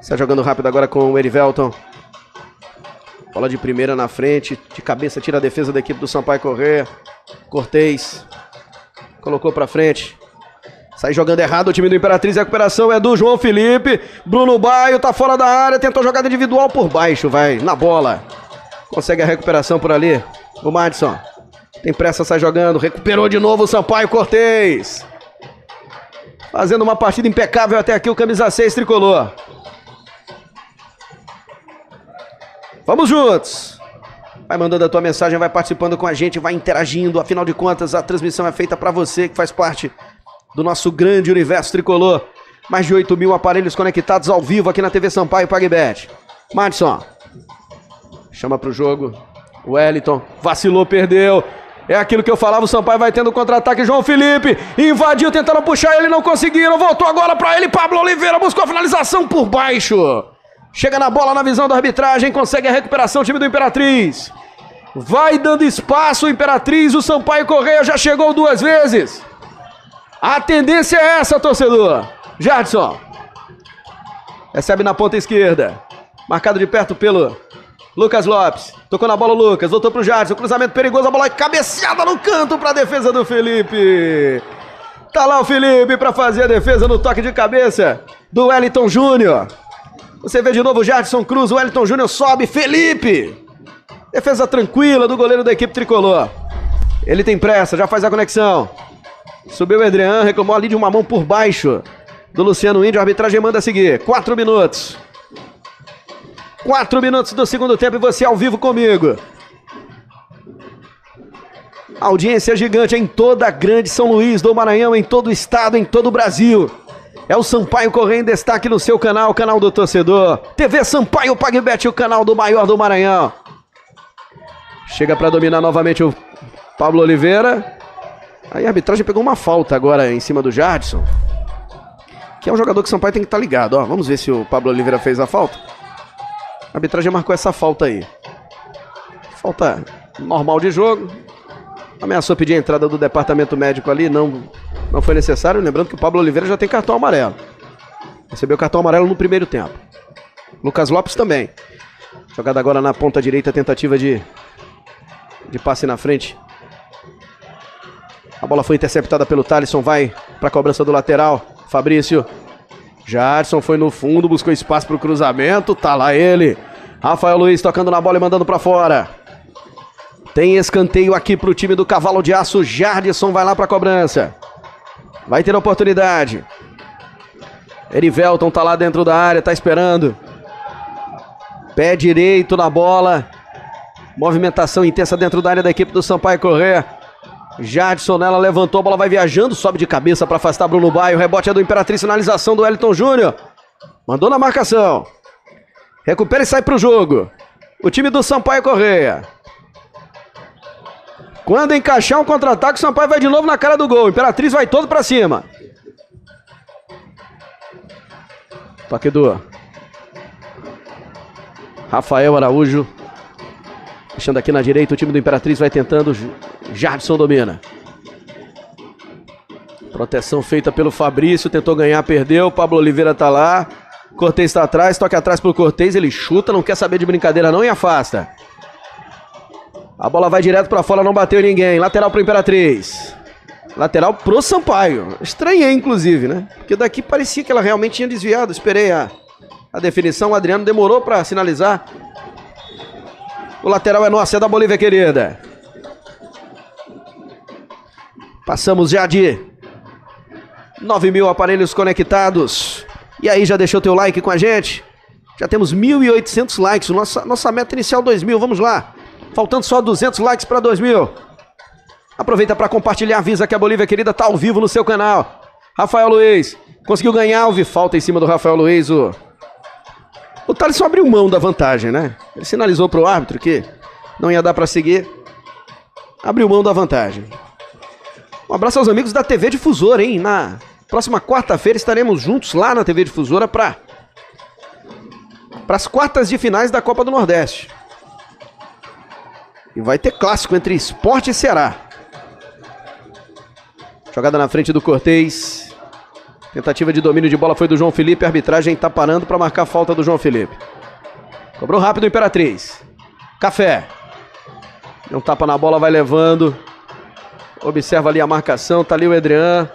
Está jogando rápido agora com o Erivelton. Bola de primeira na frente, de cabeça tira a defesa da equipe do Sampaio Correia. Cortez colocou para frente. Sai jogando errado o time do Imperatriz. recuperação é do João Felipe. Bruno Baio tá fora da área. Tentou jogada individual por baixo. Vai na bola. Consegue a recuperação por ali. O Madison. Tem pressa, sai jogando. Recuperou de novo o Sampaio Cortez. Fazendo uma partida impecável até aqui o camisa 6 tricolor. Vamos juntos. Vai mandando a tua mensagem, vai participando com a gente, vai interagindo. Afinal de contas, a transmissão é feita para você que faz parte do nosso grande universo tricolor. Mais de 8 mil aparelhos conectados ao vivo aqui na TV Sampaio PagBet. Madison. Chama pro jogo. Wellington. Vacilou, perdeu. É aquilo que eu falava, o Sampaio vai tendo contra-ataque. João Felipe invadiu, tentando puxar ele, não conseguiram. Voltou agora para ele. Pablo Oliveira buscou a finalização por baixo. Chega na bola na visão da arbitragem, consegue a recuperação o time do Imperatriz. Vai dando espaço o Imperatriz, o Sampaio Correia já chegou duas vezes. A tendência é essa, torcedor. Jadson. Recebe na ponta esquerda. Marcado de perto pelo Lucas Lopes. Tocou na bola o Lucas. Voltou pro Jadson. Cruzamento perigoso. A bola cabeceada no canto para a defesa do Felipe. Tá lá o Felipe para fazer a defesa no toque de cabeça do Wellington Júnior. Você vê de novo o Jadson Cruz. O Wellington Júnior sobe. Felipe. Defesa tranquila do goleiro da equipe tricolor. Ele tem pressa, já faz a conexão. Subiu o Adrian, reclamou ali de uma mão por baixo do Luciano Índio. A arbitragem manda seguir. Quatro minutos. Quatro minutos do segundo tempo e você ao vivo comigo. Audiência gigante em toda a grande São Luís do Maranhão, em todo o estado, em todo o Brasil. É o Sampaio Correia em destaque no seu canal, canal do torcedor. TV Sampaio PagBet, o canal do maior do Maranhão. Chega para dominar novamente o Pablo Oliveira. Aí a arbitragem pegou uma falta agora em cima do Jadson. Que é um jogador que o Sampaio tem que estar tá ligado. Ó, vamos ver se o Pablo Oliveira fez a falta. A arbitragem marcou essa falta aí. Falta normal de jogo. Ameaçou pedir a entrada do departamento médico ali, não, não foi necessário. Lembrando que o Pablo Oliveira já tem cartão amarelo. Recebeu cartão amarelo no primeiro tempo. Lucas Lopes também. Jogada agora na ponta direita, tentativa de, de passe na frente a bola foi interceptada pelo Thalisson, vai para a cobrança do lateral. Fabrício. Jadson foi no fundo, buscou espaço para o cruzamento, tá lá ele. Rafael Luiz tocando na bola e mandando para fora. Tem escanteio aqui para o time do Cavalo de Aço. Jardson vai lá para a cobrança. Vai ter oportunidade. Erivelton tá lá dentro da área, tá esperando. Pé direito na bola. Movimentação intensa dentro da área da equipe do Sampaio Correr. Jadson nela levantou, a bola vai viajando, sobe de cabeça para afastar Bruno Baio. Rebote é do Imperatriz, finalização do Wellington Júnior. Mandou na marcação. Recupera e sai pro jogo. O time do Sampaio Correia. Quando encaixar um contra-ataque, o Sampaio vai de novo na cara do gol. Imperatriz vai todo para cima. Toque do Rafael Araújo. Deixando aqui na direita, o time do Imperatriz vai tentando. Jadson domina. Proteção feita pelo Fabrício, tentou ganhar, perdeu. Pablo Oliveira tá lá. Cortez está atrás, toque atrás pro Cortez, ele chuta, não quer saber de brincadeira não e afasta. A bola vai direto para fora, não bateu ninguém. Lateral pro Imperatriz. Lateral pro Sampaio. Estranhei, inclusive, né? Porque daqui parecia que ela realmente tinha desviado. Esperei a, a definição. O Adriano demorou para sinalizar. O lateral é nosso, é da Bolívia querida. Passamos já de 9 mil aparelhos conectados. E aí, já deixou teu like com a gente? Já temos 1.800 likes. Nossa, nossa meta inicial 2 mil. Vamos lá. Faltando só 200 likes para 2 mil. Aproveita para compartilhar. Avisa que a Bolívia querida tá ao vivo no seu canal. Rafael Luiz. Conseguiu ganhar. Houve falta em cima do Rafael Luiz. O, o Thaleson abriu mão da vantagem, né? Ele sinalizou pro árbitro que não ia dar para seguir. Abriu mão da vantagem. Um abraço aos amigos da TV Difusora, hein? Na próxima quarta-feira estaremos juntos lá na TV Difusora para para as quartas de finais da Copa do Nordeste. E vai ter clássico entre Esporte e Ceará. Jogada na frente do Cortez. Tentativa de domínio de bola foi do João Felipe. A arbitragem está parando para marcar a falta do João Felipe. Cobrou rápido o Imperatriz. Café. Deu um tapa na bola, vai levando. Observa ali a marcação, tá ali o Adrian.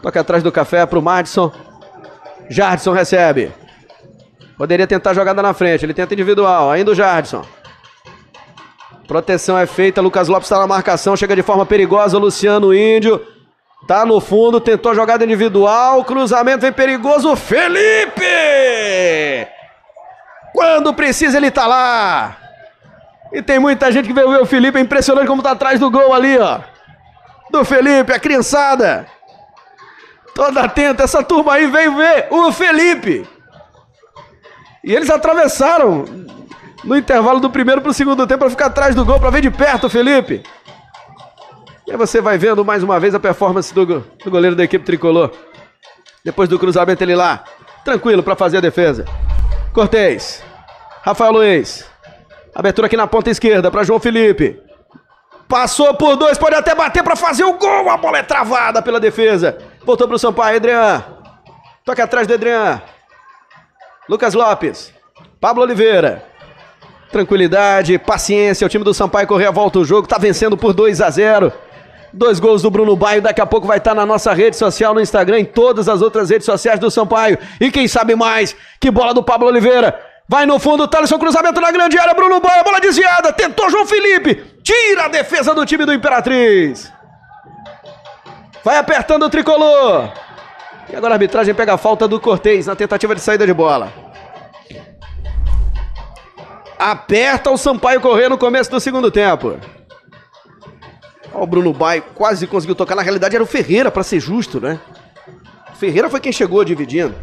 Toca atrás do café pro Madison. Jardson recebe. Poderia tentar jogada na frente, ele tenta individual, ainda o Jardson. Proteção é feita, Lucas Lopes está na marcação, chega de forma perigosa, Luciano Índio. Tá no fundo, tentou jogada individual, cruzamento vem perigoso, Felipe! Quando precisa ele tá lá. E tem muita gente que ver o Felipe, é impressionante como tá atrás do gol ali, ó do Felipe, a criançada. Toda atenta, essa turma aí veio ver o Felipe. E eles atravessaram no intervalo do primeiro para o segundo tempo para ficar atrás do gol, para ver de perto o Felipe. E aí você vai vendo mais uma vez a performance do, do goleiro da equipe tricolor. Depois do cruzamento ele lá, tranquilo para fazer a defesa. Cortez, Rafael Luiz, abertura aqui na ponta esquerda para João Felipe. Passou por dois, pode até bater para fazer o gol. A bola é travada pela defesa. Voltou pro Sampaio, Adrian. Toca atrás do Adrian. Lucas Lopes. Pablo Oliveira. Tranquilidade, paciência. O time do Sampaio Correia volta o jogo. Tá vencendo por 2 a 0. Dois gols do Bruno Baio. Daqui a pouco vai estar tá na nossa rede social, no Instagram, em todas as outras redes sociais do Sampaio. E quem sabe mais, que bola do Pablo Oliveira. Vai no fundo, Thaleson, cruzamento na grande área, Bruno Baia, bola desviada, tentou João Felipe, tira a defesa do time do Imperatriz. Vai apertando o tricolor. E agora a arbitragem pega a falta do Cortez na tentativa de saída de bola. Aperta o Sampaio correr no começo do segundo tempo. O Bruno Baio quase conseguiu tocar. Na realidade era o Ferreira, para ser justo, né? Ferreira foi quem chegou dividindo.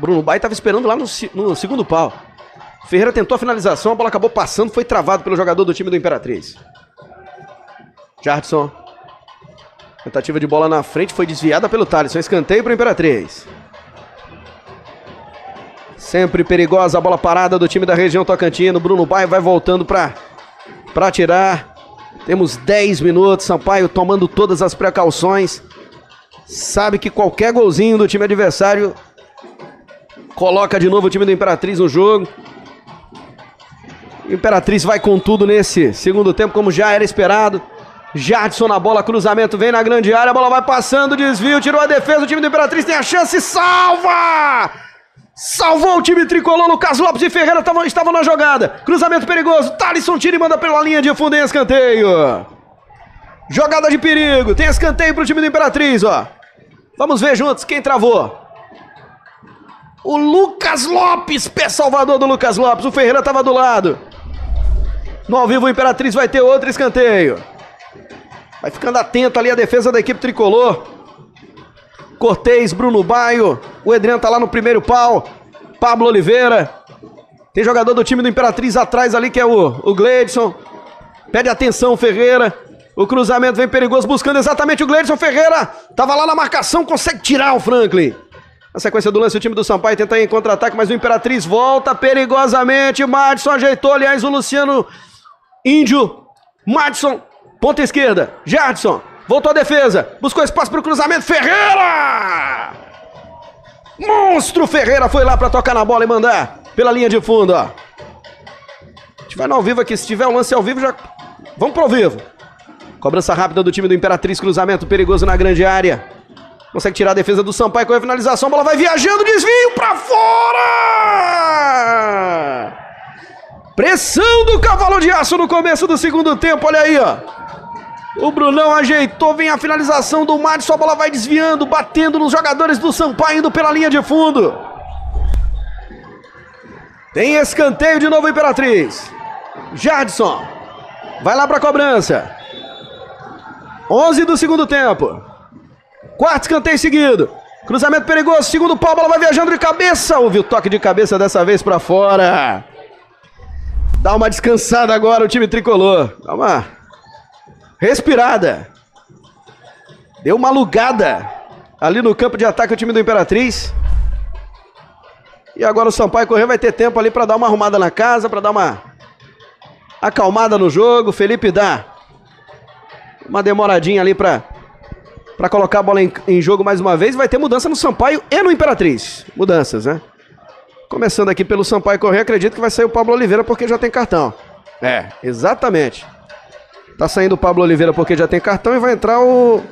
Bruno Bai estava esperando lá no, no, segundo pau. Ferreira tentou a finalização, a bola acabou passando, foi travado pelo jogador do time do Imperatriz. Jardson. Tentativa de bola na frente, foi desviada pelo Thaleson. Escanteio para o Imperatriz. Sempre perigosa a bola parada do time da região Tocantino. Bruno Baio vai voltando para tirar. Temos 10 minutos. Sampaio tomando todas as precauções. Sabe que qualquer golzinho do time adversário Coloca de novo o time do Imperatriz no jogo. Imperatriz vai com tudo nesse segundo tempo, como já era esperado. Jadson na bola, cruzamento vem na grande área, a bola vai passando, desvio, tirou a defesa, o time do Imperatriz tem a chance, salva! Salvou o time tricolor, Lucas Lopes e Ferreira tavam, estavam na jogada. Cruzamento perigoso, Thalisson tira e manda pela linha de fundo em escanteio. Jogada de perigo, tem escanteio pro time do Imperatriz, ó. Vamos ver juntos quem travou. O Lucas Lopes, pé salvador do Lucas Lopes. O Ferreira estava do lado. No ao vivo, o Imperatriz vai ter outro escanteio. Vai ficando atento ali a defesa da equipe tricolor. Cortez, Bruno Baio. O Edrian tá lá no primeiro pau. Pablo Oliveira. Tem jogador do time do Imperatriz atrás ali, que é o, o Gleidson. Pede atenção, Ferreira. O cruzamento vem perigoso, buscando exatamente o Gleidson Ferreira. Tava lá na marcação, consegue tirar o Franklin. Na sequência do lance, o time do Sampaio tenta ir em contra-ataque, mas o Imperatriz volta perigosamente. Madison ajeitou, aliás, o Luciano Índio. Madison, ponta esquerda. Jadson, voltou à defesa. Buscou espaço para o cruzamento. Ferreira! Monstro Ferreira foi lá pra tocar na bola e mandar pela linha de fundo, ó. A gente vai no ao vivo aqui. Se tiver um lance ao vivo, já. Vamos pro vivo. Cobrança rápida do time do Imperatriz, cruzamento perigoso na grande área. Consegue tirar a defesa do Sampaio com a finalização. A bola vai viajando, desvio pra fora! Pressão do cavalo de aço no começo do segundo tempo, olha aí, ó. O Brunão ajeitou, vem a finalização do Madison, a bola vai desviando, batendo nos jogadores do Sampaio, indo pela linha de fundo. Tem escanteio de novo, Imperatriz. Jadson. Vai lá pra cobrança. 11 do segundo tempo. Quarto escanteio seguido. Cruzamento perigoso, segundo pau, bola vai viajando de cabeça. Houve o toque de cabeça dessa vez pra fora. Dá uma descansada agora o time tricolor. Dá uma respirada. Deu uma lugada ali no campo de ataque o time do Imperatriz. E agora o Sampaio Corrêa vai ter tempo ali para dar uma arrumada na casa, para dar uma acalmada no jogo. Felipe dá uma demoradinha ali para para colocar a bola em, em, jogo mais uma vez. Vai ter mudança no Sampaio e no Imperatriz. Mudanças, né? Começando aqui pelo Sampaio Correia, acredito que vai sair o Pablo Oliveira porque já tem cartão. É, exatamente. Tá saindo o Pablo Oliveira porque já tem cartão e vai entrar o.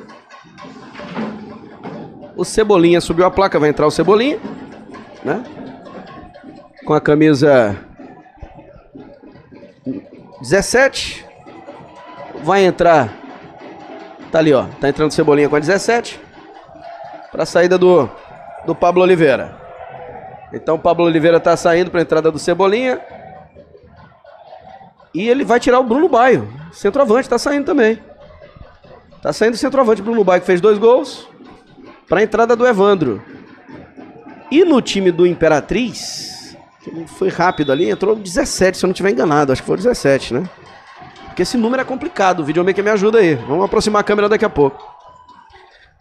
O Cebolinha subiu a placa, vai entrar o Cebolinha, né? Com a camisa 17. Vai entrar. Tá ali, ó. Tá entrando Cebolinha com a 17. Pra saída do, do Pablo Oliveira. Então o Pablo Oliveira tá saindo pra entrada do Cebolinha. E ele vai tirar o Bruno Baio. Centroavante, tá saindo também. Tá saindo o centroavante Bruno Baio, que fez dois gols. Pra entrada do Evandro. E no time do Imperatriz, foi rápido ali, entrou 17, se eu não estiver enganado. Acho que foi 17, né? Porque esse número é complicado. O videomaker me ajuda aí. Vamos aproximar a câmera daqui a pouco.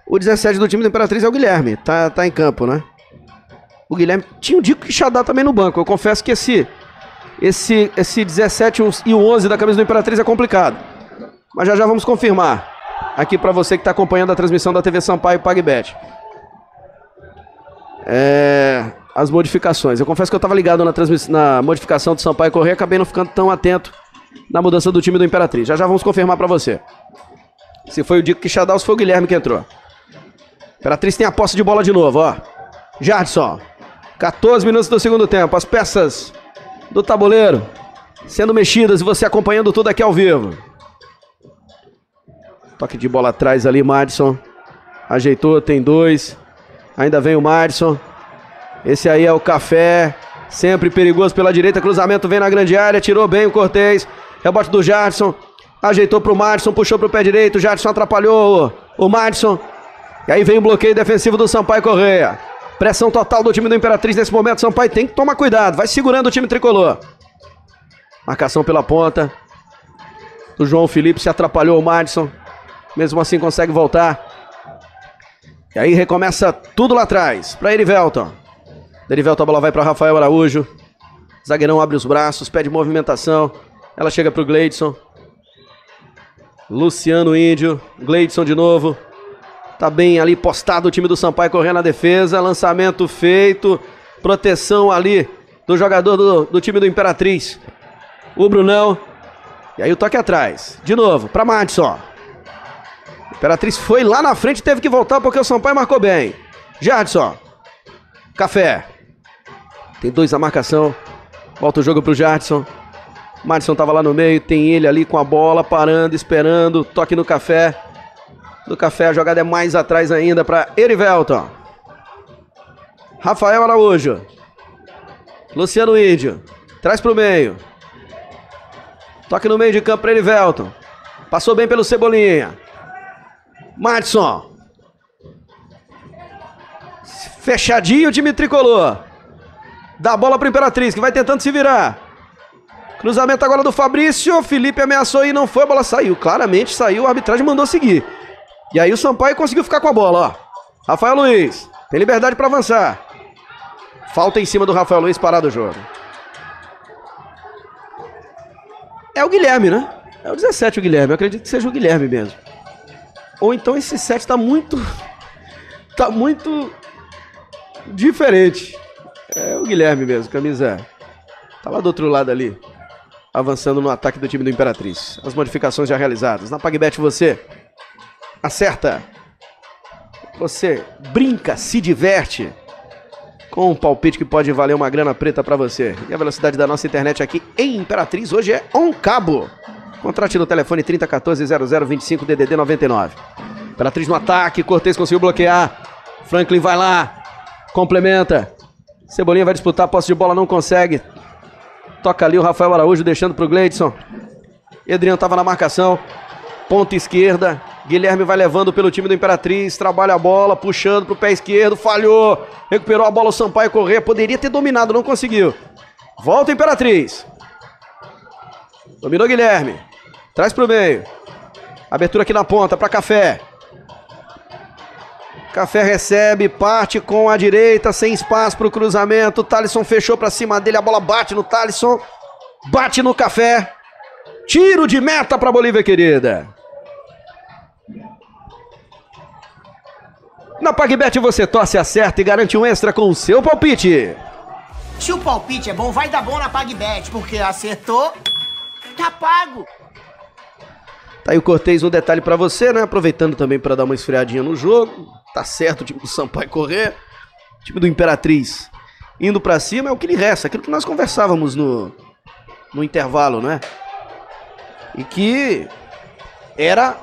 O 17 do time do Imperatriz é o Guilherme. Tá, tá em campo, né? O Guilherme tinha o Dico Quixadá também no banco. Eu confesso que esse esse, esse 17 e o 11 da camisa do Imperatriz é complicado. Mas já já vamos confirmar. Aqui para você que está acompanhando a transmissão da TV Sampaio PagBet. É, as modificações. Eu confesso que eu estava ligado na, na modificação do Sampaio Correia, acabei não ficando tão atento na mudança do time do Imperatriz. Já já vamos confirmar para você. Se foi o Dico Quixadá ou se foi o Guilherme que entrou. Imperatriz tem a posse de bola de novo, ó. Jardson. 14 minutos do segundo tempo. As peças do tabuleiro sendo mexidas e você acompanhando tudo aqui ao vivo. Toque de bola atrás ali, Madison. Ajeitou, tem dois. Ainda vem o Madison. Esse aí é o Café. Sempre perigoso pela direita. Cruzamento vem na grande área. Tirou bem o Cortez. Rebote do Jadson. Ajeitou pro Madison. Puxou pro pé direito. O Jadson atrapalhou o Madison. E aí vem o bloqueio defensivo do Sampaio Correia. Pressão total do time do Imperatriz nesse momento. Sampaio tem que tomar cuidado. Vai segurando o time tricolor. Marcação pela ponta. O João Felipe se atrapalhou o Madison. Mesmo assim consegue voltar. E aí recomeça tudo lá atrás. Para Erivelton. Erivelton a bola vai para Rafael Araújo. Zagueirão abre os braços, pede movimentação. Ela chega para o Gleidson. Luciano Índio. Gleidson de novo. Tá bem ali postado o time do Sampaio correndo na defesa. Lançamento feito. Proteção ali do jogador do, do time do Imperatriz. O Brunão. E aí o toque atrás. De novo, para Madison. Imperatriz foi lá na frente teve que voltar porque o Sampaio marcou bem. Jadson. Café. Tem dois na marcação. Volta o jogo pro Jadson. Madison tava lá no meio, tem ele ali com a bola, parando, esperando. Toque no café do Café. A jogada é mais atrás ainda para Erivelton. Rafael Araújo. Luciano Índio. Traz para o meio. Toque no meio de campo para Erivelton. Passou bem pelo Cebolinha. Madison. Fechadinho o time tricolor. Dá a bola para Imperatriz, que vai tentando se virar. Cruzamento agora do Fabrício. Felipe ameaçou e não foi. A bola saiu. Claramente saiu. A arbitragem mandou seguir. E aí o Sampaio conseguiu ficar com a bola, ó. Rafael Luiz, tem liberdade para avançar. Falta em cima do Rafael Luiz parado o jogo. É o Guilherme, né? É o 17 o Guilherme. Eu acredito que seja o Guilherme mesmo. Ou então esse 7 tá muito. Tá muito. diferente. É o Guilherme mesmo, camisa. Tá lá do outro lado ali. Avançando no ataque do time do Imperatriz. As modificações já realizadas. Na PagBet você acerta. Você brinca, se diverte com um palpite que pode valer uma grana preta para você. E a velocidade da nossa internet aqui em Imperatriz hoje é on cabo. Contrate no telefone 3014-0025 DDD 99. Imperatriz no ataque, Cortez conseguiu bloquear. Franklin vai lá, complementa. Cebolinha vai disputar posse de bola, não consegue. Toca ali o Rafael Araújo deixando pro Gleidson. Edriano estava na marcação. Ponta esquerda. Guilherme vai levando pelo time do Imperatriz. Trabalha a bola, puxando pro pé esquerdo. Falhou. Recuperou a bola o Sampaio correr. Poderia ter dominado, não conseguiu. Volta Imperatriz. Dominou Guilherme. Traz pro meio. Abertura aqui na ponta para Café. Café recebe, parte com a direita, sem espaço para o cruzamento. O Thalisson fechou para cima dele, a bola bate no Thalisson, bate no Café. Tiro de meta para Bolívia querida. Na PagBet você torce, acerta e garante um extra com o seu palpite. Se o palpite é bom, vai dar bom na PagBet, porque acertou, tá pago. Tá aí o Cortez, um detalhe para você, né? Aproveitando também para dar uma esfriadinha no jogo. Tá certo o time do Sampaio correr. O time do Imperatriz indo para cima é o que lhe resta. Aquilo que nós conversávamos no, no intervalo, né? E que era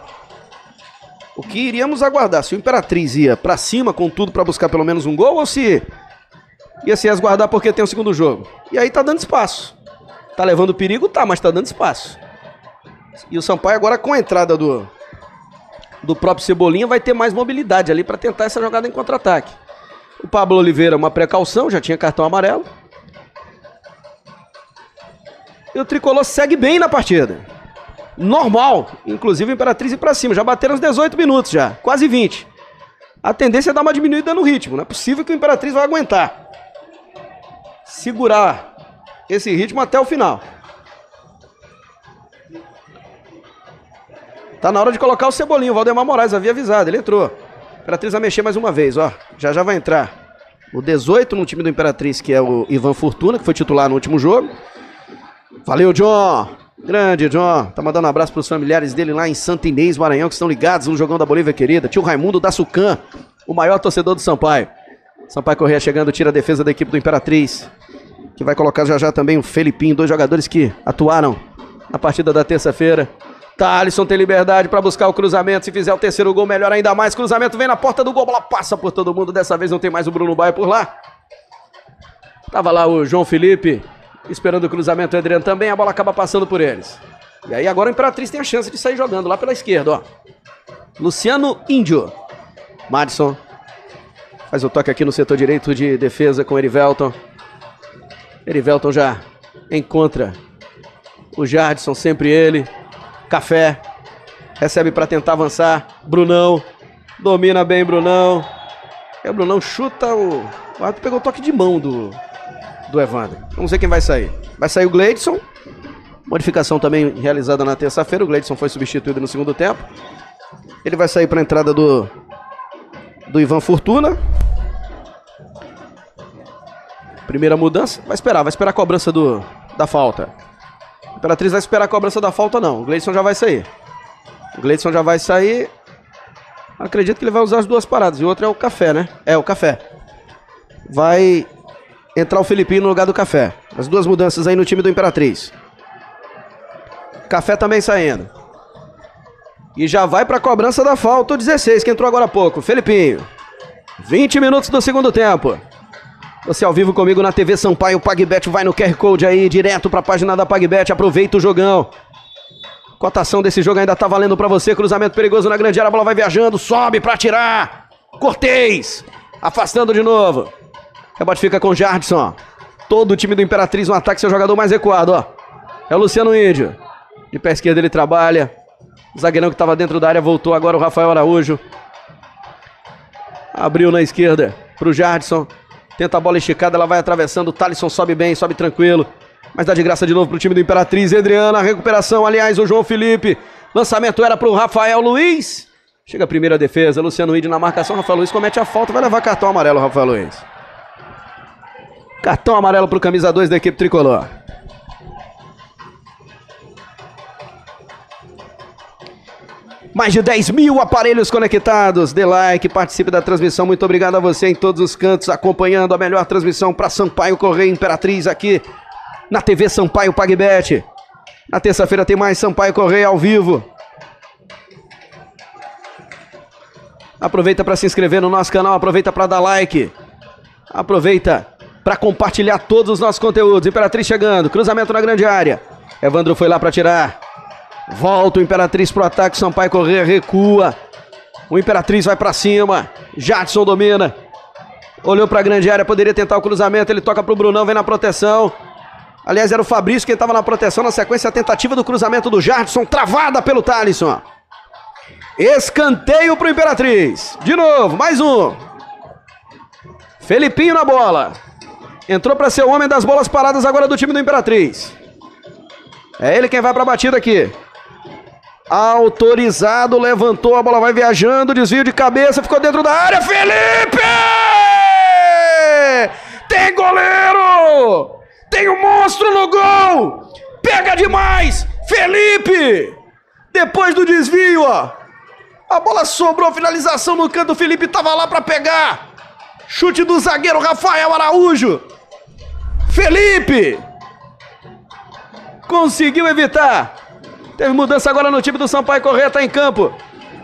o que iríamos aguardar. Se o Imperatriz ia para cima com tudo para buscar pelo menos um gol ou se ia se resguardar porque tem o segundo jogo. E aí tá dando espaço. Tá levando perigo? Tá, mas tá dando espaço. E o Sampaio agora com a entrada do, do próprio Cebolinha vai ter mais mobilidade ali para tentar essa jogada em contra-ataque. O Pablo Oliveira, uma precaução, já tinha cartão amarelo. E o Tricolor segue bem na partida. Normal, inclusive Imperatriz ir para cima. Já bateram os 18 minutos já, quase 20. A tendência é dar uma diminuída no ritmo. Não é possível que o Imperatriz vai aguentar. Segurar esse ritmo até o final. Tá na hora de colocar o Cebolinho. O Valdemar Moraes havia avisado, ele entrou. Imperatriz vai mexer mais uma vez, ó. Já já vai entrar. O 18 no time do Imperatriz, que é o Ivan Fortuna, que foi titular no último jogo. Valeu, John! Grande, John. Tá mandando um abraço pros familiares dele lá em Santa Inês, Maranhão, que estão ligados no Jogão da Bolívia Querida. Tio Raimundo da Sucan, o maior torcedor do Sampaio. Sampaio Correia chegando, tira a defesa da equipe do Imperatriz. Que vai colocar já já também o Felipinho, dois jogadores que atuaram na partida da terça-feira. Thalisson tem liberdade para buscar o cruzamento. Se fizer o terceiro gol, melhor ainda mais. Cruzamento vem na porta do gol, bola passa por todo mundo. Dessa vez não tem mais o Bruno Baio por lá. Tava lá o João Felipe esperando o cruzamento. O Adriano também. A bola acaba passando por eles. E aí agora o Imperatriz tem a chance de sair jogando lá pela esquerda, ó. Luciano Índio. Madison. Faz o toque aqui no setor direito de defesa com Erivelton. Erivelton já encontra o Jardson, sempre ele. Café. Recebe para tentar avançar. Brunão. Domina bem Brunão. O Brunão chuta o. O árbitro pegou o toque de mão do, do Evandro. Vamos ver quem vai sair. Vai sair o Gleidson. Modificação também realizada na terça-feira. O Gleidson foi substituído no segundo tempo. Ele vai sair para a entrada do, do Ivan Fortuna. Primeira mudança. Vai esperar, vai esperar a cobrança do, da falta. Imperatriz vai esperar a cobrança da falta, não. O Gleidson já vai sair. O Gleidson já vai sair. Acredito que ele vai usar as duas paradas. E o outro é o café, né? É, o café. Vai entrar o Felipinho no lugar do café. As duas mudanças aí no time do Imperatriz. Café também saindo. E já vai para a cobrança da falta o 16, que entrou agora há pouco. Felipinho. 20 minutos do segundo tempo. Você ao vivo comigo na TV Sampaio, PagBet vai no QR Code aí, direto para a página da PagBet, aproveita o jogão. Cotação desse jogo ainda tá valendo para você, cruzamento perigoso na grande área, a bola vai viajando, sobe para tirar. Cortez, afastando de novo. Rebote fica com Jardson. Todo o time do Imperatriz no ataque, seu jogador mais recuado, ó. É o Luciano Índio. De pé esquerdo ele trabalha. O zagueirão que estava dentro da área voltou agora o Rafael Araújo. Abriu na esquerda pro Jardson. Tenta a bola esticada, ela vai atravessando. O Thalisson sobe bem, sobe tranquilo. Mas dá de graça de novo pro time do Imperatriz. Adriana, recuperação, aliás, o João Felipe. Lançamento era pro Rafael Luiz. Chega a primeira defesa, Luciano Ide na marcação. Rafael Luiz comete a falta, vai levar cartão amarelo, Rafael Luiz. Cartão amarelo pro camisa 2 da equipe tricolor. Mais de 10 mil aparelhos conectados. Dê like, participe da transmissão. Muito obrigado a você em todos os cantos, acompanhando a melhor transmissão para Sampaio Correia Imperatriz aqui na TV Sampaio PagBet. Na terça-feira tem mais Sampaio Correia ao vivo. Aproveita para se inscrever no nosso canal, aproveita para dar like. Aproveita para compartilhar todos os nossos conteúdos. Imperatriz chegando, cruzamento na grande área. Evandro foi lá para tirar. Volta o Imperatriz pro ataque, Sampaio Correia recua. O Imperatriz vai para cima. Jadson domina. Olhou para a grande área, poderia tentar o cruzamento, ele toca pro Brunão, vem na proteção. Aliás, era o Fabrício quem estava na proteção na sequência a tentativa do cruzamento do Jadson, travada pelo Thalisson. Escanteio pro Imperatriz. De novo, mais um. Felipinho na bola. Entrou para ser o homem das bolas paradas agora do time do Imperatriz. É ele quem vai para a batida aqui. Autorizado, levantou, a bola vai viajando, desvio de cabeça, ficou dentro da área. Felipe! Tem goleiro! Tem um monstro no gol! Pega demais! Felipe! Depois do desvio, ó. A bola sobrou, finalização no canto, Felipe tava lá para pegar. Chute do zagueiro Rafael Araújo. Felipe! Conseguiu evitar. Teve mudança agora no time do Sampaio Correia, tá em campo.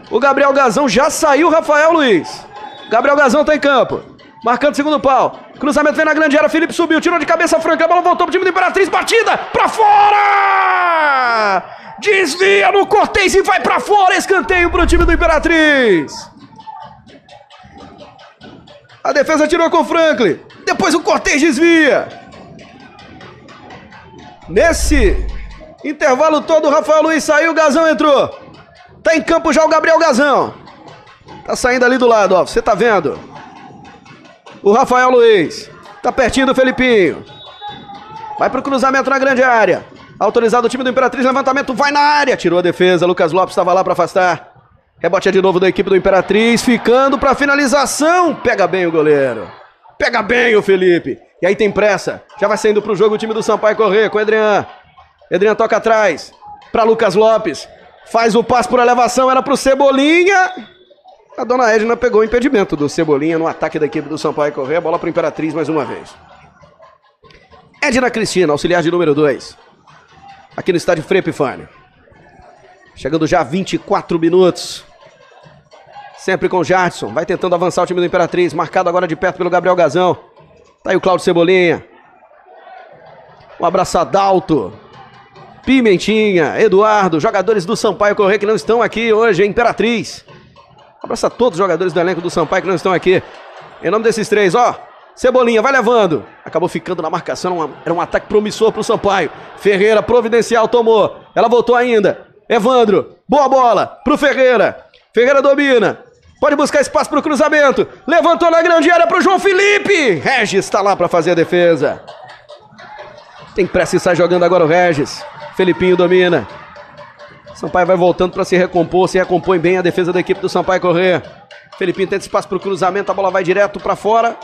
O Gabriel Gazão já saiu, Rafael Luiz. Gabriel Gazão tá em campo. Marcando segundo pau. Cruzamento vem na grande área. Felipe subiu, tirou de cabeça franca. A bola voltou pro time do Imperatriz. Batida pra fora! Desvia no Cortez e vai pra fora. Escanteio pro time do Imperatriz. A defesa tirou com o Franklin. Depois o Cortez desvia. Nesse Intervalo todo, o Rafael Luiz saiu, o Gazão entrou. Tá em campo já o Gabriel Gazão. Tá saindo ali do lado, ó. Você tá vendo? O Rafael Luiz. Tá pertinho do Felipinho. Vai pro cruzamento na grande área. Autorizado o time do Imperatriz, levantamento vai na área. Tirou a defesa, Lucas Lopes estava lá para afastar. Rebote é de novo da equipe do Imperatriz, ficando para finalização. Pega bem o goleiro. Pega bem o Felipe. E aí tem pressa. Já vai saindo pro jogo o time do Sampaio correr com o Adriano. Edrinha toca atrás. Para Lucas Lopes. Faz o passe por elevação. Era pro Cebolinha. A dona Edna pegou o impedimento do Cebolinha no ataque da equipe do Sampaio Correia. Bola para Imperatriz mais uma vez. Edna Cristina, auxiliar de número 2. Aqui no estádio Frei Epifânio. Chegando já 24 minutos. Sempre com o Jadson. Vai tentando avançar o time do Imperatriz. Marcado agora de perto pelo Gabriel Gazão. Tá aí o Claudio Cebolinha. Um abraço a Dalto. Pimentinha, Eduardo, jogadores do Sampaio Correia que não estão aqui hoje, Imperatriz. Um abraço a todos os jogadores do elenco do Sampaio que não estão aqui. Em nome desses três, ó. Cebolinha, vai levando. Acabou ficando na marcação, era um ataque promissor pro Sampaio. Ferreira, providencial, tomou. Ela voltou ainda. Evandro, boa bola pro Ferreira. Ferreira domina. Pode buscar espaço pro cruzamento. Levantou na grande área pro João Felipe. Regis está lá para fazer a defesa. Tem pressa e sai jogando agora o Regis. Felipinho domina. Sampaio vai voltando para se recompor, se recompõe bem a defesa da equipe do Sampaio correr. Felipinho tem espaço para o cruzamento, a bola vai direto para fora.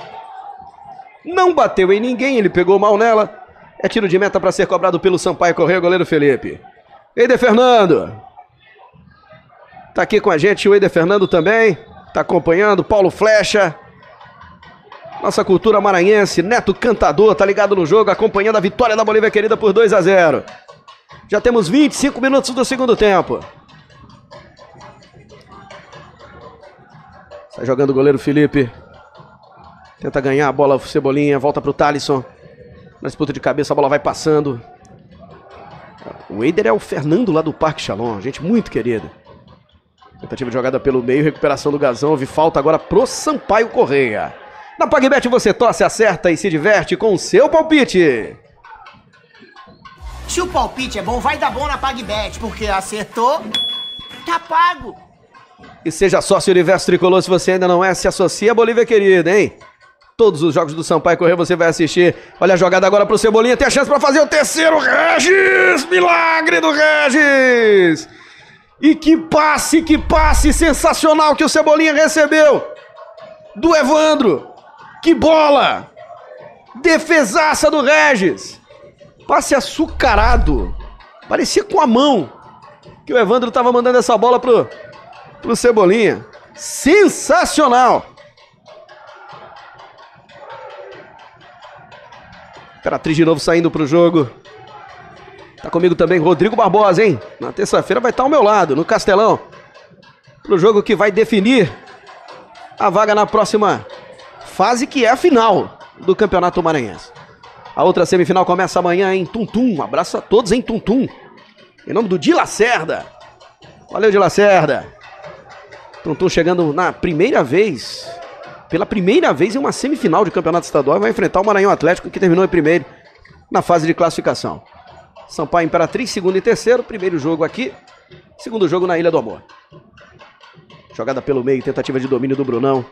Não bateu em ninguém, ele pegou mal nela. É tiro de meta para ser cobrado pelo Sampaio correr, goleiro Felipe. Eider Fernando. Tá aqui com a gente o Eider Fernando também. Tá acompanhando, Paulo Flecha. Nossa cultura maranhense, Neto Cantador, tá ligado no jogo, acompanhando a vitória da Bolívia querida por 2 a 0. Já temos 25 minutos do segundo tempo. Sai jogando o goleiro Felipe. Tenta ganhar a bola, Cebolinha, volta pro Talisson. Na disputa de cabeça, a bola vai passando. O Eider é o Fernando lá do Parque Shalom, gente muito querida. Tentativa de jogada pelo meio, recuperação do Gazão, houve falta agora pro Sampaio Correia. Na PagBet você torce, acerta e se diverte com o seu palpite. Se o palpite é bom, vai dar bom na PagBet, porque acertou, tá pago. E seja sócio Universo Tricolor, se você ainda não é, se associa Bolívia querida, hein? Todos os jogos do Sampaio Correr você vai assistir. Olha a jogada agora pro Cebolinha, tem a chance para fazer o terceiro. Regis! Milagre do Regis! E que passe, que passe sensacional que o Cebolinha recebeu do Evandro. Que bola! Defesaça do Regis. Passe açucarado. Parecia com a mão que o Evandro tava mandando essa bola pro, pro Cebolinha. Sensacional. Imperatriz de novo saindo pro jogo. Tá comigo também Rodrigo Barbosa, hein? Na terça-feira vai estar ao meu lado, no Castelão. Pro jogo que vai definir a vaga na próxima fase, que é a final do Campeonato Maranhense. A outra semifinal começa amanhã em Tuntum. Um abraço a todos em Tuntum. Em nome do Di Lacerda. Valeu, Di Lacerda. Tuntum chegando na primeira vez, pela primeira vez em uma semifinal de campeonato estadual, vai enfrentar o Maranhão Atlético, que terminou em primeiro na fase de classificação. Sampaio Imperatriz, segundo e terceiro. Primeiro jogo aqui. Segundo jogo na Ilha do Amor. Jogada pelo meio, tentativa de domínio do Brunão.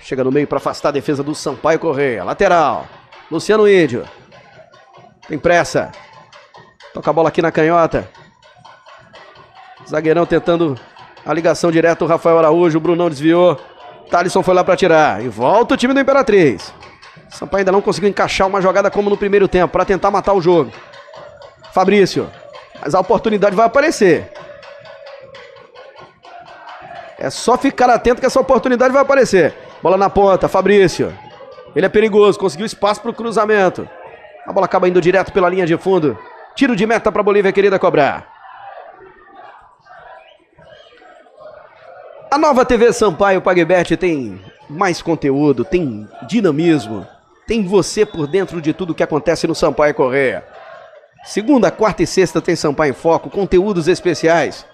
Chega no meio para afastar a defesa do Sampaio Correia. Lateral. Luciano Índio. Tem pressa. Toca a bola aqui na canhota. Zagueirão tentando a ligação direto. O Rafael Araújo. O Brunão desviou. Thalisson foi lá para tirar. E volta o time do Imperatriz. Sampaio ainda não conseguiu encaixar uma jogada como no primeiro tempo para tentar matar o jogo. Fabrício. Mas a oportunidade vai aparecer. É só ficar atento que essa oportunidade vai aparecer. Bola na ponta, Fabrício. Ele é perigoso, conseguiu espaço para o cruzamento. A bola acaba indo direto pela linha de fundo. Tiro de meta para a Bolívia querida cobrar. A nova TV Sampaio PagBet tem mais conteúdo, tem dinamismo, tem você por dentro de tudo que acontece no Sampaio Correia. Segunda, quarta e sexta tem Sampaio em Foco, conteúdos especiais.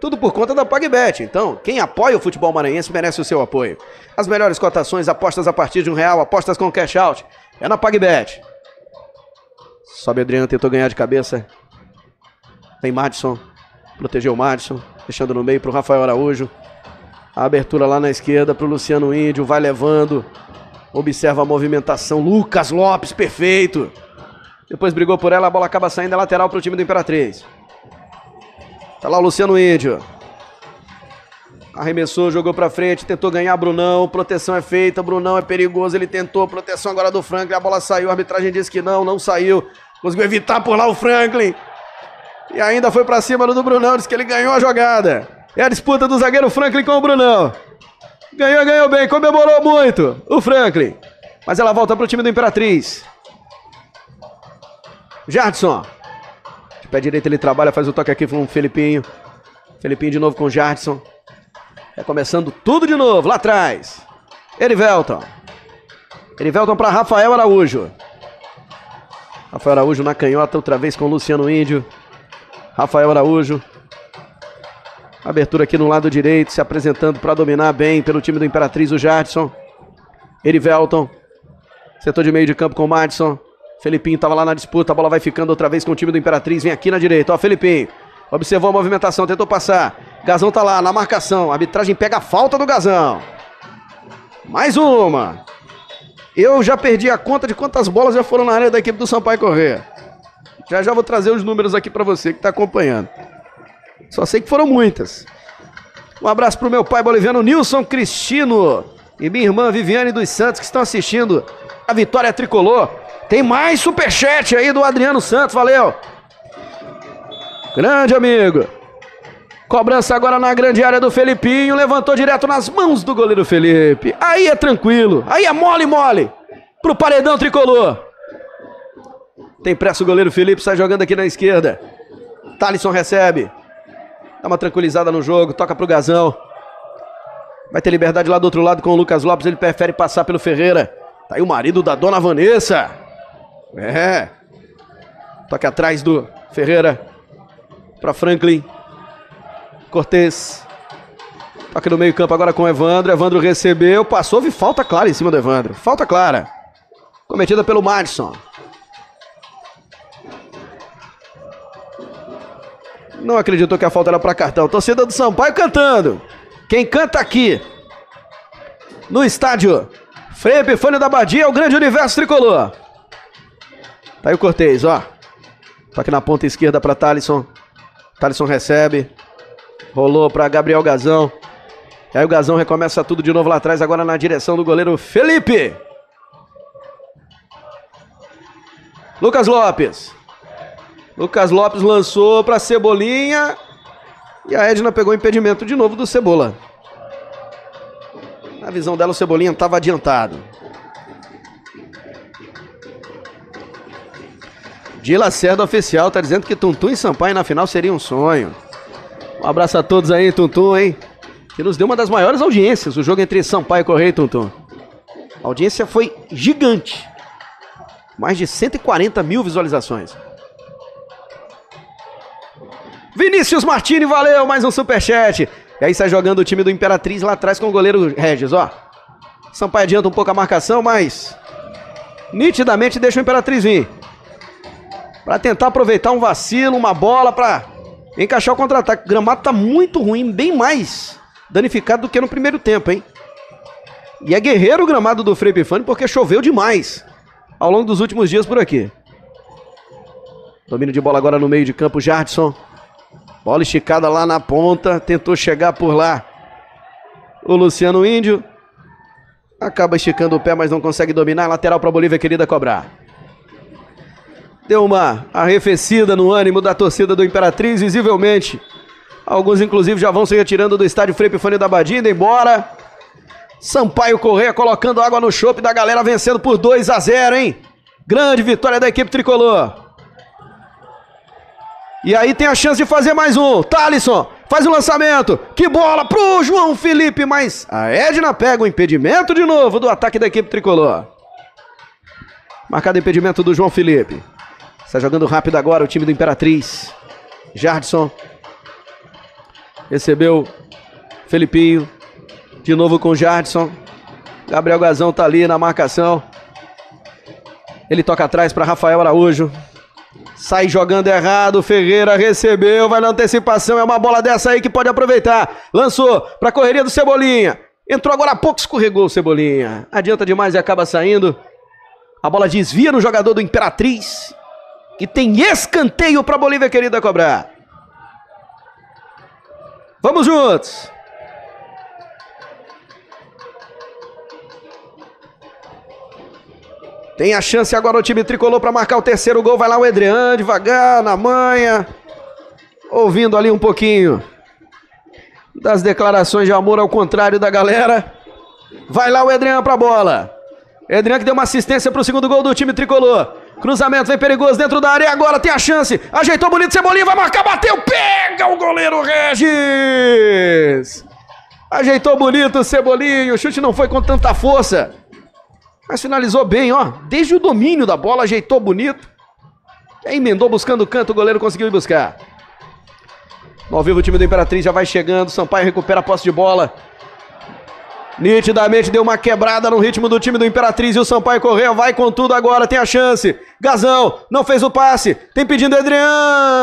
Tudo por conta da PagBet. Então, quem apoia o futebol maranhense merece o seu apoio. As melhores cotações, apostas a partir de um real, apostas com cash out. É na PagBet. Sobe Adriano, tentou ganhar de cabeça. Vem Madison. Protegeu o Madison. Deixando no meio para o Rafael Araújo. A abertura lá na esquerda para o Luciano Índio. Vai levando. Observa a movimentação. Lucas Lopes, perfeito. Depois brigou por ela. A bola acaba saindo. É lateral para o time do Imperatriz. Tá lá o Luciano Índio. Arremessou, jogou pra frente, tentou ganhar Brunão. Proteção é feita, Brunão é perigoso, ele tentou. Proteção agora do Franklin, a bola saiu, a arbitragem disse que não, não saiu. Conseguiu evitar por lá o Franklin. E ainda foi pra cima do Brunão, disse que ele ganhou a jogada. É a disputa do zagueiro Franklin com o Brunão. Ganhou, ganhou bem, comemorou muito o Franklin. Mas ela volta pro time do Imperatriz. Jardson. Pé direito ele trabalha, faz o toque aqui com o Felipinho. Felipinho de novo com o Jardson. É começando tudo de novo, lá atrás. Erivelton. Erivelton para Rafael Araújo. Rafael Araújo na canhota, outra vez com o Luciano Índio. Rafael Araújo. Abertura aqui no lado direito, se apresentando para dominar bem pelo time do Imperatriz, o Jardson. Erivelton. Setor de meio de campo com o Madison. Felipinho estava lá na disputa, a bola vai ficando outra vez com o time do Imperatriz, vem aqui na direita, ó, Felipinho. Observou a movimentação, tentou passar. Gazão tá lá na marcação, a arbitragem pega a falta do Gazão. Mais uma. Eu já perdi a conta de quantas bolas já foram na área da equipe do Sampaio Correr. Já já vou trazer os números aqui para você que está acompanhando. Só sei que foram muitas. Um abraço pro meu pai boliviano Nilson Cristino e minha irmã Viviane dos Santos que estão assistindo a Vitória Tricolor. Tem mais superchat aí do Adriano Santos, valeu. Grande amigo. Cobrança agora na grande área do Felipinho, levantou direto nas mãos do goleiro Felipe. Aí é tranquilo, aí é mole, mole. Pro paredão tricolor. Tem pressa o goleiro Felipe, sai jogando aqui na esquerda. Thalisson recebe. Dá uma tranquilizada no jogo, toca pro Gazão. Vai ter liberdade lá do outro lado com o Lucas Lopes, ele prefere passar pelo Ferreira. Tá aí o marido da dona Vanessa. É. Toque atrás do Ferreira. Para Franklin. Cortez. Toque no meio campo agora com o Evandro. Evandro recebeu. Passou. Houve falta clara em cima do Evandro. Falta clara. Cometida pelo Madison. Não acreditou que a falta era para cartão. Torcida do Sampaio cantando. Quem canta aqui no estádio Frei Epifânio da Badia é o grande universo tricolor. Tá aí o Cortez, ó. Toque na ponta esquerda para Thalisson. Thalisson recebe. Rolou para Gabriel Gazão. E aí o Gazão recomeça tudo de novo lá atrás, agora na direção do goleiro Felipe. Lucas Lopes. Lucas Lopes lançou para Cebolinha. E a Edna pegou impedimento de novo do Cebola. Na visão dela, o Cebolinha estava adiantado. Di Lacerda Oficial tá dizendo que Tuntum e Sampaio na final seria um sonho. Um abraço a todos aí, Tuntum, hein? Que nos deu uma das maiores audiências, o jogo entre Sampaio, Correia e Tuntum. A audiência foi gigante. Mais de 140 mil visualizações. Vinícius Martini, valeu, mais um superchat. E aí sai jogando o time do Imperatriz lá atrás com o goleiro Regis, ó. Sampaio adianta um pouco a marcação, mas nitidamente deixa o Imperatriz vir. Para tentar aproveitar um vacilo, uma bola para encaixar o contra-ataque. O gramado tá muito ruim, bem mais danificado do que no primeiro tempo, hein? E é guerreiro o gramado do Frei Pifani porque choveu demais ao longo dos últimos dias por aqui. Domínio de bola agora no meio de campo, Jardson. Bola esticada lá na ponta, tentou chegar por lá. O Luciano Índio acaba esticando o pé, mas não consegue dominar. Lateral para Bolívia querida cobrar. Deu uma arrefecida no ânimo da torcida do Imperatriz, visivelmente. Alguns, inclusive, já vão se retirando do estádio Frei Pifani da Badia, embora. Sampaio Correia colocando água no chope da galera, vencendo por 2 a 0, hein? Grande vitória da equipe tricolor. E aí tem a chance de fazer mais um. Thalisson faz o lançamento. Que bola pro João Felipe, mas a Edna pega o impedimento de novo do ataque da equipe tricolor. Marcado impedimento do João Felipe. Está jogando rápido agora o time do Imperatriz. Jardson. Recebeu Felipinho. De novo com Jardson. Gabriel Gazão tá ali na marcação. Ele toca atrás para Rafael Araújo. Sai jogando errado, Ferreira recebeu, vai na antecipação, é uma bola dessa aí que pode aproveitar. Lançou para a correria do Cebolinha. Entrou agora há pouco, escorregou o Cebolinha. Adianta demais e acaba saindo. A bola desvia no jogador do Imperatriz. E tem escanteio para Bolívia querida cobrar. Vamos juntos. Tem a chance agora o time tricolor para marcar o terceiro gol. Vai lá o Edrian, devagar, na manha. Ouvindo ali um pouquinho das declarações de amor ao contrário da galera. Vai lá o Edrian para a bola. Edrian que deu uma assistência para o segundo gol do time tricolor. Cruzamento vem perigoso dentro da área. Agora tem a chance. Ajeitou bonito Cebolinha. Vai marcar, bateu. Pega o goleiro Regis. Ajeitou bonito o Cebolinha. O chute não foi com tanta força. Mas finalizou bem, ó. Desde o domínio da bola, ajeitou bonito. Aí emendou buscando o canto, o goleiro conseguiu ir buscar. No ao vivo, o time do Imperatriz já vai chegando. Sampaio recupera a posse de bola. Nitidamente deu uma quebrada no ritmo do time do Imperatriz e o Sampaio correu, vai com tudo agora, tem a chance. Gazão não fez o passe, tem pedindo.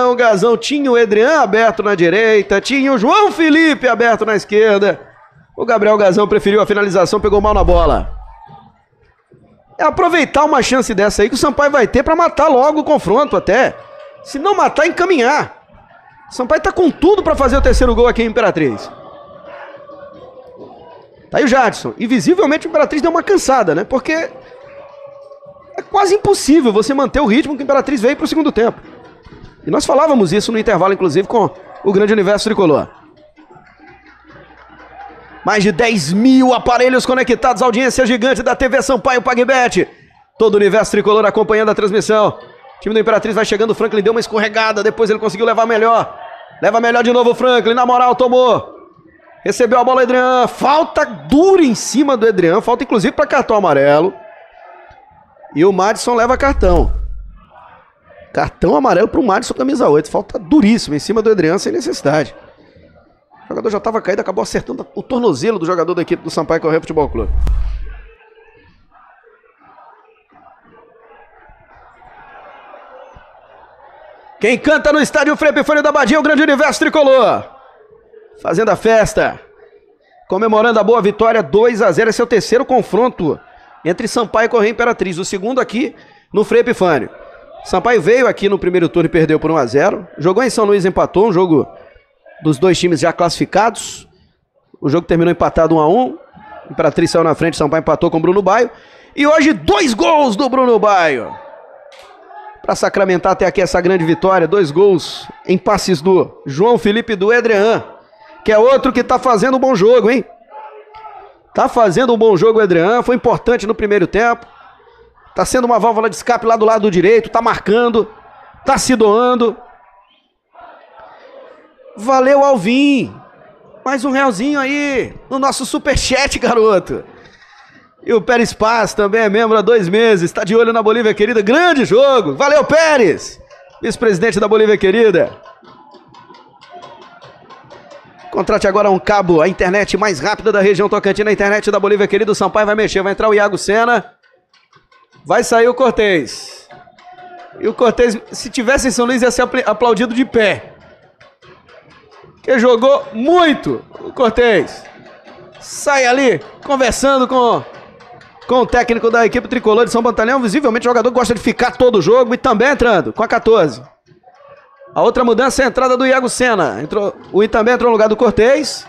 O Gazão tinha o Edrian aberto na direita, tinha o João Felipe aberto na esquerda. O Gabriel Gazão preferiu a finalização, pegou mal na bola é aproveitar uma chance dessa aí que o Sampaio vai ter para matar logo o confronto até. Se não matar, encaminhar. O Sampaio tá com tudo para fazer o terceiro gol aqui em Imperatriz. Tá aí o Jadson. E visivelmente o Imperatriz deu uma cansada, né? Porque é quase impossível você manter o ritmo que o Imperatriz veio pro segundo tempo. E nós falávamos isso no intervalo, inclusive, com o grande universo tricolor. Mais de 10 mil aparelhos conectados, audiência gigante da TV Sampaio PagBet. Todo o universo tricolor acompanhando a transmissão. O time do Imperatriz vai chegando, o Franklin deu uma escorregada, depois ele conseguiu levar melhor. Leva melhor de novo o Franklin, na moral, tomou. Recebeu a bola Adrian, falta dura em cima do Adrian, falta inclusive para cartão amarelo. E o Madison leva cartão. Cartão amarelo para o Madison camisa 8, falta duríssima em cima do Adrian sem necessidade. O jogador já estava caído, acabou acertando o tornozelo do jogador da equipe do Sampaio Correia Futebol Clube. Quem canta no estádio Frei Epifânio da Badia é o grande universo tricolor. Fazendo a festa. Comemorando a boa vitória 2 a 0 Esse é o terceiro confronto entre Sampaio e Correia Imperatriz. O segundo aqui no Frei Epifânio. Sampaio veio aqui no primeiro turno e perdeu por 1 a 0 Jogou em São Luís, empatou. Um jogo dos dois times já classificados. O jogo terminou empatado 1 a 1 Imperatriz saiu na frente, Sampaio empatou com o Bruno Baio. E hoje, dois gols do Bruno Baio. para sacramentar até aqui essa grande vitória. Dois gols em passes do João Felipe do Edrean, que é outro que tá fazendo um bom jogo, hein? Tá fazendo um bom jogo o Edrean, foi importante no primeiro tempo. Tá sendo uma válvula de escape lá do lado direito, tá marcando, tá se doando. Valeu, Alvin. Mais um realzinho aí no nosso superchat, garoto. E o Pérez Paz também é membro há dois meses, está de olho na Bolívia Querida. Grande jogo! Valeu, Pérez! Vice-presidente da Bolívia Querida. Contrate agora um cabo, a internet mais rápida da região Tocantins, a internet da Bolívia Querida. O Sampaio vai mexer, vai entrar o Iago Sena. Vai sair o Cortez. E o Cortez, se tivesse em São Luís, ia ser aplaudido de pé. Que jogou muito o Cortez. Sai ali, conversando com com o técnico da equipe tricolor de São Pantalhão. Visivelmente o jogador gosta de ficar todo o jogo e também entrando com a 14. A outra mudança é a entrada do Iago Sena. Entrou, o Itambé entrou no lugar do Cortez.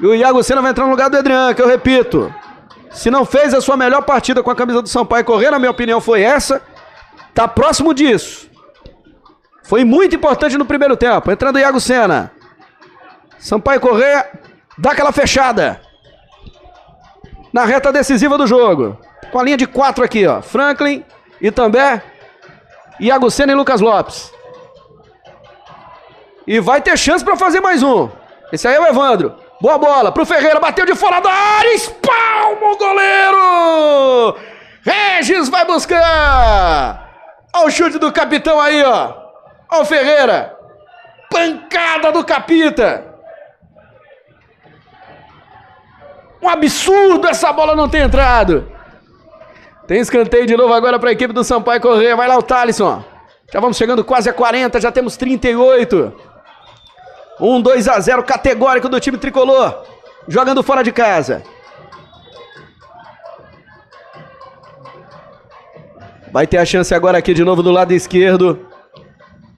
E o Iago Sena vai entrar no lugar do Adriano, que eu repito. Se não fez a sua melhor partida com a camisa do Sampaio Correr, na minha opinião, foi essa. Tá próximo disso. Foi muito importante no primeiro tempo. Entrando o Iago Sena. Sampaio Correr dá aquela fechada na reta decisiva do jogo. Com a linha de quatro aqui, ó. Franklin, Itambé, Iago Sena e Lucas Lopes. E vai ter chance para fazer mais um. Esse aí é o Evandro. Boa bola pro Ferreira, bateu de fora da área, espalma o goleiro! Regis vai buscar! Olha o chute do capitão aí, ó. Olha o Ferreira. Pancada do Capita. Um absurdo essa bola não ter entrado. Tem escanteio de novo agora para a equipe do Sampaio Correia. Vai lá o Thalisson. Já vamos chegando quase a 40, já temos 38. 1 2 a 0 categórico do time tricolor. Jogando fora de casa. Vai ter a chance agora aqui de novo do lado esquerdo.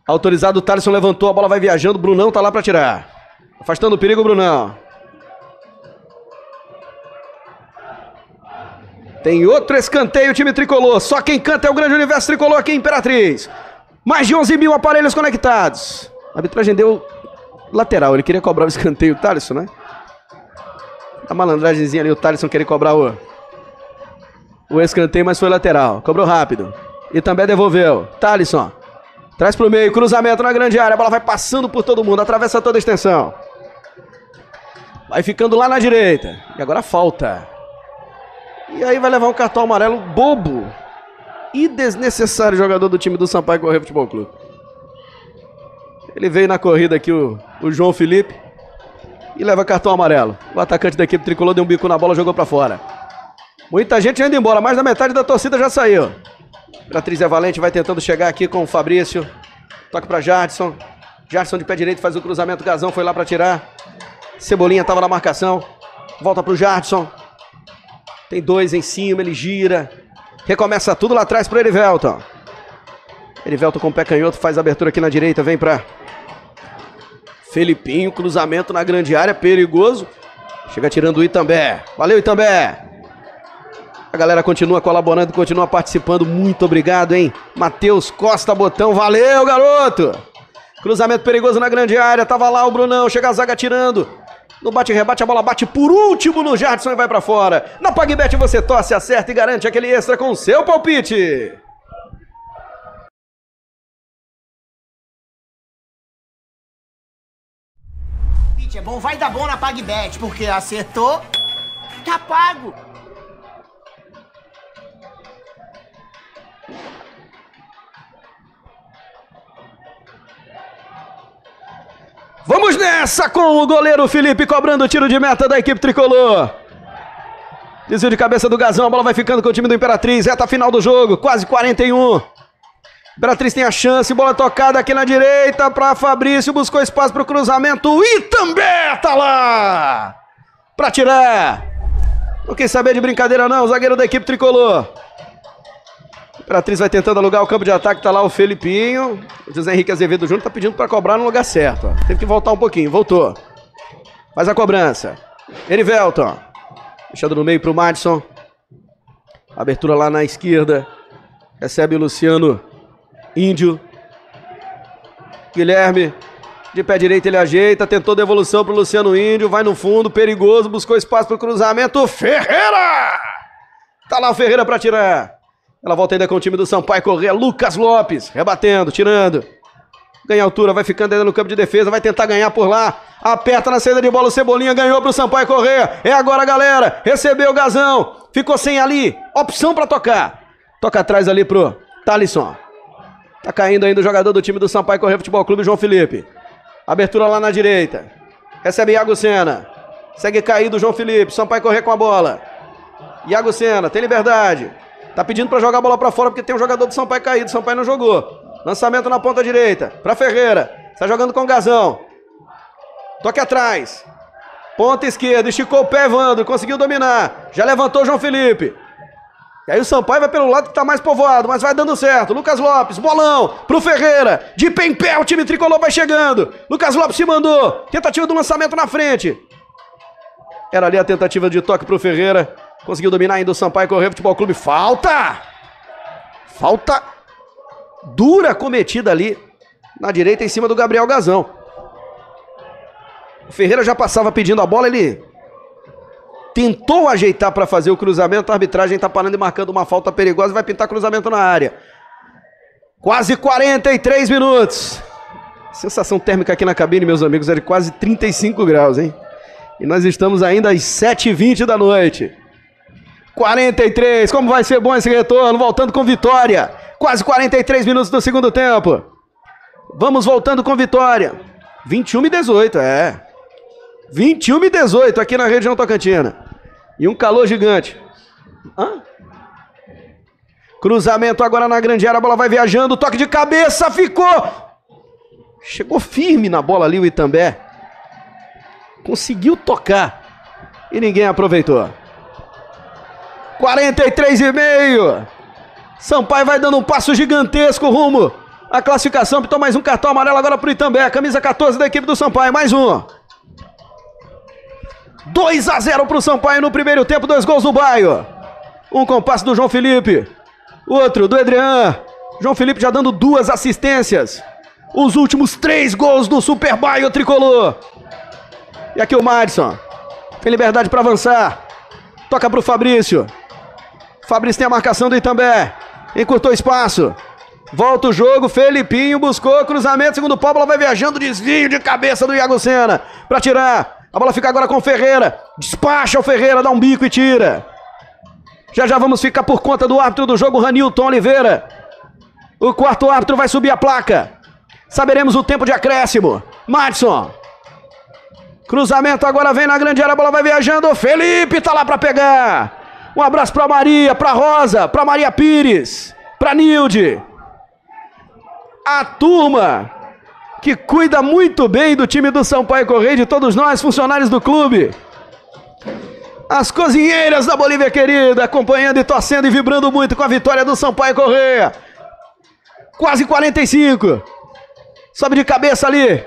Autorizado, o Thalisson levantou, a bola vai viajando. Brunão tá lá para tirar. Afastando o perigo, Brunão. Tem outro escanteio, time tricolor. Só quem canta é o grande universo tricolor aqui Imperatriz. Mais de 11 mil aparelhos conectados. A arbitragem deu lateral. Ele queria cobrar o escanteio, o Thaleson, né? A malandragemzinha ali, o Thaleson queria cobrar o, o escanteio, mas foi lateral. Cobrou rápido. E também devolveu. Thaleson. Traz pro meio, cruzamento na grande área. A bola vai passando por todo mundo, atravessa toda a extensão. Vai ficando lá na direita. E agora falta. E aí vai levar um cartão amarelo bobo e desnecessário jogador do time do Sampaio Correio Futebol Clube. Ele veio na corrida aqui, o, o João Felipe, e leva cartão amarelo. O atacante da equipe tricolor deu um bico na bola, jogou para fora. Muita gente indo embora, mais da metade da torcida já saiu. Beatriz é valente, vai tentando chegar aqui com o Fabrício. Toque para Jadson. Jadson de pé direito faz o cruzamento, Gazão foi lá para tirar. Cebolinha estava na marcação. Volta pro Jadson. Tem dois em cima, ele gira. Recomeça tudo lá atrás para Erivelton. Erivelton com o pé canhoto faz a abertura aqui na direita, vem para Felipinho, cruzamento na grande área, perigoso. Chega tirando o Itambé. Valeu, Itambé. A galera continua colaborando, continua participando. Muito obrigado, hein? Matheus Costa Botão, valeu, garoto. Cruzamento perigoso na grande área, tava lá o Brunão, chega a zaga tirando. No bate-rebate, a bola bate por último no Jardson e vai para fora. Na PagBet você torce, acerta e garante aquele extra com o seu palpite. É bom, vai dar bom na PagBet, porque acertou, tá pago. Vamos nessa com o goleiro Felipe cobrando o tiro de meta da equipe tricolor. Desvio de cabeça do Gazão, a bola vai ficando com o time do Imperatriz. Reta final do jogo, quase 41. Imperatriz tem a chance, bola tocada aqui na direita para Fabrício, buscou espaço para o cruzamento e também tá lá para tirar. Não quis saber de brincadeira não, o zagueiro da equipe tricolor. Imperatriz vai tentando alugar o campo de ataque, tá lá o Felipinho. O José Henrique Azevedo Júnior tá pedindo para cobrar no lugar certo. Ó. Teve que voltar um pouquinho, voltou. Faz a cobrança. Erivelton. Deixando no meio pro Madison. Abertura lá na esquerda. Recebe o Luciano Índio. Guilherme. De pé direito ele ajeita, tentou devolução pro Luciano Índio, vai no fundo, perigoso, buscou espaço pro cruzamento. Ferreira! Tá lá o Ferreira para tirar. Ela volta ainda com o time do Sampaio Correia. Lucas Lopes, rebatendo, tirando. Ganha altura, vai ficando ainda no campo de defesa, vai tentar ganhar por lá. Aperta na saída de bola, o Cebolinha ganhou pro Sampaio Correia. É agora, galera. Recebeu o Gazão. Ficou sem ali. Opção para tocar. Toca atrás ali pro Talisson. Tá caindo ainda o jogador do time do Sampaio Correia Futebol Clube, João Felipe. Abertura lá na direita. Recebe Iago Sena. Segue caído João Felipe. Sampaio Correia com a bola. Iago Sena, tem liberdade. Tá pedindo para jogar a bola para fora porque tem um jogador do Sampaio caído. Sampaio não jogou. Lançamento na ponta direita. Para Ferreira. Está jogando com o Gazão. Toque atrás. Ponta esquerda. Esticou o pé, Evandro. Conseguiu dominar. Já levantou João Felipe. E aí o Sampaio vai pelo lado que está mais povoado, mas vai dando certo. Lucas Lopes, bolão pro Ferreira. De pé em pé, o time tricolor vai chegando. Lucas Lopes se mandou. Tentativa do lançamento na frente. Era ali a tentativa de toque pro Ferreira. Conseguiu dominar ainda o Sampaio Correio Futebol Clube. Falta! Falta dura cometida ali na direita em cima do Gabriel Gazão. O Ferreira já passava pedindo a bola, ele tentou ajeitar para fazer o cruzamento, a arbitragem está parando e marcando uma falta perigosa, vai pintar cruzamento na área. Quase 43 minutos. Sensação térmica aqui na cabine, meus amigos, é de quase 35 graus, hein? E nós estamos ainda às 7h20 da noite. 43, como vai ser bom esse retorno, voltando com vitória. Quase 43 minutos do segundo tempo. Vamos voltando com vitória. 21 e 18, é. 21 e 18 aqui na região Tocantina. E um calor gigante. Hã? Cruzamento agora na grande área, a bola vai viajando, toque de cabeça, ficou. Chegou firme na bola ali o Itambé. Conseguiu tocar. E ninguém aproveitou. 43 e meio. Sampaio vai dando um passo gigantesco rumo à classificação. Pitou mais um cartão amarelo agora pro Itambé. Camisa 14 da equipe do Sampaio. Mais um. 2 a 0 pro Sampaio no primeiro tempo. Dois gols do Baio. Um com passe do João Felipe. Outro do Adrian. João Felipe já dando duas assistências. Os últimos três gols do Super Baio tricolor. E aqui o Madison. Tem liberdade para avançar. Toca pro Fabrício. Fabrício tem a marcação do Itambé. Encurtou espaço. Volta o jogo, Felipinho buscou cruzamento, segundo pau, bola vai viajando, desvio de cabeça do Iago Sena para tirar. A bola fica agora com o Ferreira. Despacha o Ferreira, dá um bico e tira. Já já vamos ficar por conta do árbitro do jogo, Ranilton Oliveira. O quarto árbitro vai subir a placa. Saberemos o tempo de acréscimo. Madison. Cruzamento agora vem na grande área, a bola vai viajando. Felipe tá lá para pegar. Um abraço para Maria, para Rosa, para Maria Pires, para Nilde. A turma que cuida muito bem do time do Sampaio Correia, de todos nós, funcionários do clube. As cozinheiras da Bolívia querida, acompanhando e torcendo e vibrando muito com a vitória do Sampaio Correia. Quase 45. Sobe de cabeça ali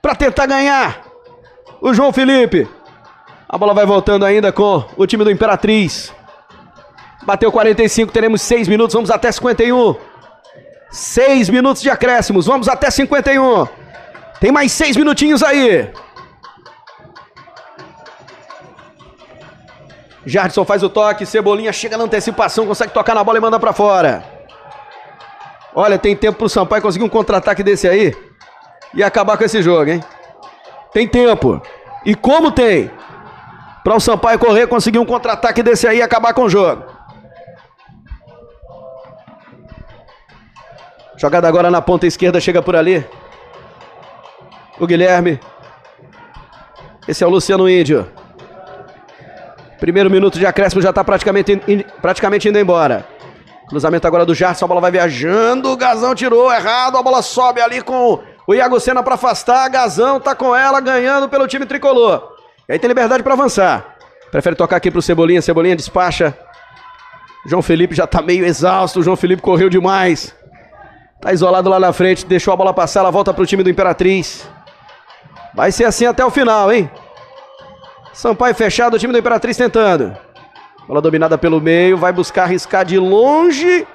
para tentar ganhar. O João Felipe. A bola vai voltando ainda com o time do Imperatriz. Bateu 45, teremos 6 minutos, vamos até 51. 6 minutos de acréscimos, vamos até 51. Tem mais 6 minutinhos aí. Jardson faz o toque, Cebolinha chega na antecipação, consegue tocar na bola e manda para fora. Olha, tem tempo pro Sampaio conseguir um contra-ataque desse aí e acabar com esse jogo, hein? Tem tempo. E como tem? Para o Sampaio correr, conseguir um contra-ataque desse aí e acabar com o jogo. Jogada agora na ponta esquerda, chega por ali. O Guilherme. Esse é o Luciano Índio. Primeiro minuto de acréscimo já está praticamente, in, praticamente indo embora. Cruzamento agora do Jarson, a bola vai viajando. O Gazão tirou errado, a bola sobe ali com o Iago Sena para afastar. Gazão tá com ela, ganhando pelo time tricolor. E aí tem liberdade para avançar. Prefere tocar aqui pro Cebolinha, Cebolinha despacha. João Felipe já tá meio exausto, o João Felipe correu demais. Tá isolado lá na frente, deixou a bola passar, ela volta pro time do Imperatriz. Vai ser assim até o final, hein? Sampaio fechado, o time do Imperatriz tentando. Bola dominada pelo meio, vai buscar arriscar de longe.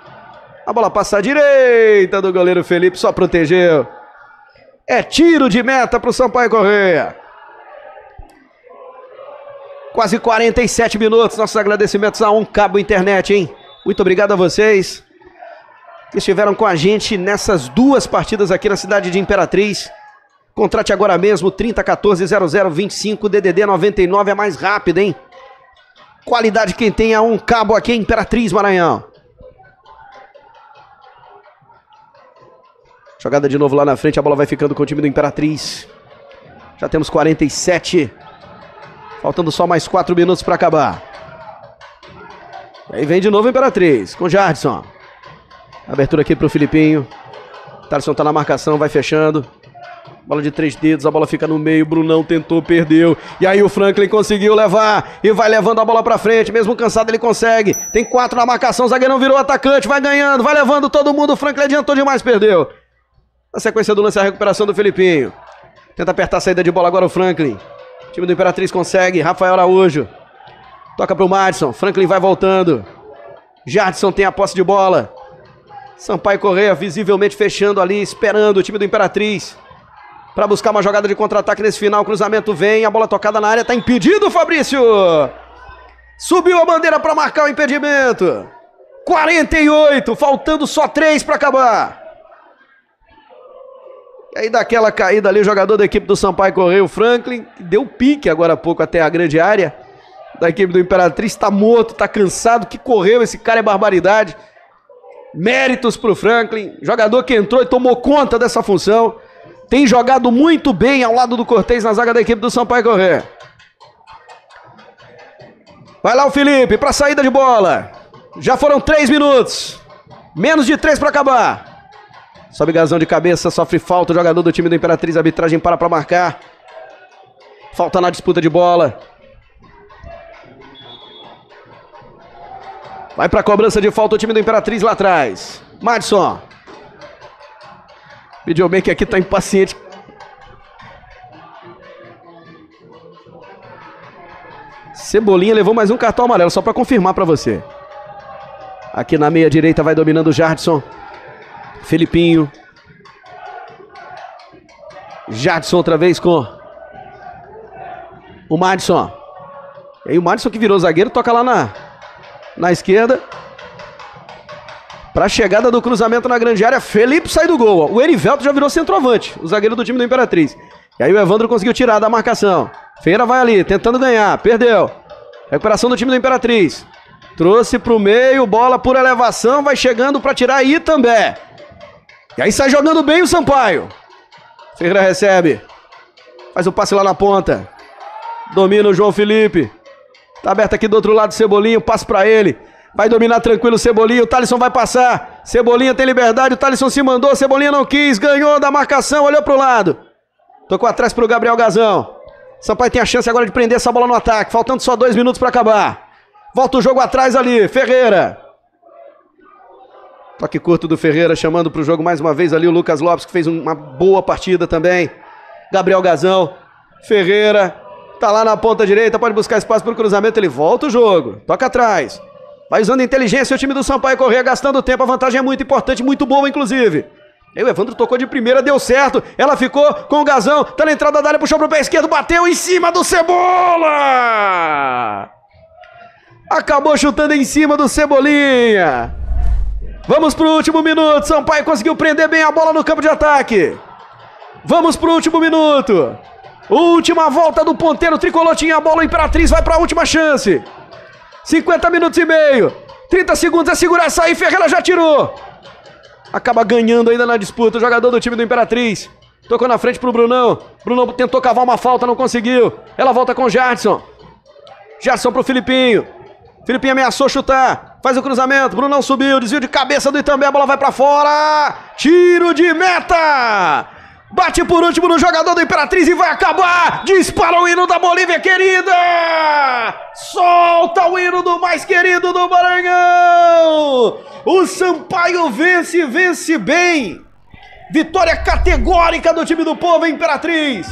A bola passa à direita do goleiro Felipe, só protegeu. É tiro de meta para o Sampaio Correia. Quase 47 minutos. Nossos agradecimentos a Um Cabo Internet, hein? Muito obrigado a vocês que estiveram com a gente nessas duas partidas aqui na cidade de Imperatriz. Contrate agora mesmo 3014 0025 DDD 99 é mais rápido, hein? Qualidade quem tem a Um Cabo aqui em Imperatriz, Maranhão. Jogada de novo lá na frente, a bola vai ficando com o time do Imperatriz. Já temos 47. Faltando só mais 4 minutos para acabar. Aí vem de novo o Imperatriz, com Jardson. Abertura aqui pro Filipinho. Tarson tá na marcação, vai fechando. Bola de três dedos, a bola fica no meio. Brunão tentou, perdeu. E aí o Franklin conseguiu levar e vai levando a bola pra frente. Mesmo cansado, ele consegue. Tem quatro na marcação, zagueirão virou atacante, vai ganhando, vai levando todo mundo. O Franklin adiantou demais, perdeu. Na sequência do lance, a recuperação do Felipinho. Tenta apertar a saída de bola agora o Franklin. O time do Imperatriz consegue. Rafael Araújo. Toca pro Madison. Franklin vai voltando. Jadson tem a posse de bola. Sampaio Correia visivelmente fechando ali, esperando o time do Imperatriz. Para buscar uma jogada de contra-ataque nesse final. Cruzamento vem, a bola tocada na área. Tá impedido, Fabrício. Subiu a bandeira para marcar o impedimento. 48, faltando só 3 para acabar. E aí daquela caída ali, o jogador da equipe do Sampaio Correia, o Franklin, que deu pique agora há pouco até a grande área da equipe do Imperatriz, tá morto, tá cansado, que correu, esse cara é barbaridade. Méritos pro Franklin, jogador que entrou e tomou conta dessa função. Tem jogado muito bem ao lado do Cortez na zaga da equipe do Sampaio Correia. Vai lá o Felipe para saída de bola. Já foram três minutos. Menos de três para acabar. Sobe Gazão de cabeça, sofre falta. O jogador do time do Imperatriz, arbitragem para para marcar. Falta na disputa de bola. Vai para a cobrança de falta o time do Imperatriz lá atrás. Madison. Videomaker aqui tá impaciente. Cebolinha levou mais um cartão amarelo, só para confirmar para você. Aqui na meia direita vai dominando o Jardson. Felipinho. Jadson outra vez com o Madison. E aí o Madison que virou zagueiro toca lá na, na esquerda. Para chegada do cruzamento na grande área, Felipe sai do gol. O Erivelto já virou centroavante, o zagueiro do time do Imperatriz. E aí o Evandro conseguiu tirar da marcação. Feira vai ali, tentando ganhar, perdeu. Recuperação do time do Imperatriz. Trouxe para o meio, bola por elevação, vai chegando para tirar aí também. E aí sai jogando bem o Sampaio. Ferreira recebe. Faz o passe lá na ponta. Domina o João Felipe. Tá aberto aqui do outro lado o Cebolinho. Passe para ele. Vai dominar tranquilo o Cebolinha. O Thalisson vai passar. Cebolinha tem liberdade. O Thalisson se mandou. Cebolinha não quis. Ganhou da marcação. Olhou pro lado. Tocou atrás pro Gabriel Gazão. Sampaio tem a chance agora de prender essa bola no ataque. Faltando só dois minutos para acabar. Volta o jogo atrás ali. Ferreira. Toque curto do Ferreira, chamando para o jogo mais uma vez ali o Lucas Lopes, que fez uma boa partida também. Gabriel Gazão. Ferreira. Tá lá na ponta direita, pode buscar espaço para o cruzamento, ele volta o jogo. Toca atrás. Vai usando inteligência o time do Sampaio correr, gastando tempo. A vantagem é muito importante, muito boa, inclusive. Aí o Evandro tocou de primeira, deu certo. Ela ficou com o Gazão. Tá na entrada da área, puxou pro pé esquerdo, bateu em cima do Cebola! Acabou chutando em cima do Cebolinha. Vamos pro último minuto. Sampaio conseguiu prender bem a bola no campo de ataque. Vamos pro último minuto. Última volta do ponteiro tricolor tinha a bola. O Imperatriz vai para a última chance. 50 minutos e meio. 30 segundos é segurar aí. Ferreira já tirou. Acaba ganhando ainda na disputa o jogador do time do Imperatriz. Tocou na frente pro Brunão. Brunão tentou cavar uma falta, não conseguiu. Ela volta com o Jadson. Jadson pro Filipinho. Filipinho ameaçou chutar. Faz o cruzamento. Brunão subiu. Desvio de cabeça do Itambé. A bola vai para fora. Tiro de meta. Bate por último no jogador do Imperatriz e vai acabar. Dispara o hino da Bolívia querida. Solta o hino do mais querido do Maranhão. O Sampaio vence, vence bem. Vitória categórica do time do povo Imperatriz.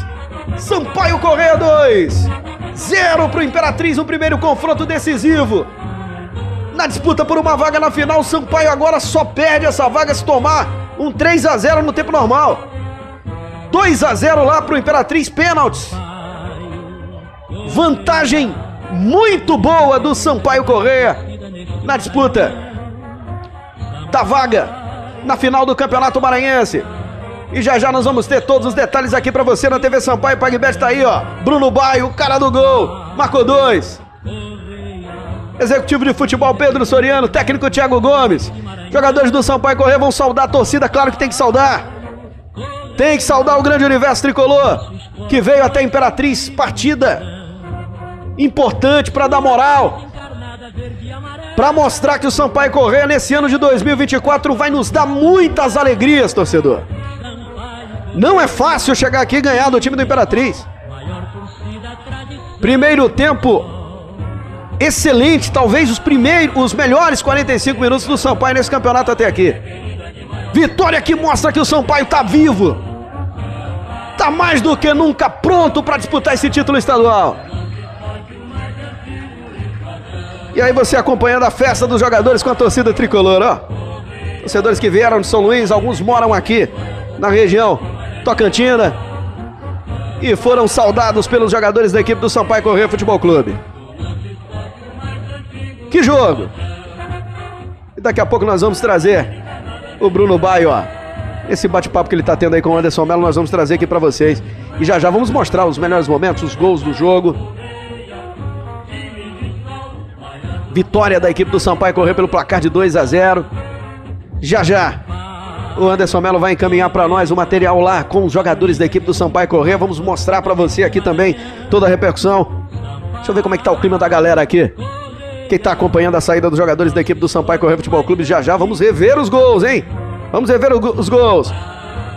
Sampaio Correia 2. Zero para o Imperatriz, o primeiro confronto decisivo. Na disputa por uma vaga na final, Sampaio agora só perde essa vaga se tomar um 3 a 0 no tempo normal. 2 a 0 lá pro Imperatriz pênaltis. Vantagem muito boa do Sampaio Correia na disputa da vaga na final do Campeonato Maranhense. E já já nós vamos ter todos os detalhes aqui pra você na TV Sampaio. PagBet tá aí, ó. Bruno Baio, o cara do gol. Marcou dois. Executivo de futebol Pedro Soriano, técnico Thiago Gomes. Jogadores do Sampaio Correia vão saudar a torcida, claro que tem que saudar. Tem que saudar o grande universo tricolor, que veio até Imperatriz, partida importante pra dar moral. Pra mostrar que o Sampaio Correia nesse ano de 2024 vai nos dar muitas alegrias, torcedor. Não é fácil chegar aqui e ganhar do time do Imperatriz. Primeiro tempo excelente, talvez os primeiros, os melhores 45 minutos do Sampaio nesse campeonato até aqui. Vitória que mostra que o Sampaio tá vivo. Tá mais do que nunca pronto para disputar esse título estadual. E aí você acompanhando a festa dos jogadores com a torcida tricolor, ó. Torcedores que vieram de São Luís, alguns moram aqui na região Tocantina e foram saudados pelos jogadores da equipe do Sampaio Correia Futebol Clube. Que jogo! E daqui a pouco nós vamos trazer o Bruno Baio, ó. Esse bate-papo que ele tá tendo aí com o Anderson Melo, nós vamos trazer aqui para vocês. E já já vamos mostrar os melhores momentos, os gols do jogo. Vitória da equipe do Sampaio Correia pelo placar de 2 a 0. Já já o Anderson Melo vai encaminhar para nós o material lá com os jogadores da equipe do Sampaio Correia. Vamos mostrar para você aqui também toda a repercussão. Deixa eu ver como é que tá o clima da galera aqui. Quem tá acompanhando a saída dos jogadores da equipe do Sampaio Correia Futebol Clube já já vamos rever os gols, hein? Vamos rever os gols.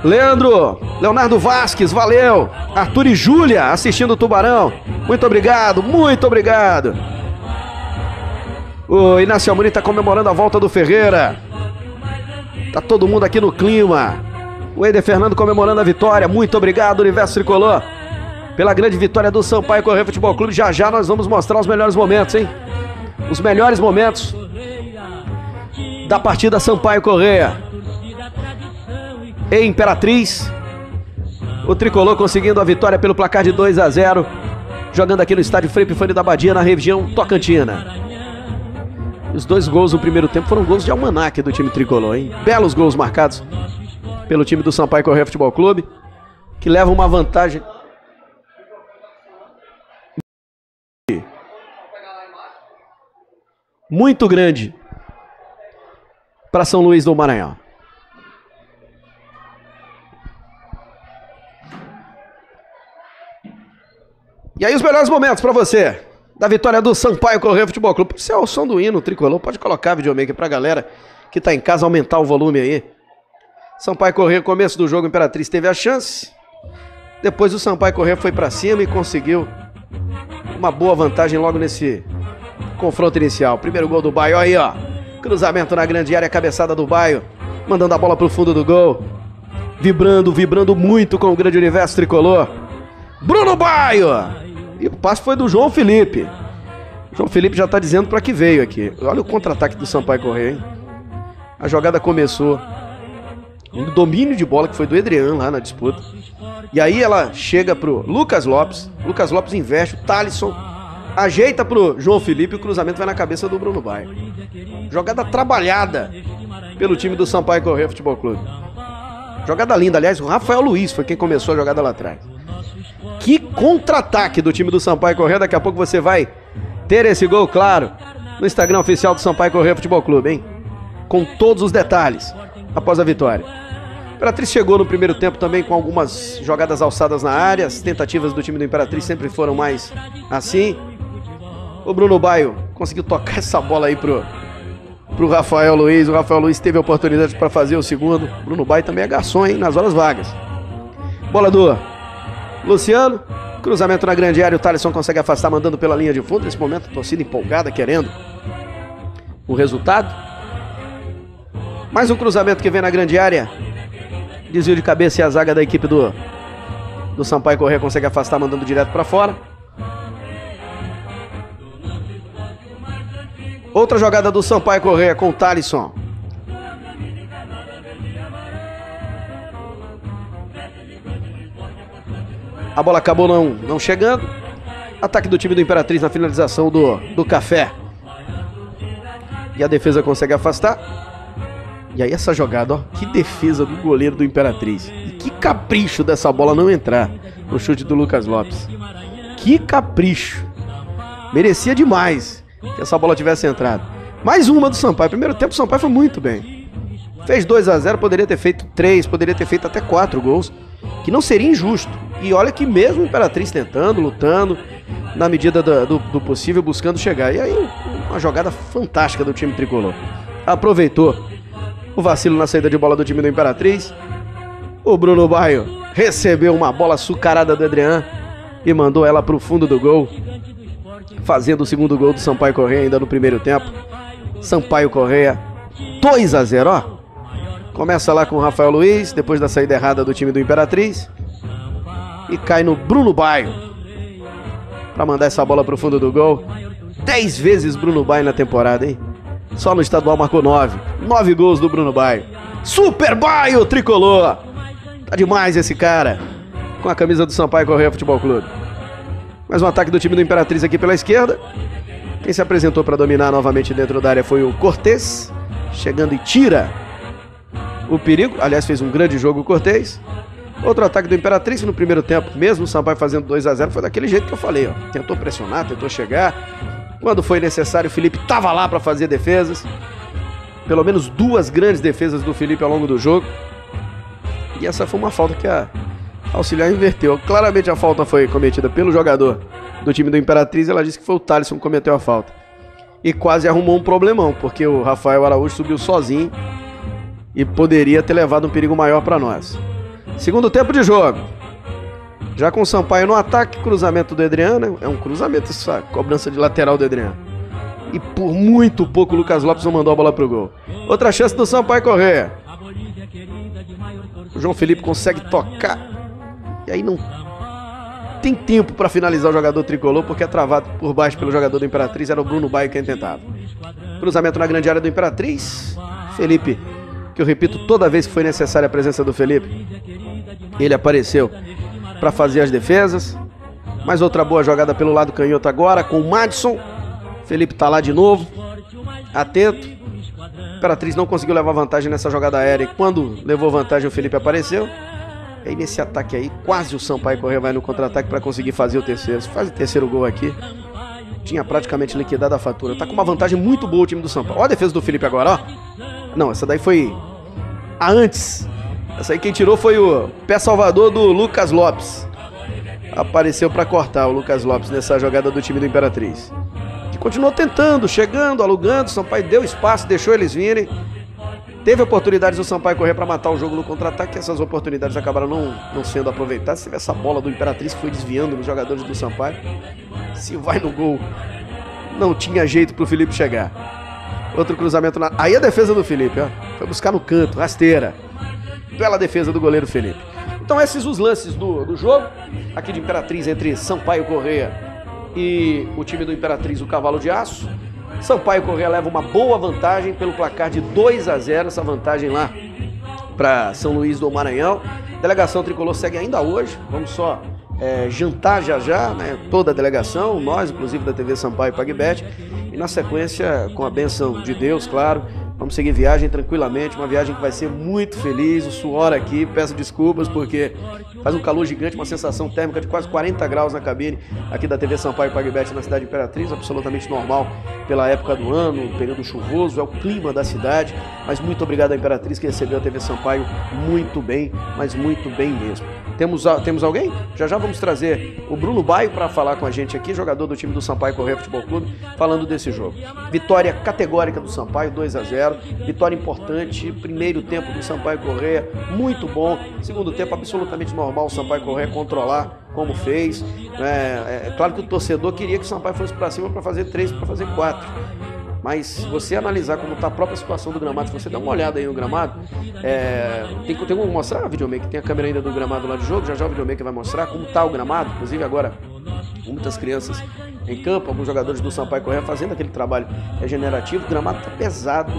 Leandro, Leonardo Vasques, valeu. Arthur e Júlia assistindo o Tubarão. Muito obrigado, muito obrigado. O Inácio Amorim tá comemorando a volta do Ferreira. Tá todo mundo aqui no clima. O Eder Fernando comemorando a vitória. Muito obrigado, Universo Tricolor, pela grande vitória do Sampaio Correia Futebol Clube. Já já nós vamos mostrar os melhores momentos, hein? Os melhores momentos da partida Sampaio Correia. E Imperatriz. O Tricolor conseguindo a vitória pelo placar de 2 a 0, jogando aqui no estádio Frei Pifani da Badia, na região Tocantina. Os dois gols no primeiro tempo foram gols de almanaque do time tricolor, hein? Belos gols marcados pelo time do Sampaio Correia Futebol Clube, que leva uma vantagem. Muito grande para São Luís do Maranhão. E aí os melhores momentos para você da vitória do Sampaio Correia Futebol Clube. Isso é o som do hino tricolor. Pode colocar videomaker pra galera que tá em casa aumentar o volume aí. Sampaio Correia, começo do jogo, Imperatriz teve a chance. Depois o Sampaio Correia foi para cima e conseguiu uma boa vantagem logo nesse confronto inicial. Primeiro gol do Baio, aí ó. Cruzamento na grande área, cabeçada do Baio, mandando a bola pro fundo do gol. Vibrando, vibrando muito com o grande universo tricolor. Bruno Baio! E o passe foi do João Felipe. O João Felipe já está dizendo para que veio aqui. Olha o contra-ataque do Sampaio Correia, hein? A jogada começou. Um domínio de bola que foi do Adriano lá na disputa. E aí ela chega pro Lucas Lopes. Lucas Lopes investe, o Thalisson ajeita pro João Felipe o cruzamento vai na cabeça do Bruno Baio. Jogada trabalhada pelo time do Sampaio Correia Futebol Clube. Jogada linda, aliás, o Rafael Luiz foi quem começou a jogada lá atrás. Que contra-ataque do time do Sampaio Correia. Daqui a pouco você vai ter esse gol, claro, no Instagram oficial do Sampaio Correia Futebol Clube, hein? Com todos os detalhes após a vitória. Imperatriz chegou no primeiro tempo também com algumas jogadas alçadas na área. As tentativas do time do Imperatriz sempre foram mais assim. O Bruno Baio conseguiu tocar essa bola aí pro, pro Rafael Luiz. O Rafael Luiz teve a oportunidade para fazer o segundo. Bruno Baio também é garçom, hein? Nas horas vagas. Bola do Luciano, cruzamento na grande área, o Thaleson consegue afastar, mandando pela linha de fundo. Nesse momento, torcida empolgada, querendo o resultado. Mais um cruzamento que vem na grande área. Desvio de cabeça e a zaga da equipe do, do Sampaio Correia consegue afastar, mandando direto para fora. Outra jogada do Sampaio Correia com o Thalisson. A bola acabou não, não chegando. Ataque do time do Imperatriz na finalização do, do Café. E a defesa consegue afastar. E aí essa jogada, ó, que defesa do goleiro do Imperatriz. E que capricho dessa bola não entrar no chute do Lucas Lopes. Que capricho. Merecia demais que essa bola tivesse entrado. Mais uma do Sampaio. Primeiro tempo o Sampaio foi muito bem. Fez 2 a 0 poderia ter feito 3, poderia ter feito até 4 gols, que não seria injusto. E olha que mesmo o Imperatriz tentando, lutando, na medida do, do, do possível, buscando chegar. E aí, uma jogada fantástica do time tricolor. Aproveitou o vacilo na saída de bola do time do Imperatriz. O Bruno Baio recebeu uma bola açucarada do Adrian e mandou ela para o fundo do gol, fazendo o segundo gol do Sampaio Correia ainda no primeiro tempo. Sampaio Correia 2 a 0, ó. Começa lá com o Rafael Luiz, depois da saída errada do time do Imperatriz. E cai no Bruno Baio. Para mandar essa bola pro fundo do gol. 10 vezes Bruno Baio na temporada, hein? Só no estadual marcou 9. 9 gols do Bruno Baio. Super Baio tricolor. Tá demais esse cara. Com a camisa do Sampaio Correia Futebol Clube. Mais um ataque do time do Imperatriz aqui pela esquerda. Quem se apresentou para dominar novamente dentro da área foi o Cortez. Chegando e tira o perigo. Aliás, fez um grande jogo o Cortez. Outro ataque do Imperatriz no primeiro tempo, mesmo o Sampaio fazendo 2 a 0 foi daquele jeito que eu falei. Ó. Tentou pressionar, tentou chegar. Quando foi necessário, o Felipe estava lá para fazer defesas. Pelo menos duas grandes defesas do Felipe ao longo do jogo. E essa foi uma falta que a auxiliar inverteu. Claramente a falta foi cometida pelo jogador do time do Imperatriz. Ela disse que foi o Thaleson que cometeu a falta. E quase arrumou um problemão, porque o Rafael Araújo subiu sozinho e poderia ter levado um perigo maior para nós. Segundo tempo de jogo. Já com o Sampaio no ataque, cruzamento do Adriano. É um cruzamento essa cobrança de lateral do Adriano. E por muito pouco o Lucas Lopes não mandou a bola pro gol. Outra chance do Sampaio correr. O João Felipe consegue tocar. E aí não tem tempo para finalizar o jogador tricolor, porque é travado por baixo pelo jogador do Imperatriz. Era o Bruno Baio quem tentava. Cruzamento na grande área do Imperatriz. Felipe, que eu repito toda vez que foi necessária a presença do Felipe. Ele apareceu para fazer as defesas. Mais outra boa jogada pelo lado canhoto agora com o Madison. Felipe tá lá de novo. Atento. Imperatriz não conseguiu levar vantagem nessa jogada aérea. E quando levou vantagem, o Felipe apareceu. E aí nesse ataque aí, quase o Sampaio Correia vai no contra-ataque para conseguir fazer o terceiro. Se faz o terceiro gol aqui, tinha praticamente liquidado a fatura. Tá com uma vantagem muito boa o time do Sampaio. Olha a defesa do Felipe agora, ó. Não, essa daí foi a antes. Essa aí quem tirou foi o pé salvador do Lucas Lopes. Apareceu para cortar o Lucas Lopes nessa jogada do time do Imperatriz. Que continuou tentando, chegando, alugando. O Sampaio deu espaço, deixou eles virem. Teve oportunidades do Sampaio correr para matar o jogo no contra-ataque. Essas oportunidades acabaram não, não sendo aproveitadas. Teve essa bola do Imperatriz que foi desviando nos jogadores do Sampaio. Se vai no gol, não tinha jeito pro Felipe chegar. Outro cruzamento na. Aí a defesa do Felipe, ó. Foi buscar no canto, rasteira. Bela defesa do goleiro Felipe. Então, esses os lances do, do jogo. Aqui de Imperatriz entre Sampaio Correia e o time do Imperatriz, o Cavalo de Aço. Sampaio Correia leva uma boa vantagem pelo placar de 2 a 0 essa vantagem lá para São Luís do Maranhão. delegação tricolor segue ainda hoje. Vamos só é, jantar já já, né? Toda a delegação, nós, inclusive da TV Sampaio e Pagbet. Na sequência, com a benção de Deus, claro, Vamos seguir viagem tranquilamente, uma viagem que vai ser muito feliz. O suor aqui, peço desculpas porque faz um calor gigante, uma sensação térmica de quase 40 graus na cabine aqui da TV Sampaio Pagbet na cidade Imperatriz, absolutamente normal pela época do ano, período chuvoso, é o clima da cidade. Mas muito obrigado à Imperatriz que recebeu a TV Sampaio muito bem, mas muito bem mesmo. Temos, temos alguém? Já já vamos trazer o Bruno Baio para falar com a gente aqui, jogador do time do Sampaio Correia Futebol Clube, falando desse jogo. Vitória categórica do Sampaio, 2 a 0 Vitória importante, primeiro tempo do Sampaio Correia, muito bom. Segundo tempo, absolutamente normal o Sampaio Correia controlar como fez. É, é claro que o torcedor queria que o Sampaio fosse para cima para fazer três, para fazer quatro. Mas se você analisar como está a própria situação do gramado, se você dá uma olhada aí no gramado, é, tem, tem mostrar a videomaker, tem a câmera ainda do gramado lá de jogo, já já o videomaker vai mostrar como está o gramado, inclusive agora muitas crianças em campo, alguns jogadores do Sampaio Correia fazendo aquele trabalho regenerativo. O gramado está pesado,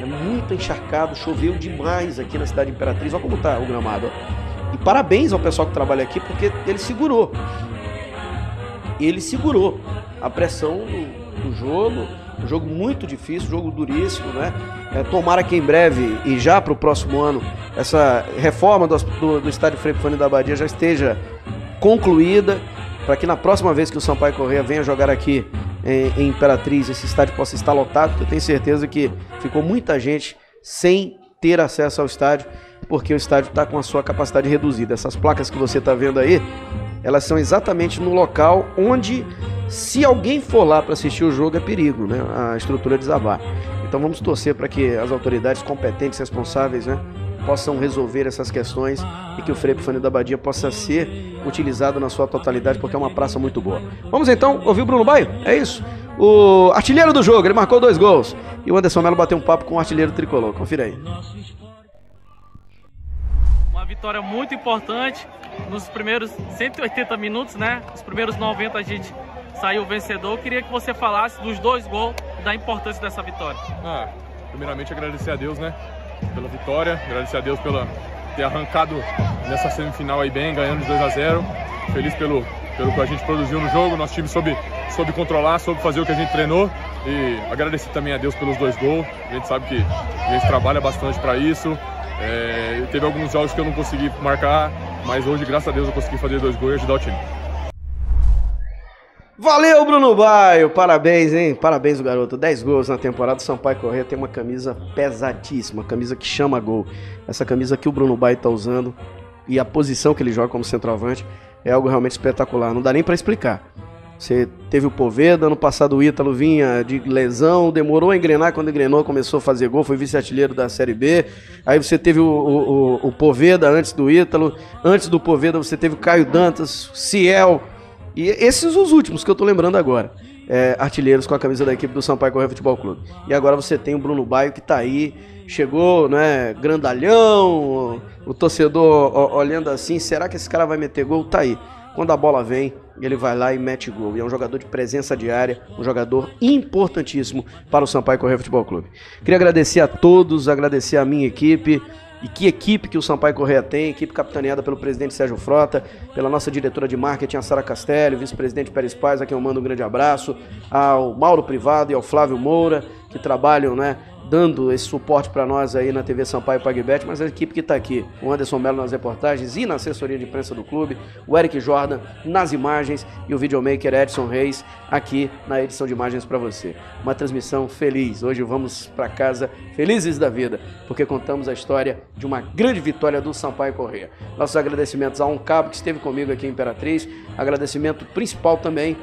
é muito encharcado, choveu demais aqui na cidade Imperatriz. Olha como está o gramado. E parabéns ao pessoal que trabalha aqui, porque ele segurou. Ele segurou a pressão do, do jogo. Um jogo muito difícil, jogo duríssimo, né? É, tomara que em breve e já para o próximo ano essa reforma do, do, do estádio Frei Fone da Badia já esteja concluída para que na próxima vez que o Sampaio Correia venha jogar aqui em, em Imperatriz, esse estádio possa estar lotado, porque eu tenho certeza que ficou muita gente sem ter acesso ao estádio, porque o estádio está com a sua capacidade reduzida. Essas placas que você está vendo aí, elas são exatamente no local onde, se alguém for lá para assistir o jogo, é perigo, né? A estrutura desabar. Então vamos torcer para que as autoridades competentes, responsáveis, né? possam resolver essas questões e que o Frei Epifânio da Badia possa ser utilizado na sua totalidade, porque é uma praça muito boa. Vamos então ouvir o Bruno Baio? É isso. O artilheiro do jogo, ele marcou dois gols. E o Anderson Melo bateu um papo com o artilheiro tricolor. Confira aí. Uma vitória muito importante nos primeiros 180 minutos, né? Os primeiros 90 a gente saiu vencedor. Queria que você falasse dos dois gols, da importância dessa vitória. Ah, primeiramente agradecer a Deus, né? pela vitória, agradecer a Deus pela ter arrancado nessa semifinal aí bem, ganhando de 2 a 0. Feliz pelo, pelo que a gente produziu no jogo, nosso time soube, soube controlar, soube fazer o que a gente treinou e agradecer também a Deus pelos dois gols. A gente sabe que a gente trabalha bastante para isso. É, teve alguns jogos que eu não consegui marcar, mas hoje, graças a Deus, eu consegui fazer dois gols e ajudar o time. Valeu, Bruno Baio! Parabéns, hein? Parabéns, o garoto. 10 gols na temporada. O Sampaio Correia tem uma camisa pesadíssima, camisa que chama gol. Essa camisa que o Bruno Baio tá usando e a posição que ele joga como centroavante é algo realmente espetacular. Não dá nem para explicar. Você teve o Poveda, ano passado o Ítalo vinha de lesão, demorou a engrenar, quando engrenou começou a fazer gol, foi vice-artilheiro da Série B. Aí você teve o, o, o, Poveda antes do Ítalo, antes do Poveda você teve o Caio Dantas, Ciel, e esses os últimos que eu tô lembrando agora. É, artilheiros com a camisa da equipe do Sampaio Correia Futebol Clube. E agora você tem o Bruno Baio que tá aí, chegou, né, grandalhão, o torcedor olhando assim, será que esse cara vai meter gol? Tá aí. Quando a bola vem, ele vai lá e mete gol. E é um jogador de presença diária, um jogador importantíssimo para o Sampaio Correia Futebol Clube. Queria agradecer a todos, agradecer a minha equipe, e que equipe que o Sampaio Correia tem, equipe capitaneada pelo presidente Sérgio Frota, pela nossa diretora de marketing, a Sara Castelli, vice-presidente Pérez Paz, a quem eu mando um grande abraço, ao Mauro Privado e ao Flávio Moura, que trabalham né, dando esse suporte para nós aí na TV Sampaio Pagbet, mas a equipe que está aqui, o Anderson Melo nas reportagens e na assessoria de imprensa do clube, o Eric Jordan nas imagens e o videomaker Edson Reis aqui na edição de imagens para você. Uma transmissão feliz. Hoje vamos para casa felizes da vida, porque contamos a história de uma grande vitória do Sampaio Correia. Nossos agradecimentos a um cabo que esteve comigo aqui em Imperatriz, agradecimento principal também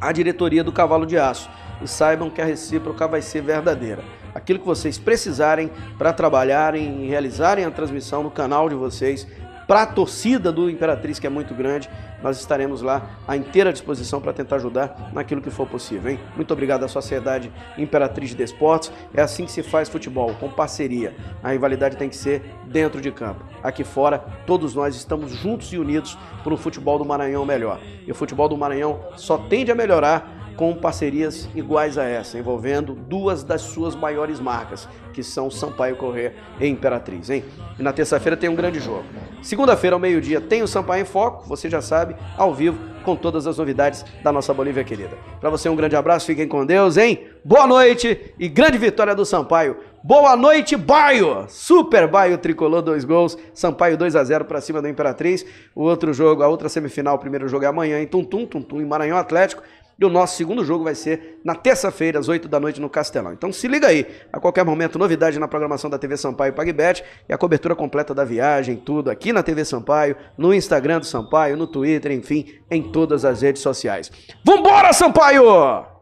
à diretoria do Cavalo de Aço. E saibam que a recíproca vai ser verdadeira aquilo que vocês precisarem para trabalharem e realizarem a transmissão no canal de vocês, para a torcida do Imperatriz, que é muito grande, nós estaremos lá à inteira disposição para tentar ajudar naquilo que for possível. Hein? Muito obrigado à Sociedade Imperatriz de Esportes. É assim que se faz futebol, com parceria. A rivalidade tem que ser dentro de campo. Aqui fora, todos nós estamos juntos e unidos para o futebol do Maranhão melhor. E o futebol do Maranhão só tende a melhorar com parcerias iguais a essa, envolvendo duas das suas maiores marcas, que são Sampaio Corrêa e Imperatriz, hein? E na terça-feira tem um grande jogo. Segunda-feira ao meio-dia tem o Sampaio em Foco, você já sabe, ao vivo, com todas as novidades da nossa Bolívia querida. Para você um grande abraço, fiquem com Deus, hein? Boa noite e grande vitória do Sampaio. Boa noite, Baio! Super Baio tricolor, dois gols. Sampaio 2 a 0 para cima do Imperatriz. O outro jogo, a outra semifinal, o primeiro jogo é amanhã em Tuntum, Tuntum em Maranhão Atlético. E o nosso segundo jogo vai ser na terça-feira, às 8 da noite, no Castelão. Então se liga aí. A qualquer momento, novidade na programação da TV Sampaio PagBet e a cobertura completa da viagem, tudo aqui na TV Sampaio, no Instagram do Sampaio, no Twitter, enfim, em todas as redes sociais. Vambora, Sampaio!